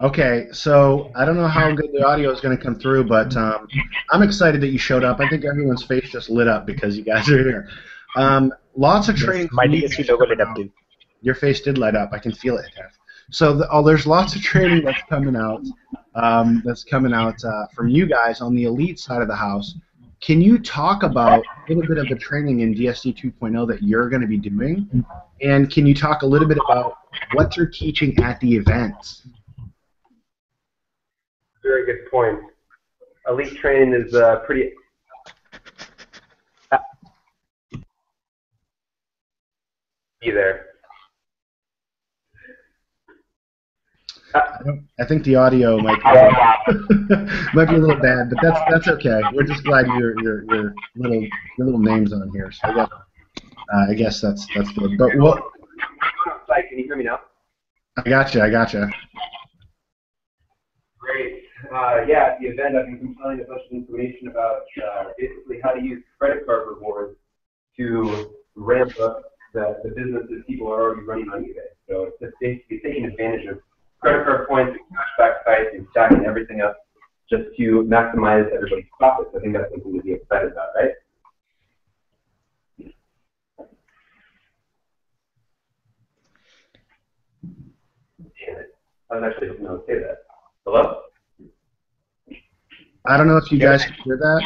Okay, so I don't know how good the audio is going to come through, but um, I'm excited that you showed up. I think everyone's face just lit up because you guys are here. Um, lots of training. My DSD logo lit up too. Your face did light up. I can feel it. So the, oh, there's lots of training that's coming out. Um, that's coming out uh, from you guys on the elite side of the house. Can you talk about a little bit of the training in DSD 2.0 that you're going to be doing, and can you talk a little bit about what you're teaching at the events? Very good point. Elite training is uh, pretty be there. I, I think the audio might be, might be a little bad, but that's that's okay. We're just glad your your your little your little names on here. So I guess, uh, I guess that's that's good. But what? Can you hear me now? I got you. I got you. Great. Uh, yeah, at the event, I've been compiling a bunch of information about uh, basically how to use credit card rewards to ramp up the, the business that people are already running on eBay. So it's just basically taking advantage of credit card points and cashback sites and stacking everything up just to maximize everybody's profits. I think that's something to be excited about, right? I was actually hoping I would say that. Hello? I don't know if you guys can hear that.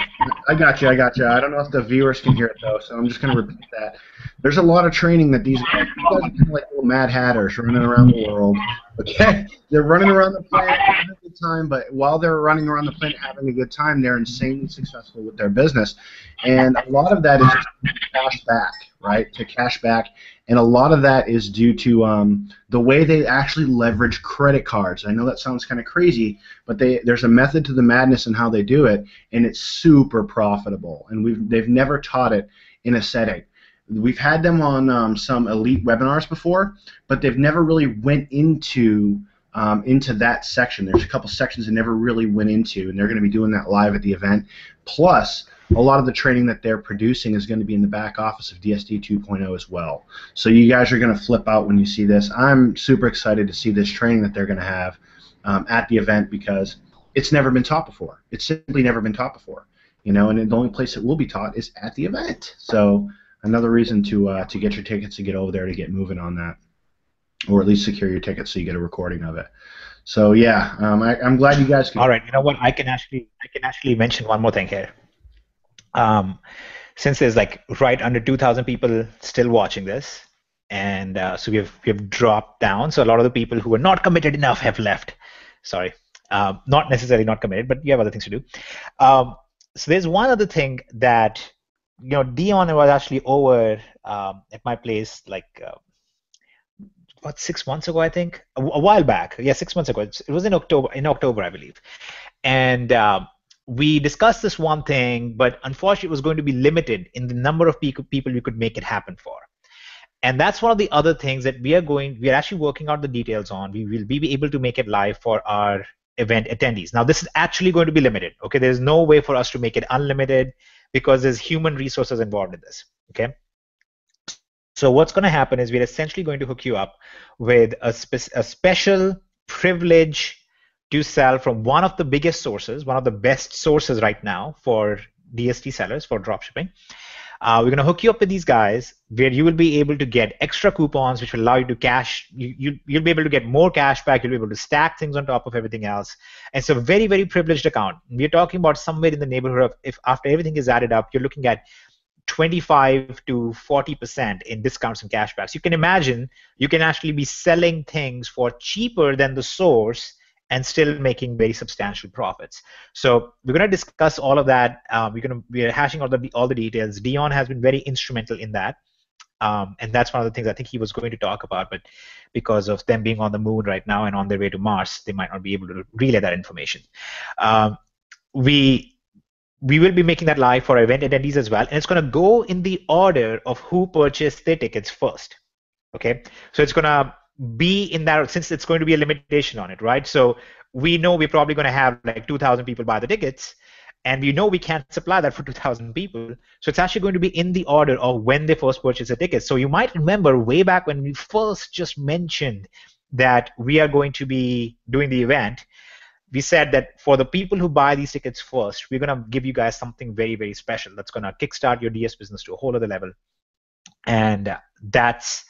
I got you. I got you. I don't know if the viewers can hear it though, so I'm just going to repeat that. There's a lot of training that these guys, these guys are kind of like little Mad Hatters running around the world. Okay, they're running around the planet having a good time, but while they're running around the planet having a good time, they're insanely successful with their business, and a lot of that is cash back, right? To cash back, and a lot of that is due to um, the way they actually leverage credit cards. I know that sounds kind of crazy, but they, there's a method to the madness in how they do it, and it's super profitable. And we've they've never taught it in a setting. We've had them on um, some elite webinars before, but they've never really went into um, into that section. There's a couple sections they never really went into, and they're going to be doing that live at the event. Plus, a lot of the training that they're producing is going to be in the back office of DSD 2.0 as well. So you guys are going to flip out when you see this. I'm super excited to see this training that they're going to have um, at the event because it's never been taught before. It's simply never been taught before. You know, and the only place it will be taught is at the event. So another reason to uh, to get your tickets to get over there to get moving on that, or at least secure your tickets so you get a recording of it. So yeah, um, I, am glad you guys. Can All right, you know what? I can actually I can actually mention one more thing here. Um, since there's like right under 2,000 people still watching this, and uh, so we have we have dropped down. So a lot of the people who are not committed enough have left. Sorry, uh, not necessarily not committed, but you have other things to do. Um, so there's one other thing that you know Dion was actually over um, at my place like uh, what six months ago I think? A, a, while back. Yeah six months ago. It was in October in October I believe. And uh, we discussed this one thing but unfortunately it was going to be limited in the number of people people you could make it happen for. And that's one of the other things that we are going we are actually working out the details on. We will be able to make it live for our event attendees. Now, this is actually going to be limited. Okay, there's no way for us to make it unlimited because there's human resources involved in this. Okay. So what's going to happen is we're essentially going to hook you up with a, spe- a special privilege to sell from one of the biggest sources, one of the best sources right now for DSD sellers for dropshipping. Uh, we're going to hook you up with these guys where you will be able to get extra coupons, which will allow you to cash. You, you, you'll be able to get more cash back. You'll be able to stack things on top of everything else. And it's a very, very privileged account. We're talking about somewhere in the neighborhood of, if after everything is added up, you're looking at 25 to 40% in discounts and cashbacks. You can imagine you can actually be selling things for cheaper than the source and still making very substantial profits. So we're going to discuss all of that. Uh, we're going to we are hashing all the all the details. Dion has been very instrumental in that, um, and that's one of the things I think he was going to talk about. But because of them being on the moon right now and on their way to Mars, they might not be able to relay that information. Um, we we will be making that live for event attendees as well, and it's going to go in the order of who purchased their tickets first. Okay, so it's going to be in that since it's going to be a limitation on it, right? So we know we're probably going to have like 2,000 people buy the tickets, and we know we can't supply that for 2,000 people. So it's actually going to be in the order of when they first purchase a ticket. So you might remember way back when we first just mentioned that we are going to be doing the event. We said that for the people who buy these tickets first, we're going to give you guys something very, very special that's going to kickstart your DS business to a whole other level. And that's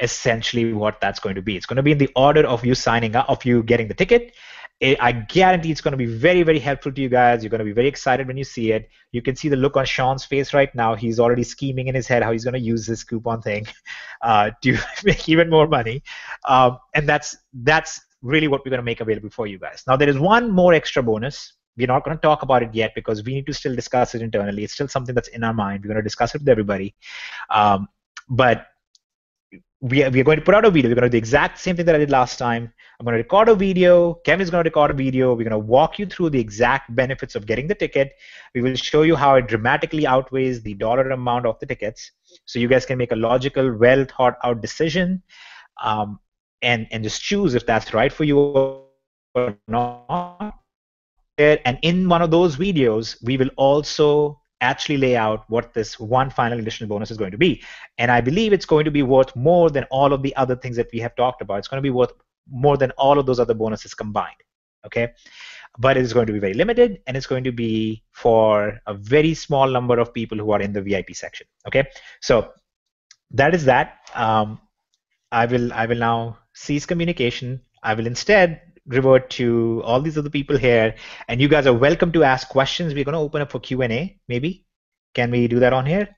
essentially what that's going to be. It's going to be in the order of you signing up, of you getting the ticket. I guarantee it's going to be very, very helpful to you guys. You're going to be very excited when you see it. You can see the look on Sean's face right now. He's already scheming in his head how he's going to use this coupon thing uh, to make even more money. Um, and that's that's really what we're going to make available for you guys. Now, there is one more extra bonus. We're not going to talk about it yet because we need to still discuss it internally. It's still something that's in our mind. We're going to discuss it with everybody. Um, but we are, we are going to put out a video. We're going to do the exact same thing that I did last time. I'm going to record a video. Kevin is going to record a video. We're going to walk you through the exact benefits of getting the ticket. We will show you how it dramatically outweighs the dollar amount of the tickets, so you guys can make a logical, well thought out decision, um, and and just choose if that's right for you or not. And in one of those videos, we will also actually lay out what this one final additional bonus is going to be. And I believe it's going to be worth more than all of the other things that we have talked about. It's going to be worth more than all of those other bonuses combined. Okay? But it's going to be very limited and it's going to be for a very small number of people who are in the VIP section. Okay? So that is that. Um, I will I will now cease communication. I will instead revert to all these other people here, and you guys are welcome to ask questions. We're going to open up for Q&A, maybe. Can we do that on here?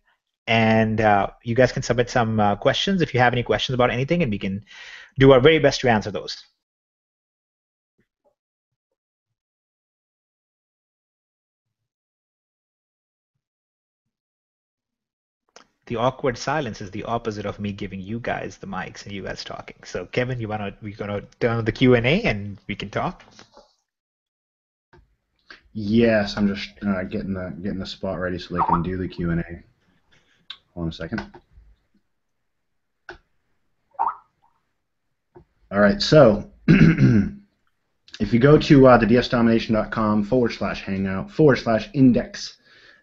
And uh, you guys can submit some uh, questions if you have any questions about anything, and we can do our very best to answer those. The awkward silence is the opposite of me giving you guys the mics and you guys talking. So Kevin, you wanna we're gonna turn on the Q and A and we can talk. Yes, I'm just uh, getting the getting the spot ready so they can do the Q and A. Hold on a second. All right, so if you go to uh, the dsdomination.com forward slash hangout forward slash index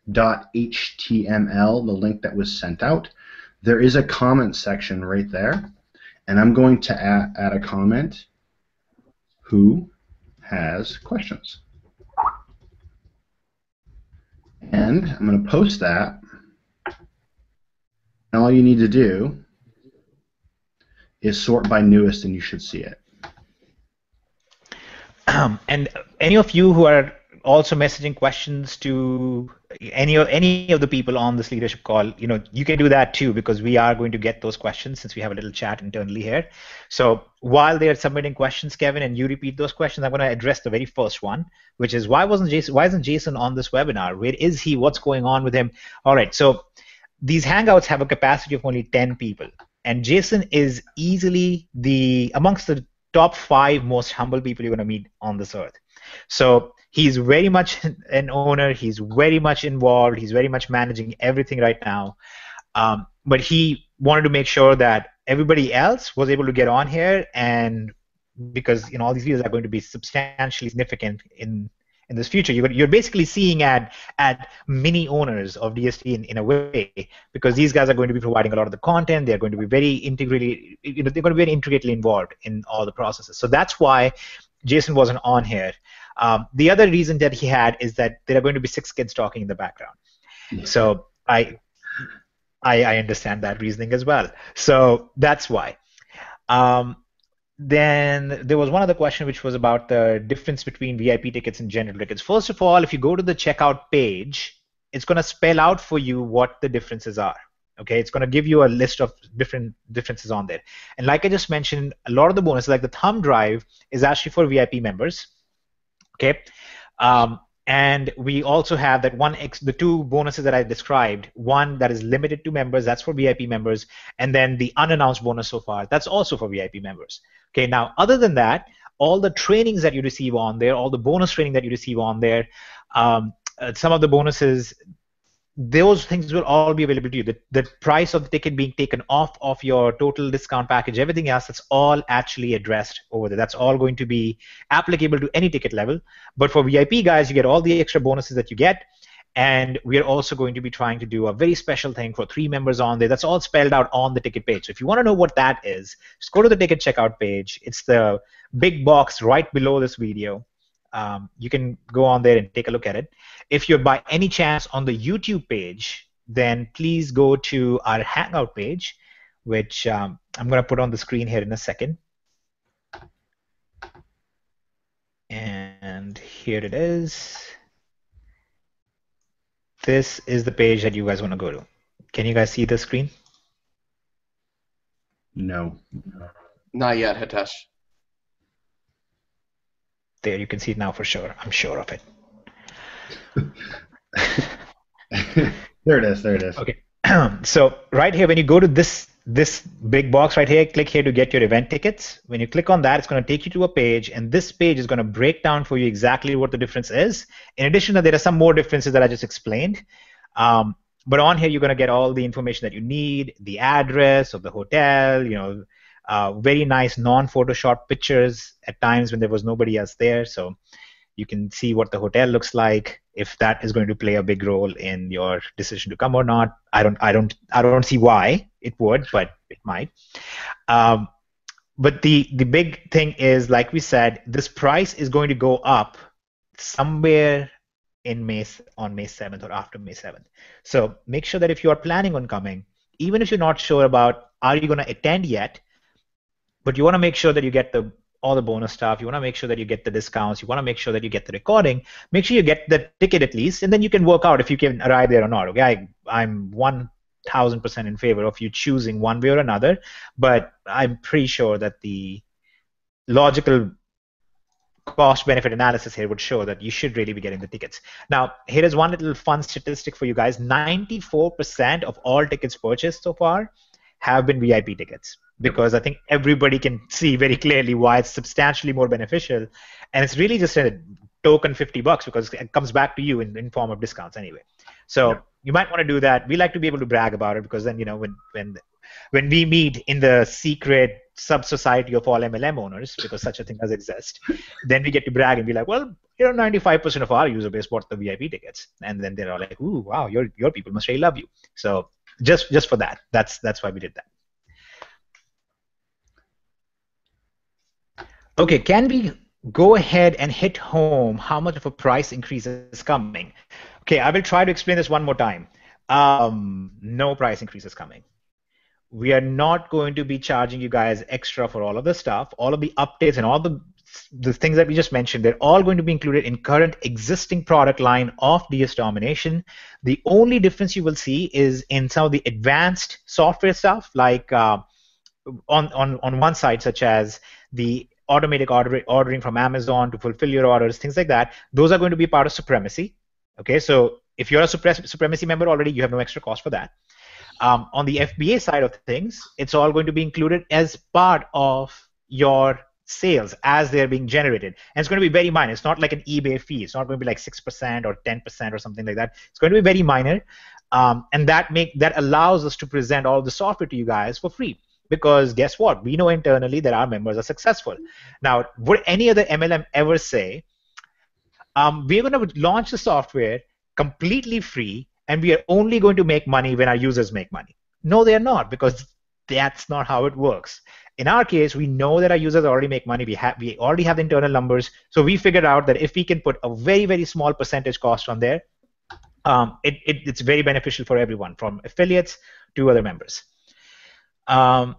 .html, the link that was sent out. There is a comment section right there, and I'm going to add, add a comment. Who has questions? And I'm going to post that. And all you need to do is sort by newest, and you should see it. Um, and any of you who are also messaging questions to any of any of the people on this leadership call. You know you can do that too because we are going to get those questions since we have a little chat internally here. So while they're submitting questions kevin and you repeat those questions i'm going to address the very first one which is why wasn't jason why isn't jason on this webinar? Where is he? What's going on with him? All right so these hangouts have a capacity of only 10 people and jason is easily the amongst the top five most humble people you're going to meet on this earth. So he's very much an owner. He's very much involved. He's very much managing everything right now. Um, but he wanted to make sure that everybody else was able to get on here, and because you know all these videos are going to be substantially significant in in this future, you're, you're basically seeing at at mini owners of DSD in, in a way because these guys are going to be providing a lot of the content. They're going to be very integrally, you know, they're going to be very intricately involved in all the processes. So that's why Jason wasn't on here. Um, the other reason that he had is that there are going to be six kids talking in the background. So I, I, I understand that reasoning as well. So that's why. Um, then there was one other question which was about the difference between VIP tickets and general tickets. First of all, if you go to the checkout page, it's going to spell out for you what the differences are. Okay, it's going to give you a list of different differences on there. And like I just mentioned, a lot of the bonuses, like the thumb drive, is actually for VIP members. Okay. Um, and we also have that one ex- the two bonuses that I described. One that is limited to members, that's for VIP members, and then the unannounced bonus so far, that's also for VIP members. Okay. Now, other than that, all the trainings that you receive on there, all the bonus training that you receive on there, um, uh, some of the bonuses those things will all be available to you. The, the price of the ticket being taken off of your total discount package, everything else, that's all actually addressed over there. That's all going to be applicable to any ticket level. But for VIP guys, you get all the extra bonuses that you get. And we're also going to be trying to do a very special thing for three members on there. That's all spelled out on the ticket page. So if you want to know what that is, just go to the ticket checkout page. It's the big box right below this video um, you can go on there and take a look at it. If you're by any chance on the YouTube page, then please go to our Hangout page, which um, I'm going to put on the screen here in a second. And here it is. This is the page that you guys want to go to. Can you guys see the screen? No. Not yet, Hitesh there. You can see it now for sure. I'm sure of it. there it is. There it is. Okay. so right here, when you go to this this big box right here, click here to get your event tickets. When you click on that, it's going to take you to a page, and this page is going to break down for you exactly what the difference is. In addition, that there are some more differences that I just explained. Um, but on here, you're going to get all the information that you need, the address of the hotel, you know, uh, very nice non-Photoshop pictures at times when there was nobody else there. So you can see what the hotel looks like. If that is going to play a big role in your decision to come or not, I don't, I don't, I don't see why it would, but it might. Um, but the the big thing is, like we said, this price is going to go up somewhere in May on May 7th or after May 7th. So make sure that if you are planning on coming, even if you're not sure about are you going to attend yet, but you want to make sure that you get the all the bonus stuff. You want to make sure that you get the discounts. You want to make sure that you get the recording. Make sure you get the ticket at least, and then you can work out if you can arrive there or not. Okay, I, I'm one thousand percent in favor of you choosing one way or another, but I'm pretty sure that the logical cost benefit analysis here would show that you should really be getting the tickets. Now, here is one little fun statistic for you guys 94% of all tickets purchased so far have been VIP tickets because I think everybody can see very clearly why it's substantially more beneficial. And it's really just a token 50 bucks because it comes back to you in, in form of discounts anyway. So you might want to do that. We like to be able to brag about it because then, you know, when, when, when we meet in the secret sub society of all MLM owners, because such a thing does exist, then we get to brag and be like, well, you know, 95% of our user base bought the VIP tickets, and then they're all like, ooh, wow, your your people must really love you. So just just for that, that's that's why we did that. Okay, can we go ahead and hit home how much of a price increase is coming? Okay, I will try to explain this one more time. Um, no price increase is coming we are not going to be charging you guys extra for all of the stuff. All of the updates and all the the things that we just mentioned, they're all going to be included in current existing product line of DS Domination. The only difference you will see is in some of the advanced software stuff, like uh, on, on, on one side, such as the automatic order, ordering from Amazon to fulfill your orders, things like that. Those are going to be part of Supremacy. Okay, so if you're a Supremacy member already, you have no extra cost for that. Um, on the FBA side of things, it's all going to be included as part of your sales as they're being generated. And it's going to be very minor. It's not like an eBay fee. It's not going to be like 6% or 10% or something like that. It's going to be very minor. Um, and that make that allows us to present all the software to you guys for free. Because guess what? We know internally that our members are successful. Now, would any other MLM ever say, um, we're going to launch the software completely free and we are only going to make money when our users make money. No, they are not because that's not how it works. In our case, we know that our users already make money. We have we already have the internal numbers, so we figured out that if we can put a very very small percentage cost on there, um, it, it, it's very beneficial for everyone, from affiliates to other members. Um,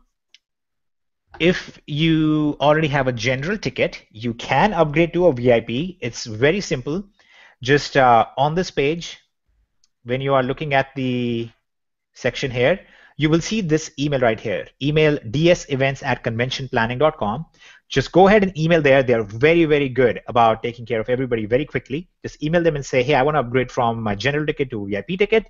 if you already have a general ticket, you can upgrade to a VIP. It's very simple. Just uh, on this page, when you are looking at the section here, you will see this email right here. Email dsevents at conventionplanning.com. Just go ahead and email there. They're very, very good about taking care of everybody very quickly. Just email them and say, hey, I want to upgrade from my general ticket to VIP ticket.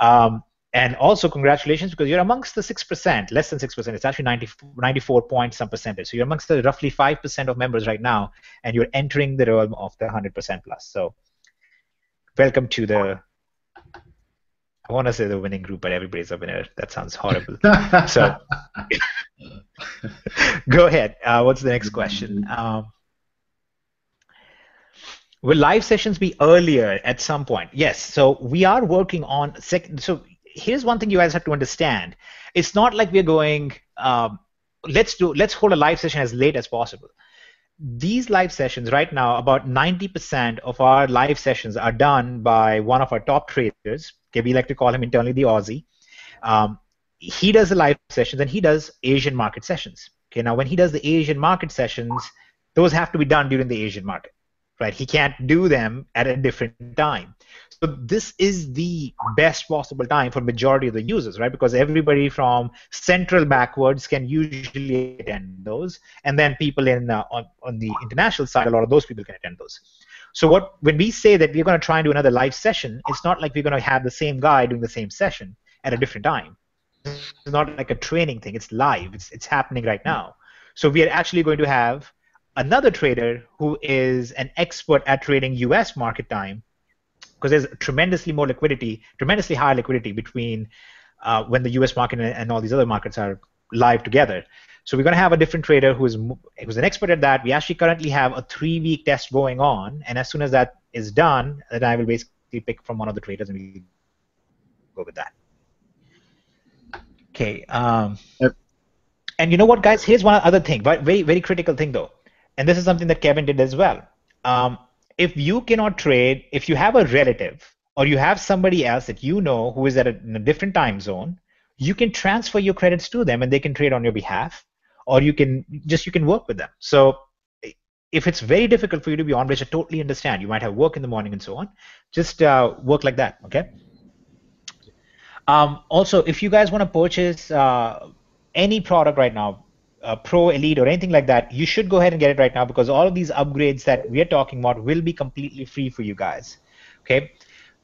Um, and also, congratulations because you're amongst the 6%, less than 6%. It's actually 90, 94 point some percentage. So you're amongst the roughly 5% of members right now, and you're entering the realm of the 100% plus. So welcome to the I want to say the winning group, but everybody's a winner. That sounds horrible. so go ahead. Uh, what's the next question? Um, will live sessions be earlier at some point? Yes. So we are working on second. So here's one thing you guys have to understand. It's not like we're going. Um, let's do. Let's hold a live session as late as possible these live sessions right now about 90% of our live sessions are done by one of our top traders okay we like to call him internally the aussie. Um, he does the live sessions and he does asian market sessions. Okay now when he does the asian market sessions those have to be done during the asian market right? He can't do them at a different time. So this is the best possible time for majority of the users, right? Because everybody from central backwards can usually attend those, and then people in uh, on, on the international side, a lot of those people can attend those. So what when we say that we're going to try and do another live session, it's not like we're going to have the same guy doing the same session at a different time. It's not like a training thing. It's live. It's it's happening right now. So we are actually going to have another trader who is an expert at trading U.S. market time because there's tremendously more liquidity, tremendously higher liquidity between uh, when the U.S. market and, and all these other markets are live together. So we're going to have a different trader who's who's an expert at that. We actually currently have a three-week test going on, and as soon as that is done, then I will basically pick from one of the traders and we go with that. Okay. Um, yep. And you know what, guys? Here's one other thing, very very critical thing though, and this is something that Kevin did as well. Um, if you cannot trade, if you have a relative or you have somebody else that you know who is at a, in a different time zone, you can transfer your credits to them and they can trade on your behalf. Or you can just you can work with them. So if it's very difficult for you to be on, which I totally understand, you might have work in the morning and so on. Just uh, work like that, okay? Um, also, if you guys want to purchase uh, any product right now, uh, Pro, Elite, or anything like that, you should go ahead and get it right now because all of these upgrades that we are talking about will be completely free for you guys. Okay.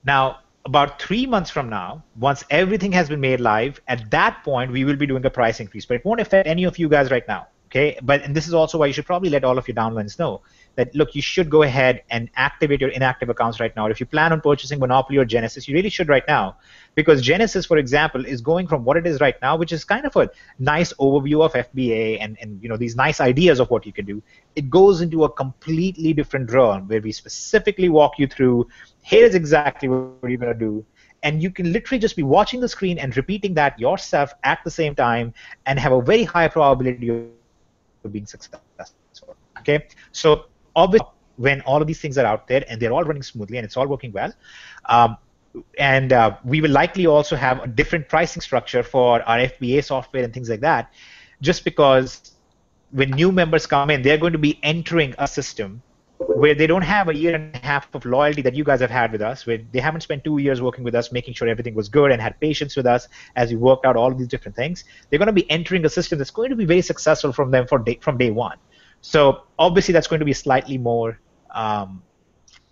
Now, about three months from now, once everything has been made live, at that point we will be doing a price increase, but it won't affect any of you guys right now. Okay, but and this is also why you should probably let all of your downlines know that look, you should go ahead and activate your inactive accounts right now. If you plan on purchasing Monopoly or Genesis, you really should right now, because Genesis, for example, is going from what it is right now, which is kind of a nice overview of FBA and and you know these nice ideas of what you can do. It goes into a completely different realm where we specifically walk you through. Here's exactly what you're gonna do and you can literally just be watching the screen and repeating that yourself at the same time and have a very high probability being successful. Okay, so obviously when all of these things are out there and they're all running smoothly and it's all working well, um, and uh, we will likely also have a different pricing structure for our FBA software and things like that, just because when new members come in, they're going to be entering a system where they don't have a year and a half of loyalty that you guys have had with us, where they haven't spent two years working with us, making sure everything was good and had patience with us as we worked out all these different things, they're going to be entering a system that's going to be very successful from them for day, from day one. So obviously that's going to be slightly more, um,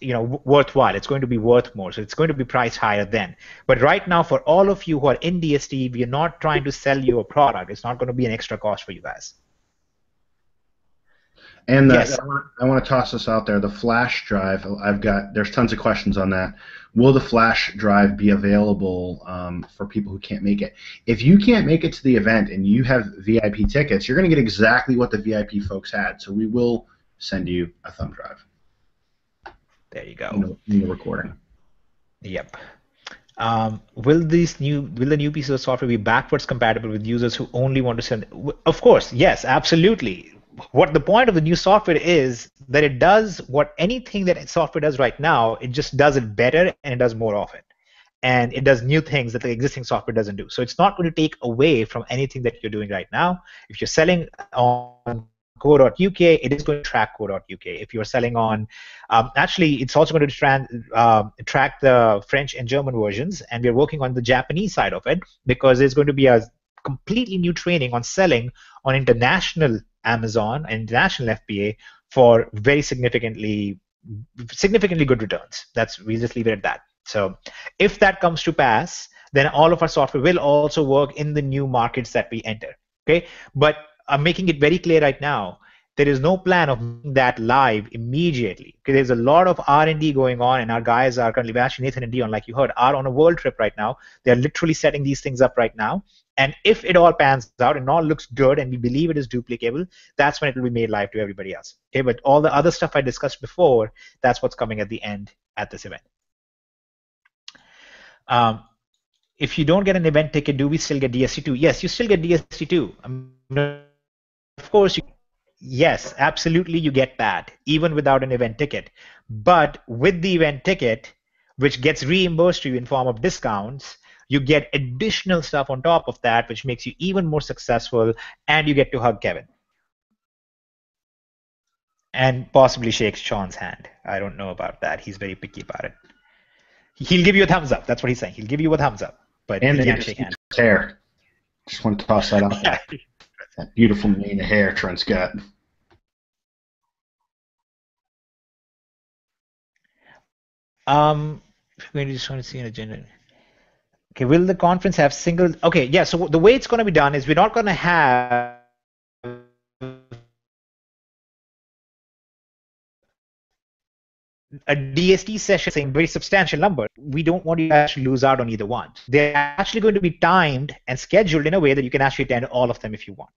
you know, worthwhile. It's going to be worth more. So it's going to be priced higher then. But right now, for all of you who are in DSD, we are not trying to sell you a product. It's not going to be an extra cost for you guys. And the, yes. I, want, I want to toss this out there. The flash drive, I've got. There's tons of questions on that. Will the flash drive be available um, for people who can't make it? If you can't make it to the event and you have VIP tickets, you're going to get exactly what the VIP folks had. So we will send you a thumb drive. There you go. In the recording. Yep. Um, will these new will the new pieces of software be backwards compatible with users who only want to send? Of course, yes, absolutely what the point of the new software is that it does what anything that software does right now, it just does it better and it does more of it. And it does new things that the existing software doesn't do. So it's not going to take away from anything that you're doing right now. If you're selling on co.uk, it is going to track co.uk. If you're selling on, um, actually, it's also going to uh, track the French and German versions, and we're working on the Japanese side of it because there's going to be a completely new training on selling on international Amazon and international FBA for very significantly significantly good returns. That's we just leave it at that. So if that comes to pass, then all of our software will also work in the new markets that we enter. Okay, but I'm making it very clear right now. There is no plan of that live immediately there's a lot of R&D going on, and our guys are currently actually Nathan and Dion, like you heard, are on a world trip right now. They're literally setting these things up right now, and if it all pans out and all looks good and we believe it is duplicable, that's when it will be made live to everybody else. Okay, but all the other stuff I discussed before, that's what's coming at the end at this event. Um, if you don't get an event ticket, do we still get DSD2? Yes, you still get DSD2. I mean, of course, you, yes, absolutely, you get that even without an event ticket. But with the event ticket, which gets reimbursed to you in form of discounts, you get additional stuff on top of that, which makes you even more successful, and you get to hug Kevin. And possibly shake Sean's hand. I don't know about that. He's very picky about it. He'll give you a thumbs up. That's what he's saying. He'll give you a thumbs up, but and he can't shake hands. Hair. Just want to toss that out there. that beautiful mane of hair Trent's got. Um, we're just want to see an agenda. Okay, will the conference have single? Okay, yeah. So the way it's going to be done is we're not going to have a DSD session saying very substantial number. We don't want you to actually lose out on either one. They're actually going to be timed and scheduled in a way that you can actually attend all of them if you want.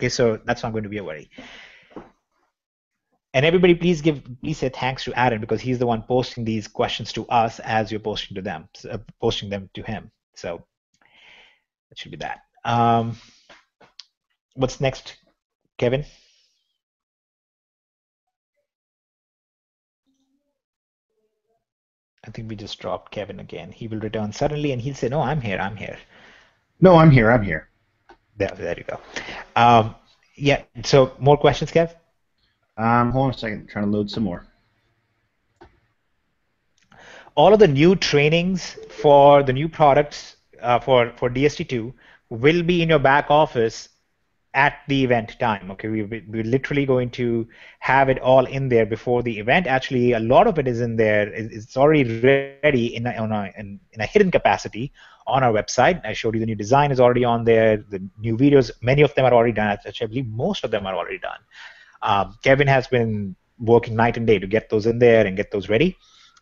Okay, so that's not going to be a worry. And everybody, please give please say thanks to Aaron because he's the one posting these questions to us as you're posting to them, uh, posting them to him. So that should be that. Um, what's next, Kevin? I think we just dropped Kevin again. He will return suddenly and he'll say, No, I'm here, I'm here. No, I'm here, I'm here. There, there you go. Um, yeah. So more questions, Kev? Um, hold on a second. trying to load some more. All of the new trainings for the new products uh, for for DSD2 will be in your back office at the event time. Okay, we, we're literally going to have it all in there before the event. Actually, a lot of it is in there. It's already ready in a, a, in, in a hidden capacity on our website. I showed you the new design is already on there. The new videos, many of them are already done. Actually, I believe most of them are already done. Um, Kevin has been working night and day to get those in there and get those ready.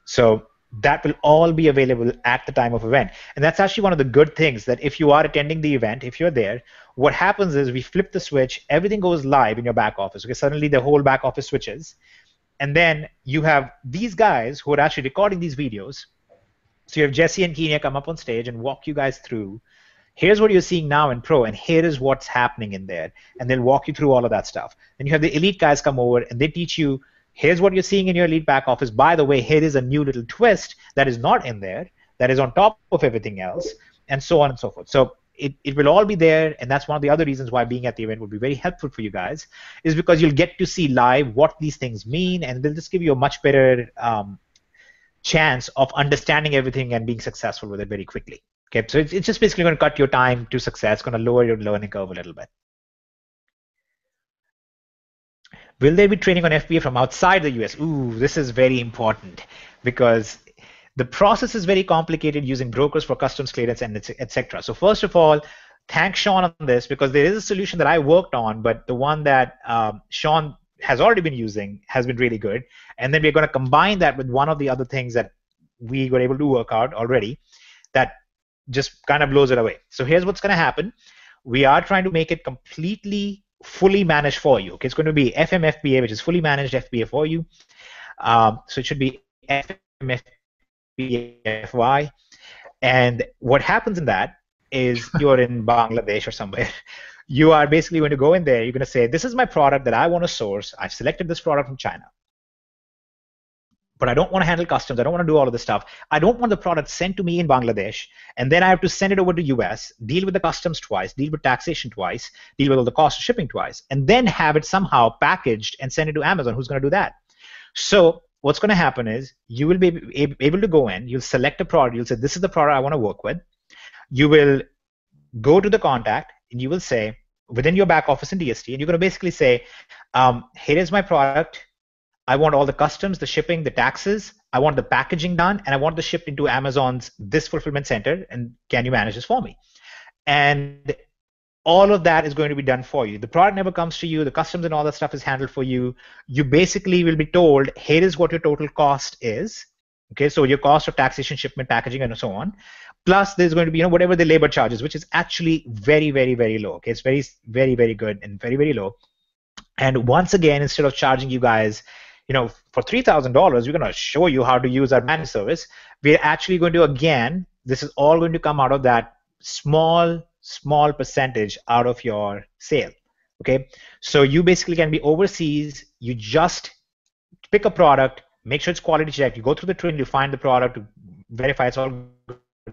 So that will all be available at the time of event. And that's actually one of the good things that if you are attending the event, if you're there, what happens is we flip the switch, everything goes live in your back office. Okay, suddenly the whole back office switches. And then you have these guys who are actually recording these videos. So you have Jesse and Kenya come up on stage and walk you guys through. Here's what you're seeing now in Pro, and here is what's happening in there. And they'll walk you through all of that stuff. Then you have the elite guys come over and they teach you here's what you're seeing in your elite back office. By the way, here is a new little twist that is not in there, that is on top of everything else, and so on and so forth. So it, it will all be there, and that's one of the other reasons why being at the event would be very helpful for you guys, is because you'll get to see live what these things mean, and they'll just give you a much better um, chance of understanding everything and being successful with it very quickly. Okay, so it's, it's just basically going to cut your time to success, going to lower your learning curve a little bit. Will there be training on FBA from outside the US? Ooh, this is very important because the process is very complicated using brokers for customs clearance and etc. So first of all, thank Sean on this because there is a solution that I worked on, but the one that um, Sean has already been using has been really good. And then we're going to combine that with one of the other things that we were able to work out already that just kind of blows it away. So here's what's going to happen. We are trying to make it completely fully managed for you. Okay, it's going to be FMFBA, which is fully managed FBA for you. Um, so it should be FMFBA And what happens in that is you're in Bangladesh or somewhere. You are basically going to go in there. You're going to say, "This is my product that I want to source. I've selected this product from China." but I don't want to handle customs. I don't want to do all of this stuff. I don't want the product sent to me in Bangladesh, and then I have to send it over to US, deal with the customs twice, deal with taxation twice, deal with all the cost of shipping twice, and then have it somehow packaged and send it to Amazon. Who's going to do that? So what's going to happen is you will be able to go in, you'll select a product, you'll say, this is the product I want to work with. You will go to the contact, and you will say, within your back office in DSD, and you're going to basically say, um, here is my product I want all the customs, the shipping, the taxes. I want the packaging done, and I want the shipped into Amazon's this fulfillment center. And can you manage this for me? And all of that is going to be done for you. The product never comes to you. The customs and all that stuff is handled for you. You basically will be told, here is what your total cost is. Okay, so your cost of taxation, shipment, packaging, and so on. Plus, there's going to be you know whatever the labor charges, which is actually very, very, very low. Okay, it's very, very, very good and very, very low. And once again, instead of charging you guys you know, for $3,000, we're going to show you how to use our managed service. We're actually going to, again, this is all going to come out of that small, small percentage out of your sale. Okay, so you basically can be overseas. You just pick a product, make sure it's quality checked. You go through the training, you find the product, verify it's all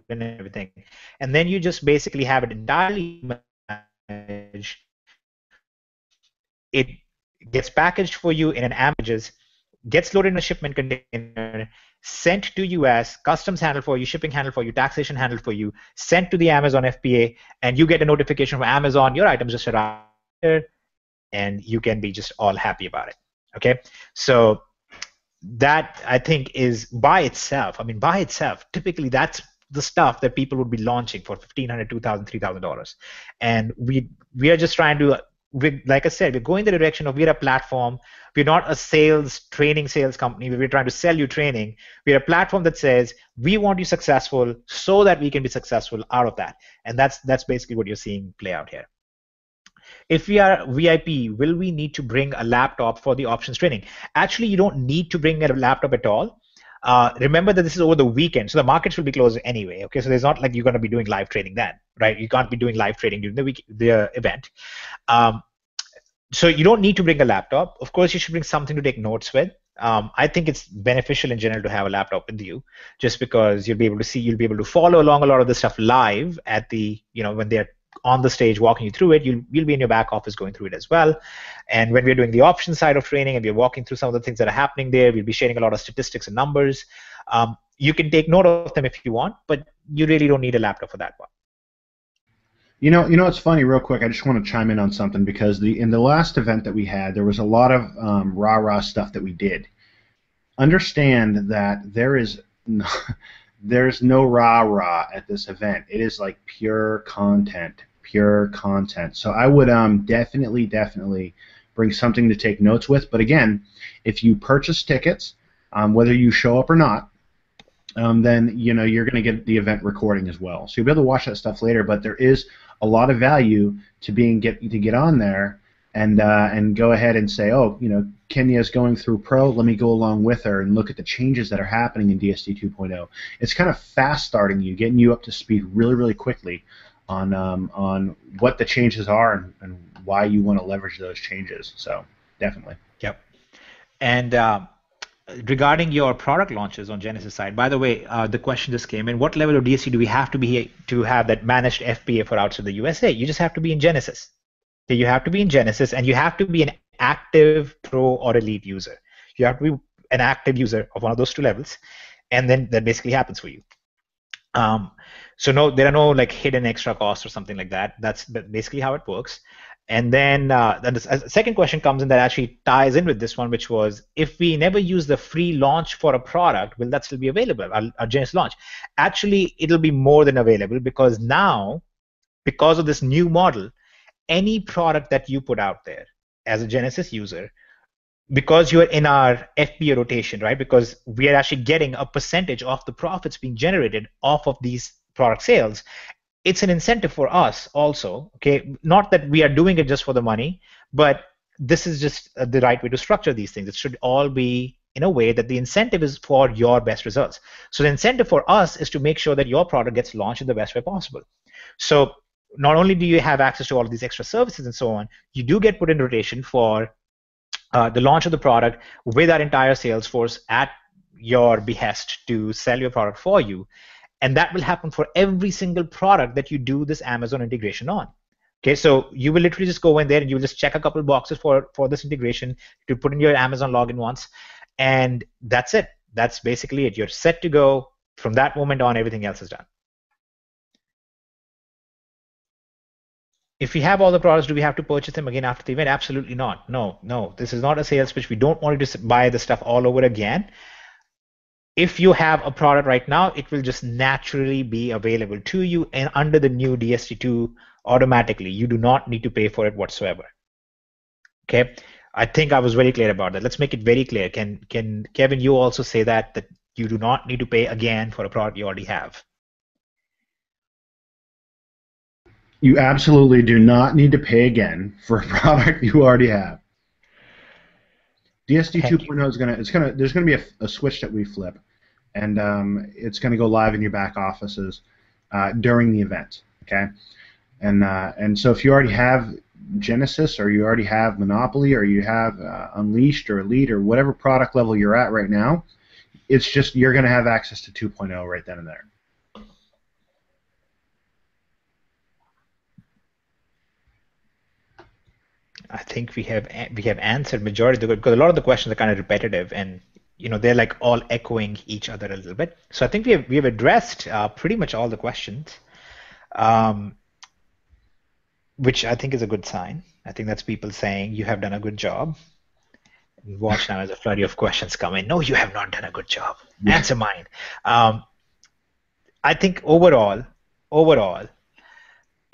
and everything, and then you just basically have it entirely managed. It gets packaged for you in an Amages gets loaded in a shipment container, sent to US, customs handled for you, shipping handled for you, taxation handled for you, sent to the Amazon FBA, and you get a notification from Amazon, your items just arrived and you can be just all happy about it. Okay, so that I think is by itself. I mean, by itself, typically that's the stuff that people would be launching for $1,500, $2,000, $3,000, and we we are just trying to we, like I said, we're going the direction of we're a platform. We're not a sales training sales company. We're trying to sell you training. We're a platform that says we want you successful so that we can be successful out of that. And that's that's basically what you're seeing play out here. If we are VIP, will we need to bring a laptop for the options training? Actually, you don't need to bring a laptop at all. Uh, remember that this is over the weekend, so the markets will be closed anyway. Okay, so there's not like you're going to be doing live trading then, right? You can't be doing live trading during the week, the event. Um, so you don't need to bring a laptop. Of course, you should bring something to take notes with. Um, I think it's beneficial in general to have a laptop with you, just because you'll be able to see, you'll be able to follow along a lot of the stuff live at the, you know, when they're on the stage walking you through it. You'll, you'll be in your back office going through it as well. And when we're doing the option side of training and we're walking through some of the things that are happening there, we'll be sharing a lot of statistics and numbers. Um, you can take note of them if you want, but you really don't need a laptop for that one. You know, you know, it's funny. Real quick, I just want to chime in on something because the in the last event that we had, there was a lot of um, rah rah stuff that we did. Understand that there is no, there's no rah rah at this event. It is like pure content, pure content. So I would um, definitely, definitely bring something to take notes with. But again, if you purchase tickets, um, whether you show up or not, um, then you know you're going to get the event recording as well. So you'll be able to watch that stuff later. But there is a lot of value to being get to get on there and uh, and go ahead and say, oh, you know, Kenya's going through Pro. Let me go along with her and look at the changes that are happening in DSD 2.0. It's kind of fast starting you, getting you up to speed really, really quickly on um, on what the changes are and, and why you want to leverage those changes. So definitely. Yep. And um, regarding your product launches on Genesis side, by the way, uh, the question just came in: What level of DSD do we have to be to have that managed FBA for outside the USA? You just have to be in Genesis. You have to be in Genesis, and you have to be an active pro or elite user. You have to be an active user of one of those two levels, and then that basically happens for you. Um, so no, there are no like hidden extra costs or something like that. That's basically how it works. And then uh, the second question comes in that actually ties in with this one, which was if we never use the free launch for a product, will that still be available? Our Genesis launch. Actually, it'll be more than available because now, because of this new model, any product that you put out there as a Genesis user, because you're in our FBA rotation, right? Because we are actually getting a percentage of the profits being generated off of these product sales, it's an incentive for us also okay? Not that we are doing it just for the money but this is just uh, the right way to structure these things. It should all be in a way that the incentive is for your best results. So the incentive for us is to make sure that your product gets launched in the best way possible. So not only do you have access to all of these extra services and so on you do get put in rotation for uh, the launch of the product with our entire sales force at your behest to sell your product for you and that will happen for every single product that you do this Amazon integration on. Okay, so you will literally just go in there and you will just check a couple boxes for, for this integration to put in your Amazon login once, and that's it. That's basically it. You're set to go. From that moment on, everything else is done. If we have all the products, do we have to purchase them again after the event? Absolutely not. No, no. This is not a sales pitch. We don't want you to buy the stuff all over again if you have a product right now, it will just naturally be available to you and under the new DSD2 automatically. You do not need to pay for it whatsoever. Okay, I think I was very clear about that. Let's make it very clear. Can can Kevin, you also say that that you do not need to pay again for a product you already have? You absolutely do not need to pay again for a product you already have. DSD 2.0 is gonna it's gonna there's gonna be a, a switch that we flip, and um, it's gonna go live in your back offices uh, during the event. Okay, and uh, and so if you already have Genesis or you already have Monopoly or you have uh, Unleashed or Elite or whatever product level you're at right now, it's just you're gonna have access to 2.0 right then and there. I think we have we have answered majority of the because a lot of the questions are kind of repetitive and you know they're like all echoing each other a little bit. So I think we have we have addressed uh, pretty much all the questions, um, which I think is a good sign. I think that's people saying you have done a good job. Watch now as a flurry of questions come in. No, you have not done a good job. Yeah. Answer mine. Um, I think overall, overall,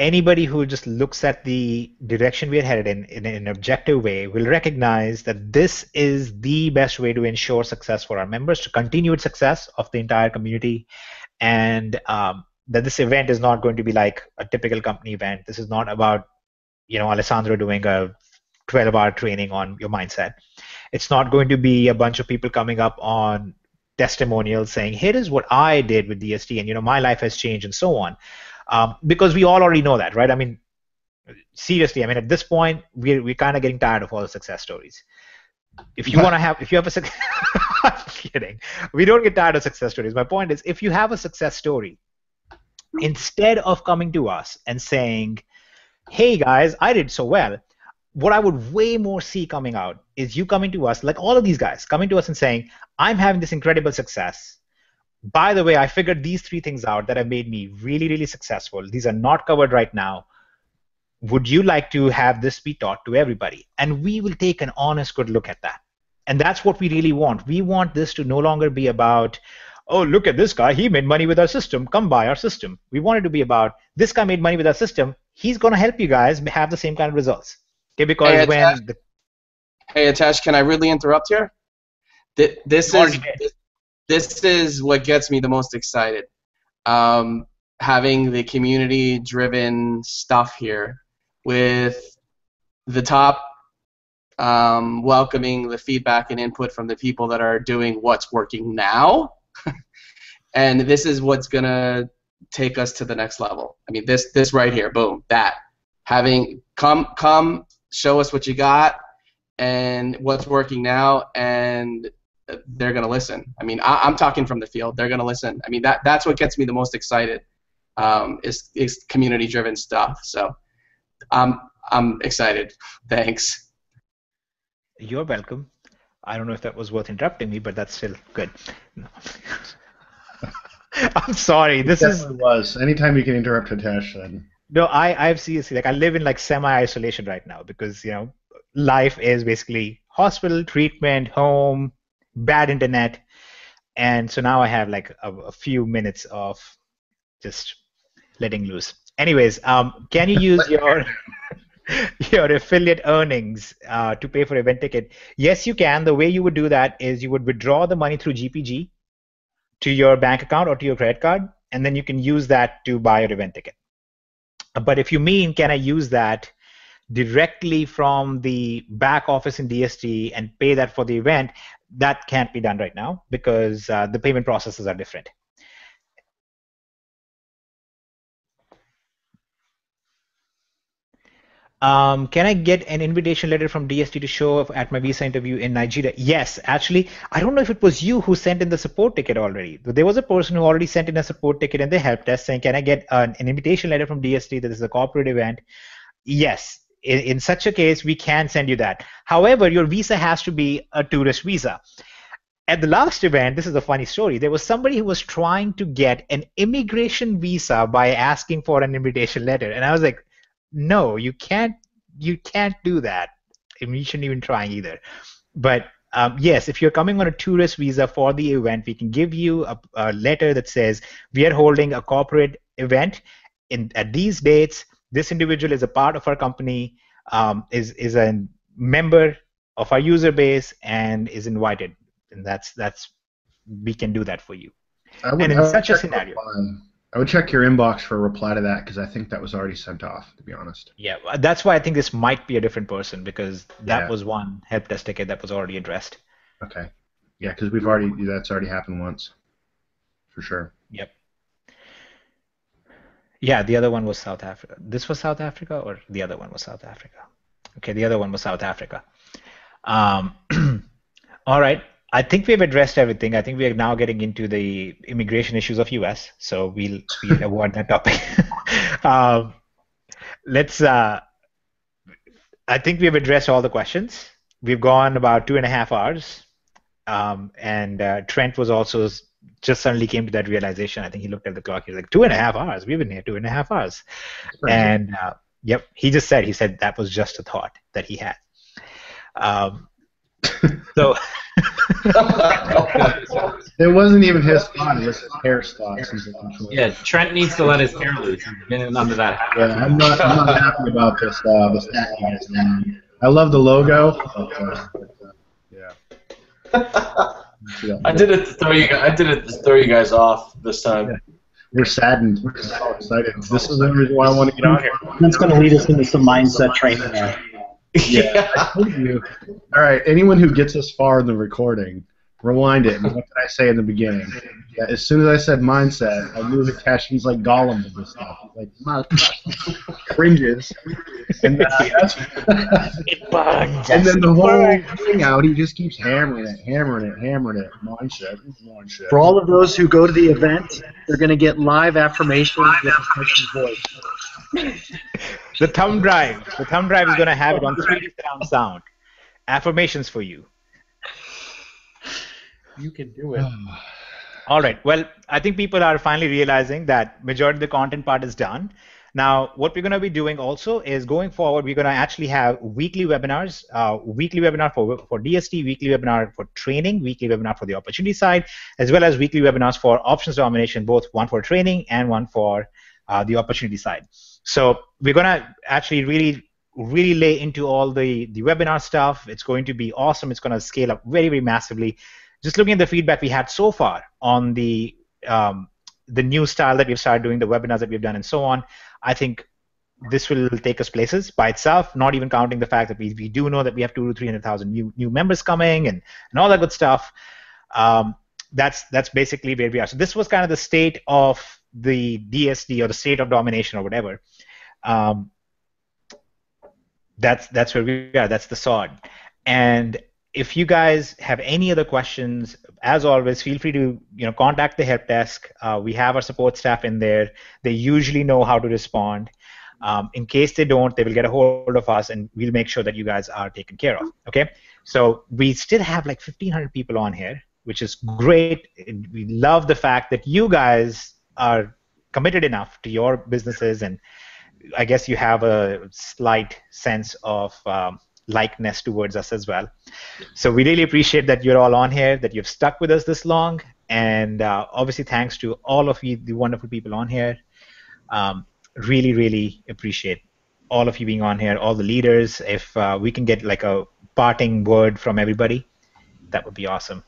anybody who just looks at the direction we are headed in, in, in an objective way will recognize that this is the best way to ensure success for our members, to continued success of the entire community, and um, that this event is not going to be like a typical company event. This is not about, you know, Alessandro doing a 12-hour training on your mindset. It's not going to be a bunch of people coming up on testimonials saying, "Here is what I did with DSD, and you know, my life has changed," and so on um, because we all already know that, right? I mean, seriously, I mean, at this point, we're we're kind of getting tired of all the success stories. If you want to have, if you have a success, I'm kidding. We don't get tired of success stories. My point is, if you have a success story, instead of coming to us and saying, hey guys, I did so well. What I would way more see coming out is you coming to us, like all of these guys, coming to us and saying, I'm having this incredible success. By the way, I figured these three things out that have made me really, really successful. These are not covered right now. Would you like to have this be taught to everybody? And we will take an honest, good look at that. And that's what we really want. We want this to no longer be about, oh, look at this guy. He made money with our system. Come buy our system. We want it to be about, this guy made money with our system. He's going to help you guys have the same kind of results. Okay, because Hey, when Hitesh. the, Hey, Hitesh, can I really interrupt here? Th- This is did. This is what gets me the most excited. Um, having the community-driven stuff here, with the top um, welcoming the feedback and input from the people that are doing what's working now, and this is what's gonna take us to the next level. I mean, this this right here, boom, that having come come show us what you got and what's working now and they're going to listen i mean I, i'm talking from the field they're going to listen i mean that that's what gets me the most excited um, is, is community driven stuff so i'm i'm excited thanks you're welcome. I don't know if that was worth interrupting me, but that's still good. No. I'm sorry. This it is definitely was. Anytime you can interrupt Hitesh, then No, I, I've seriously like I live in like semi-isolation right now because you know life is basically hospital treatment, home, bad internet, and so now I have like a, a few minutes of just letting loose. Anyways, um, can you use your your affiliate earnings uh, to pay for event ticket? Yes, you can. The way you would do that is you would withdraw the money through GPG to your bank account or to your credit card, and then you can use that to buy your event ticket. But if you mean, can I use that directly from the back office in DSD and pay that for the event? That can't be done right now because uh, the payment processes are different. Um, can I get an invitation letter from DSD to show up at my visa interview in Nigeria? Yes, actually, I don't know if it was you who sent in the support ticket already. There was a person who already sent in a support ticket and they helped us saying, "Can I get an, an invitation letter from DSD that this is a corporate event?" Yes, in, in such a case, we can send you that. However, your visa has to be a tourist visa. At the last event, this is a funny story. There was somebody who was trying to get an immigration visa by asking for an invitation letter, and I was like, no, you can't. You can't do that. You shouldn't even try either. But um, yes, if you're coming on a tourist visa for the event, we can give you a, a letter that says we are holding a corporate event in at these dates. This individual is a part of our company, um, is is a member of our user base, and is invited. And that's that's we can do that for you. I would, And in I would such a check scenario- I would check your inbox for a reply to that because I think that was already sent off. To be honest. Yeah, that's why I think this might be a different person because that Yeah. was one help desk ticket that was already addressed. Okay. Yeah, because we've already that's already happened once, for sure. Yep. Yeah, the other one was South Africa. This was South Africa, or the other one was South Africa. Okay, the other one was South Africa. Um, all right. I think we've addressed everything. I think we are now getting into the immigration issues of U.S. So we'll, we'll avoid that topic. um, let's. Uh, I think we've addressed all the questions. We've gone about two and a half hours, um, and uh, Trent was also just suddenly came to that realization. I think he looked at the clock. He was like, two and a half hours. We've been here two and a half hours. Right. And uh, yep, he just said he said that was just a thought that he had. Um, so It wasn't even his thought; it was his hair thought. Seems like control. Yeah, Trent needs to let his hair loose. He's been under that. Yeah, I'm not. I'm not happy about this. Uh, this hat you guys made. I love the logo. But, but, uh, yeah. I did it to throw you. guys- I did it to throw you guys off this time. We're saddened. We're so excited. This is the reason why I want to get on here. That's going to lead us into some mindset training now. Yeah, I told you. All right, anyone who gets this far in the recording, rewind it. What did I say in the beginning? That as soon as I said mindset, I knew Hitesh, he's like Gollum with this stuff. Like, "My-" cringes. And, uh, and then the whole thing out, he just keeps hammering it, hammering it, hammering it. Mindset, mindset. For all of those who go to the event, they're going to get live affirmations with Hitesh's voice. the thumb drive. The thumb drive is going to have it on 3D surround sound. Affirmations for you. You can do it. All right. Well, I think people are finally realizing that majority of the content part is done. Now, what we're going to be doing also is going forward, we're going to actually have weekly webinars, uh, weekly webinar for, for DSD, weekly webinar for training, weekly webinar for the opportunity side, as well as weekly webinars for options domination, both one for training and one for uh, the opportunity side. So we're going to actually really really lay into all the, the webinar stuff. It's going to be awesome. It's going to scale up very, very massively. Just looking at the feedback we had so far on the um, the new style that we've started doing, the webinars that we've done, and so on, I think this will take us places by itself. Not even counting the fact that we, we do know that we have two to three hundred thousand new new members coming and and all that good stuff. Um, that's that's basically where we are. So this was kind of the state of the DSD or the state of domination or whatever. Um, that's that's where we are. That's the sod, And if you guys have any other questions, as always, feel free to you know contact the help desk. Uh, we have our support staff in there. They usually know how to respond. Um, in case they don't, they will get a hold of us, and we'll make sure that you guys are taken care of. Okay. So we still have like 1,500 people on here, which is great. We love the fact that you guys are committed enough to your businesses and I guess you have a slight sense of um, likeness towards us as well. So we really appreciate that you're all on here, that you've stuck with us this long, and uh, obviously thanks to all of you, the wonderful people on here. Um, really, really appreciate all of you being on here, all the leaders. If uh, we can get like a parting word from everybody, that would be awesome.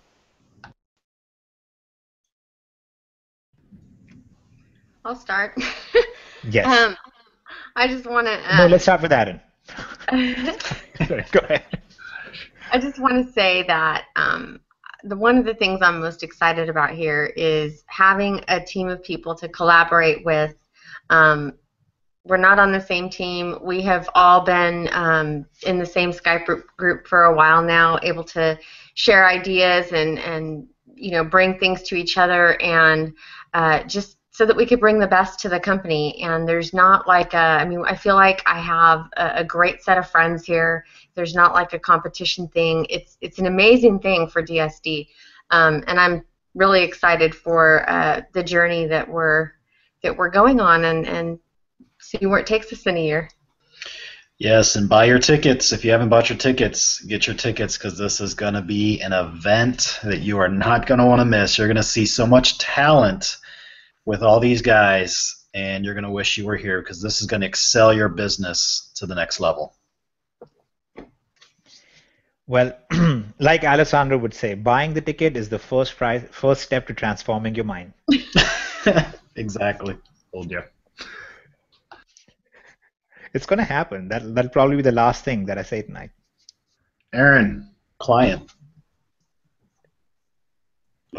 I'll start. Yes. um, I just want to. Uh, no, let's start with Aaron. Go ahead. I just want to say that um, the one of the things I'm most excited about here is having a team of people to collaborate with. Um, we're not on the same team. We have all been um, in the same Skype group for a while now, able to share ideas and and you know bring things to each other and uh, just so that we could bring the best to the company. And there's not like a, I mean, I feel like I have a, a, great set of friends here. There's not like a competition thing. It's it's an amazing thing for DSD, um, and I'm really excited for uh, the journey that we're that we're going on and and see where it takes us in a year. Yes, and buy your tickets. If you haven't bought your tickets, get your tickets because this is going to be an event that you are not going to want to miss. You're going to see so much talent with all these guys, and you're going to wish you were here because this is going to excel your business to the next level. Well, like Alessandro would say, buying the ticket is the first prize, first step to transforming your mind. exactly. Told you. It's going to happen. That that'll probably be the last thing that I say tonight. Aaron, client.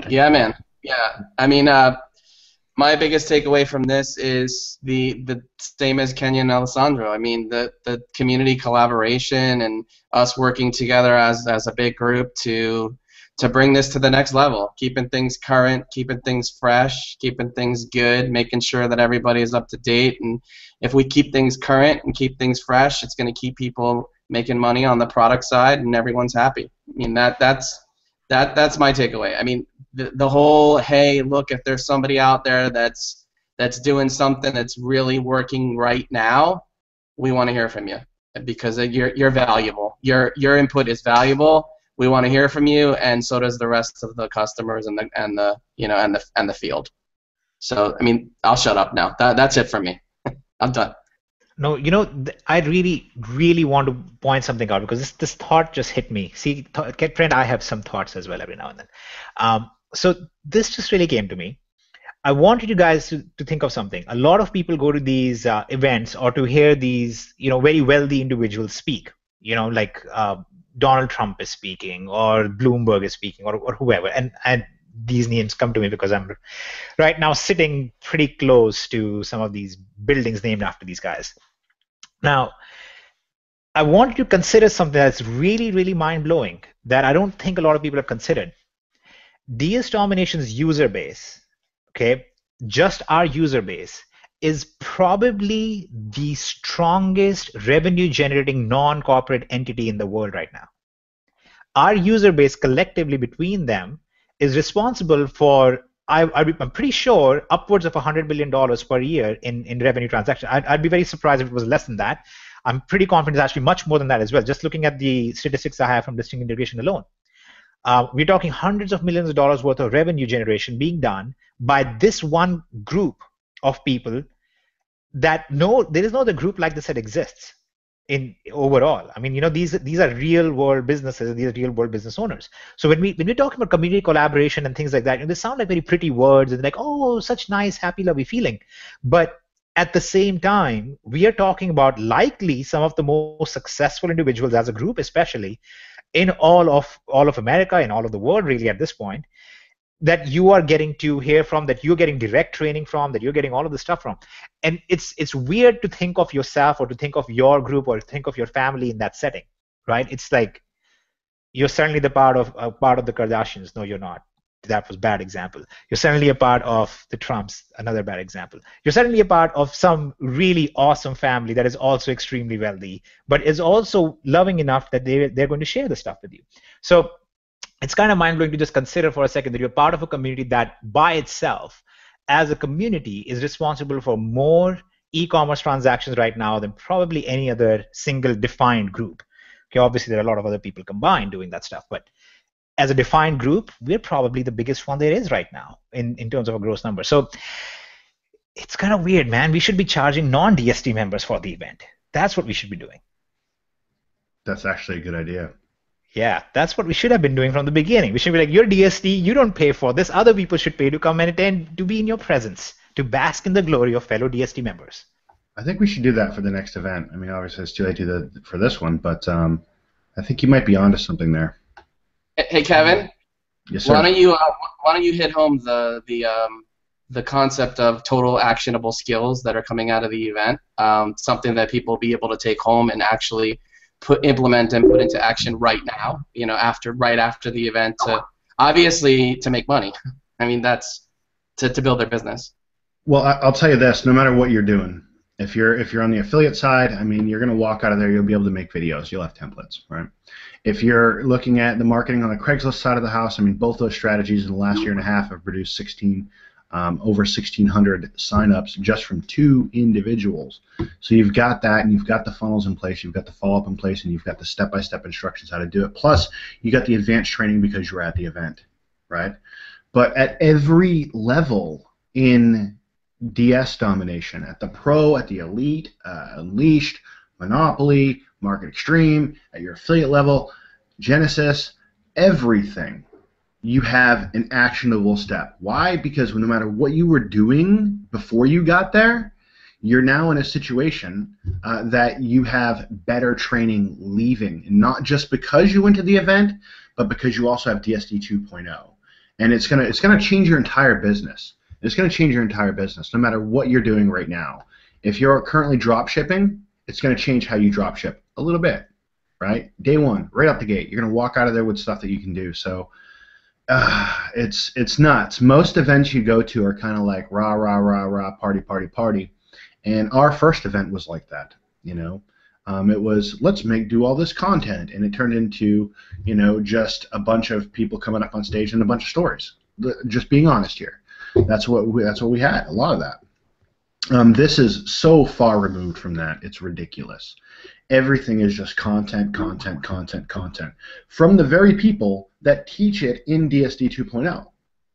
Yeah, man. Yeah. I mean, uh, my biggest takeaway from this is the the same as Kenya and Alessandro. I mean, the the community collaboration and us working together as as a big group to to bring this to the next level, keeping things current, keeping things fresh, keeping things good, making sure that everybody is up to date. And if we keep things current and keep things fresh, it's going to keep people making money on the product side, and everyone's happy. I mean, that that's that that's my takeaway. I mean, the, the whole hey, look, if there's somebody out there that's that's doing something that's really working right now, we want to hear from you because you're you're valuable. Your your input is valuable. We want to hear from you, and so does the rest of the customers and the and the you know and the and the field. So I mean, I'll shut up now. That that's it for me. I'm done. No, you know, I really, really want to point something out because this, this thought just hit me. See, th- friend, I have some thoughts as well every now and then. Um, so this just really came to me. I wanted you guys to, to think of something. A lot of people go to these uh, events or to hear these, you know, very wealthy individuals speak. You know, like uh, Donald Trump is speaking or Bloomberg is speaking or, or whoever. And and these names come to me because I'm right now sitting pretty close to some of these buildings named after these guys. Now, I want you to consider something that's really, really mind blowing that I don't think a lot of people have considered. DS Domination's user base, okay, just our user base, is probably the strongest revenue generating non corporate entity in the world right now. Our user base collectively between them is responsible for I, am pretty sure upwards of $100 billion per year in, in revenue transactions. I'd, I'd, be very surprised if it was less than that. I'm pretty confident it's actually much more than that as well, just looking at the statistics I have from listing integration alone. Uh, we're talking hundreds of millions of dollars worth of revenue generation being done by this one group of people that no, there is no other group like this that exists in overall. I mean, you know, these these are real world businesses, these are real world business owners. So when we when we're talking about community collaboration and things like that, know, they sound like very pretty words and like, oh, such nice, happy, lovey feeling. But at the same time, we are talking about likely some of the most successful individuals as a group, especially in all of all of America, in all of the world, really at this point, that you are getting to hear from, that you're getting direct training from, that you're getting all of this stuff from. And it's it's weird to think of yourself or to think of your group or think of your family in that setting, right? It's like you're certainly the part of a part of the Kardashians. No, you're not. That was bad example. You're certainly a part of the Trumps. Another bad example. You're certainly a part of some really awesome family that is also extremely wealthy, but is also loving enough that they they're going to share the stuff with you. So it's kind of mind blowing to just consider for a second that you're part of a community that by itself, as a community, is responsible for more e-commerce transactions right now than probably any other single defined group. Okay, obviously there are a lot of other people combined doing that stuff, but as a defined group, we're probably the biggest one there is right now in, in terms of a gross number. So it's kind of weird, man. We should be charging non-DSD members for the event. That's what we should be doing. That's actually a good idea. Yeah, that's what we should have been doing from the beginning. We should be like, you're DSD, you don't pay for this. Other people should pay to come and attend, to be in your presence, to bask in the glory of fellow DSD members. I think we should do that for the next event. I mean, obviously it's too late to do the, for this one, but um, I think you might be onto something there. Hey, Kevin. Yes, sir. Why don't you uh, Why don't you hit home the the um, the concept of total actionable skills that are coming out of the event? Um, something that people will be able to take home and actually put implement and put into action right now. You know, after right after the event to obviously to make money. I mean, that's to, to build their business. Well, I'll tell you this: no matter what you're doing, if you're if you're on the affiliate side, I mean, you're going to walk out of there. You'll be able to make videos. You'll have templates, right? If you're looking at the marketing on the Craigslist side of the house, I mean, both those strategies in the last year and a half have produced 16 um, over 1,600 signups just from two individuals. So you've got that, and you've got the funnels in place, you've got the follow-up in place, and you've got the step-by-step instructions how to do it. Plus, you got the advanced training because you're at the event, right? But at every level in DS domination, at the pro, at the elite, uh, unleashed, monopoly, market extreme, at your affiliate level, Genesis, everything you have an actionable step. Why? Because no matter what you were doing before you got there, you're now in a situation uh, that you have better training leaving, not just because you went to the event, but because you also have DSD 2.0, and it's gonna it's gonna change your entire business. It's gonna change your entire business, no matter what you're doing right now. If you're currently drop shipping, it's gonna change how you drop ship a little bit, right? Day one, right out the gate, you're gonna walk out of there with stuff that you can do. So uh, it's it's nuts. Most events you go to are kind of like rah rah rah rah party party party, and our first event was like that. You know, um, it was let's make do all this content, and it turned into you know just a bunch of people coming up on stage and a bunch of stories. Just being honest here, that's what we, that's what we had. A lot of that. Um, this is so far removed from that. It's ridiculous. Everything is just content, content, content, content from the very people that teach it in DSD 2.0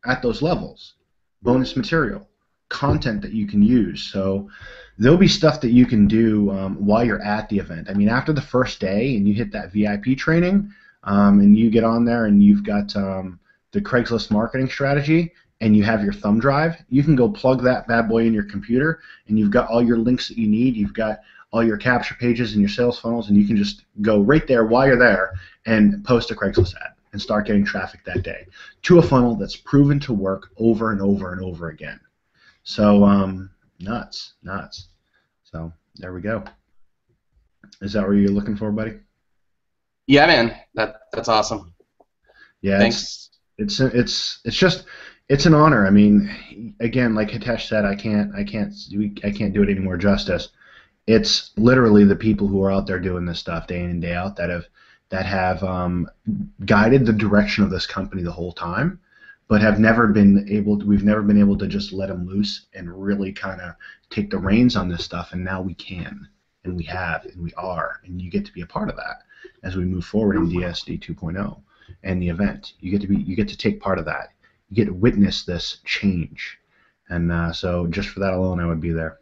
at those levels. Bonus material, content that you can use. So there'll be stuff that you can do um, while you're at the event. I mean, after the first day and you hit that VIP training um, and you get on there and you've got um, the Craigslist marketing strategy and you have your thumb drive, you can go plug that bad boy in your computer and you've got all your links that you need. You've got all your capture pages and your sales funnels, and you can just go right there while you're there and post a Craigslist ad and start getting traffic that day to a funnel that's proven to work over and over and over again. So um, nuts, nuts. So there we go. Is that what you're looking for, buddy? Yeah, man. That that's awesome. Yeah. Thanks. It's it's it's it's just it's an honor. I mean, again, like Hitesh said, I can't, I can't, we, I can't do it any more justice. It's literally the people who are out there doing this stuff day in and day out that have that have um, guided the direction of this company the whole time, but have never been able. To, we've never been able to just let them loose and really kind of take the reins on this stuff. And now we can, and we have, and we are, and you get to be a part of that as we move forward in DSD 2.0 and the event. You get to be, you get to take part of that. You get to witness this change, and uh, so just for that alone, I would be there.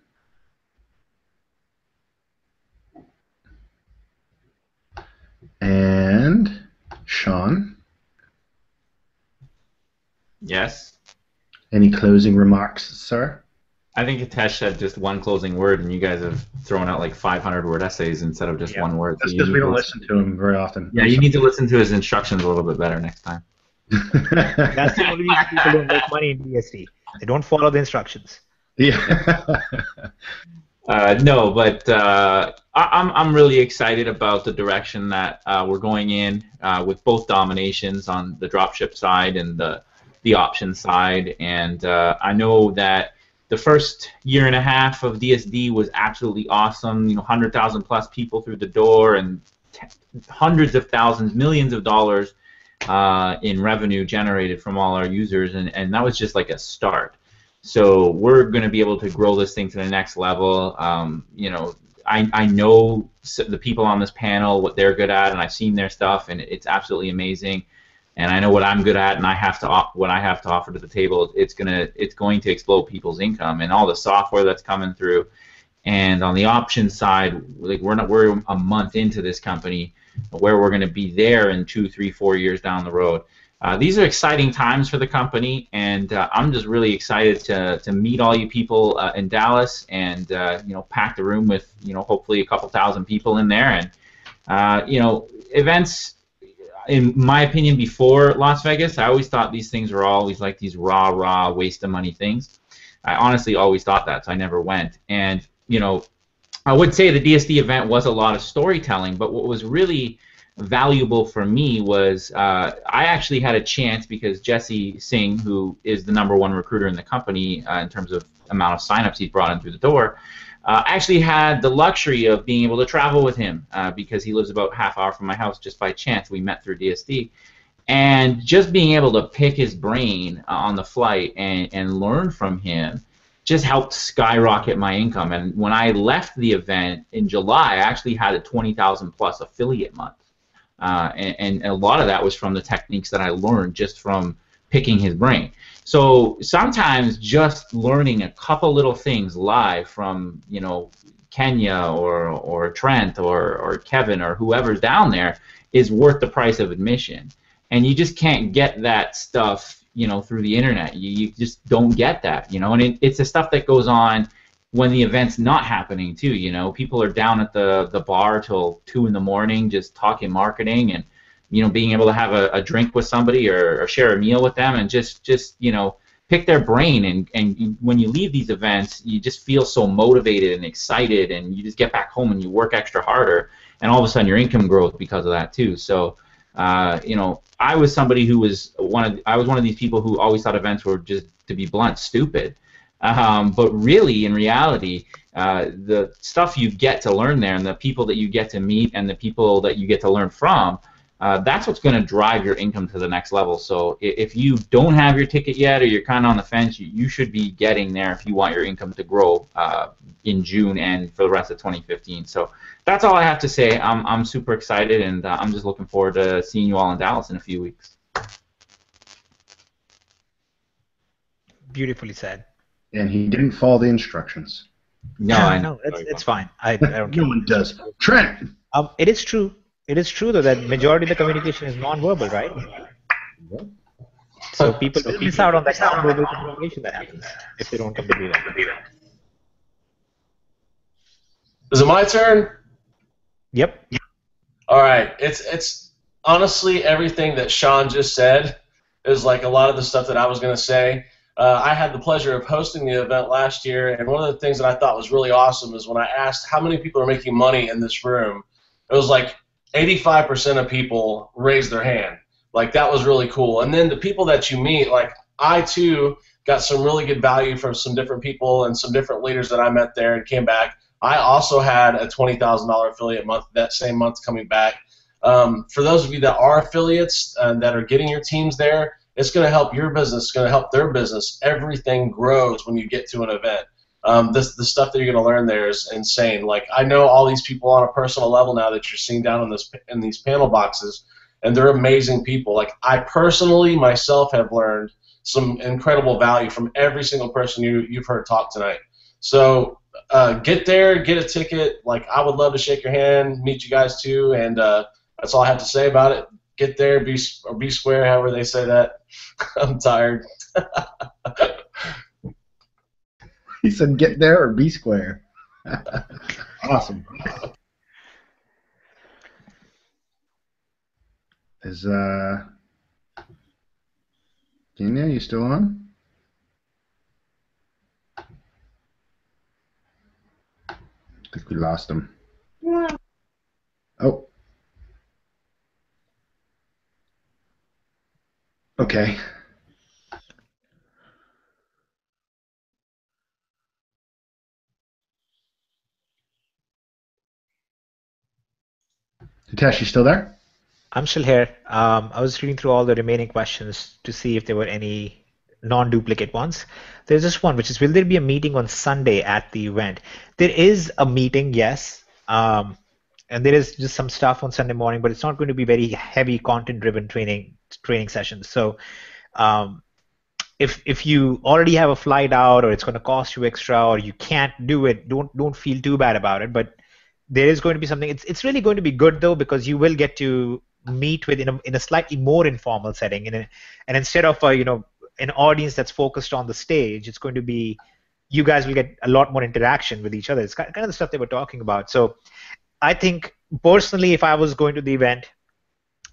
And Sean, Yes. any closing remarks, sir? I think Hitesh had just one closing word, and you guys have thrown out like 500 word essays instead of just one word. That's So you because need we to don't listen to him very often. Yeah, you need to listen to his instructions a little bit better next time. That's the only reason people don't make money in DSD. They don't follow the instructions. Yeah. Uh, no, but uh, I, I'm I'm really excited about the direction that uh, we're going in uh, with both dominations on the dropship side and the the option side, and uh, I know that the first year and a half of DSD was absolutely awesome. You know, hundred thousand plus people through the door and t- hundreds of thousands, millions of dollars uh, in revenue generated from all our users, and, and that was just like a start. So we're going to be able to grow this thing to the next level. Um, you know, I, I know the people on this panel what they're good at, and I've seen their stuff, and it's absolutely amazing. And I know what I'm good at, and I have to op- what I have to offer to the table. It's gonna it's going to explode people's income and all the software that's coming through. And on the option side, like we're not we're a month into this company, where we're going to be there in two, three, four years down the road. Uh, these are exciting times for the company, and uh, I'm just really excited to, to meet all you people uh, in Dallas and uh, you know pack the room with you know hopefully a couple thousand people in there. And uh, you know events, in my opinion, before Las Vegas, I always thought these things were always like these raw, raw waste of money things. I honestly always thought that, so I never went. And you know, I would say the DSD event was a lot of storytelling, but what was really valuable for me was uh, I actually had a chance because Jesse Singh, who is the number one recruiter in the company uh, in terms of amount of signups he's brought in through the door, uh, actually had the luxury of being able to travel with him uh, because he lives about half hour from my house just by chance. We met through DSD. And just being able to pick his brain uh, on the flight and, and learn from him just helped skyrocket my income. And when I left the event in July, I actually had a 20,000 plus affiliate month. Uh, and, and a lot of that was from the techniques that I learned just from picking his brain. So sometimes just learning a couple little things live from you know Kenya or or Trent or or Kevin or whoever's down there is worth the price of admission. And you just can't get that stuff you know through the internet. You, you just don't get that you know, and it, it's the stuff that goes on when the event's not happening too. You know, people are down at the the bar till two in the morning just talking marketing and you know being able to have a, a drink with somebody or, or share a meal with them and just just you know pick their brain. And and when you leave these events you just feel so motivated and excited and you just get back home and you work extra harder. And all of a sudden your income grows because of that too. So uh, you know I was somebody who was one of I was one of these people who always thought events were just to be blunt stupid. Um, but really, in reality, uh, the stuff you get to learn there and the people that you get to meet and the people that you get to learn from, uh, that's what's going to drive your income to the next level. So if you don't have your ticket yet or you're kind of on the fence, you, you should be getting there if you want your income to grow uh, in June and for the rest of 2015. So that's all I have to say. I'm, I'm super excited and uh, I'm just looking forward to seeing you all in Dallas in a few weeks. Beautifully said. And he didn't follow the instructions. No, I no, it's, it's fine. I, I don't care. No one does. Trent. Um, it is true. It is true though that majority of the communication is non-verbal, right? So people will miss out on that non-verbal communication that happens if they don't come to do that. Is it my turn? Yep. All right. It's it's honestly everything that Sean just said is like a lot of the stuff that I was going to say. Uh, I had the pleasure of hosting the event last year, and one of the things that I thought was really awesome is when I asked how many people are making money in this room, it was like 85% of people raised their hand. Like that was really cool. And then the people that you meet, like I too got some really good value from some different people and some different leaders that I met there and came back. I also had a twenty thousand dollar affiliate month that same month coming back. Um, for those of you that are affiliates and that are getting your teams there, it's going to help your business. It's going to help their business. Everything grows when you get to an event. Um, this the stuff that you're going to learn there is insane. Like I know all these people on a personal level now that you're seeing down in this in these panel boxes, and they're amazing people. Like I personally myself have learned some incredible value from every single person you you've heard talk tonight. So uh, get there, get a ticket. Like I would love to shake your hand, meet you guys too, and uh, that's all I have to say about it. Get there, be or be square, however they say that. I'm tired. he said, "Get there or be square." awesome. Is uh, Kenya, you still on? I think we lost him. Oh. Okay. Hitesh, you still there? I'm still here. Um, I was reading through all the remaining questions to see if there were any non-duplicate ones. There's just one, which is, will there be a meeting on Sunday at the event? There is a meeting, yes. Um, and there is just some stuff on Sunday morning, but it's not going to be very heavy content-driven training training sessions. So um, if if you already have a flight out or it's going to cost you extra or you can't do it, don't don't feel too bad about it. But there is going to be something. It's it's really going to be good though because you will get to meet with in a in a slightly more informal setting, and and instead of a, you know an audience that's focused on the stage, it's going to be you guys will get a lot more interaction with each other. It's kind of the stuff they were talking about. So I think personally, if I was going to the event,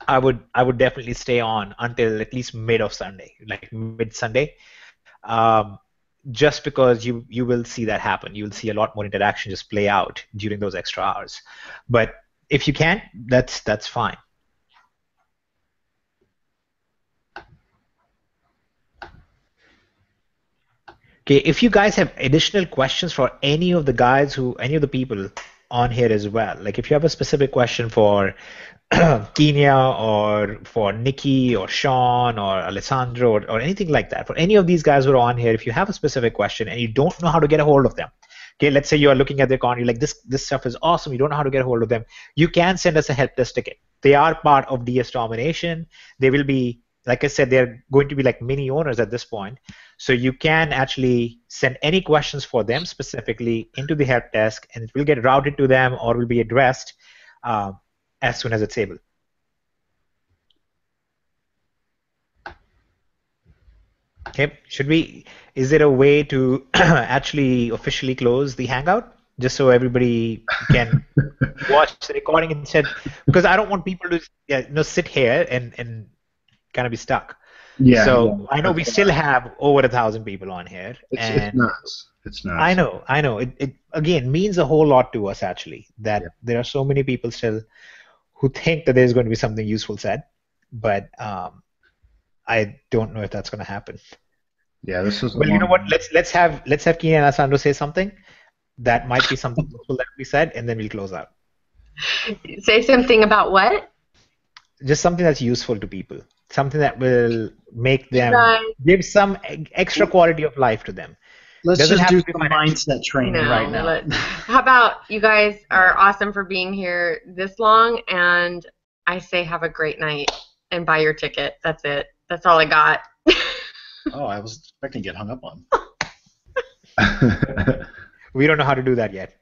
I would I would definitely stay on until at least mid of Sunday, like mid Sunday, um, just because you you will see that happen. You will see a lot more interaction just play out during those extra hours. But if you can't, that's that's fine. Okay, if you guys have additional questions for any of the guys who, any of the people on here as well, like if you have a specific question for Kenya or for Nikki or Sean or Alessandro or, or anything like that, for any of these guys who are on here, if you have a specific question and you don't know how to get a hold of them, okay, let's say you are looking at their account, you're like, this this stuff is awesome, you don't know how to get a hold of them, you can send us a help desk ticket. They are part of DS Domination. They will be, like I said, they're going to be like mini owners at this point. So you can actually send any questions for them specifically into the help desk, and it will get routed to them or will be addressed. Uh, as soon as it's able. Okay, should we, is there a way to actually officially close the Hangout? Just so everybody can watch the recording instead, because I don't want people to you know, sit here and, and kind of be stuck. Yeah. So yeah. I know we still have over a thousand people on here. It's, and it's nuts. It's nuts. I know, I know. It, it again means a whole lot to us actually that Yeah. there are so many people still who think that there's going to be something useful said, but um, I don't know if that's going to happen. Yeah, this was. Well, you know what? Let's let's have let's have Keenan and Alessandro say something that might be something useful that we said, and then we'll close out. Say something about what? Just something that's useful to people, something that will make them Right. give some extra quality of life to them. Let's Doesn't just do to be some mindset training No, right now. let- how about you guys are awesome for being here this long, and I say have a great night and buy your ticket. That's it. That's all I got. Oh, I was expecting to get hung up on. We don't know how to do that yet.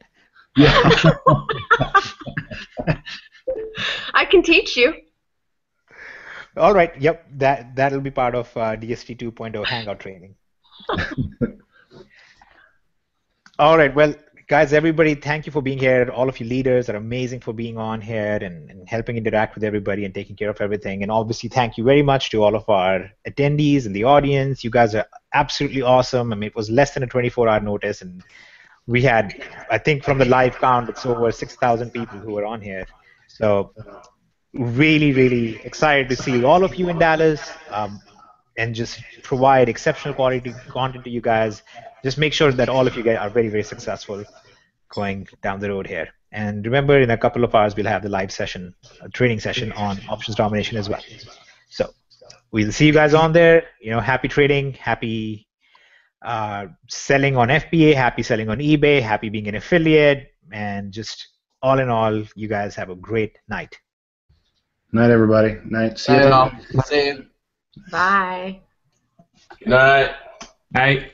I can teach you. All right. Yep. That that'll be part of uh, DSD 2.0 Hangout training. All right. Well, guys, everybody, thank you for being here. All of you leaders are amazing for being on here and, and helping interact with everybody and taking care of everything. And obviously, thank you very much to all of our attendees and the audience. You guys are absolutely awesome. I mean, it was less than a 24-hour notice, and we had, I think, from the live count, it's over 6,000 people who were on here. So really, really excited to see all of you in Dallas. Um, and just provide exceptional quality content to you guys. Just make sure that all of you guys are very, very successful going down the road here. And remember, in a couple of hours, we'll have the live session, a training session on options domination as well. So we'll see you guys on there. You know, happy trading, happy uh, selling on FBA, happy selling on eBay, happy being an affiliate, and just all in all, you guys have a great night. Night, everybody. Night. See you. Bye, later. all. See you. Bye. Good night. Night.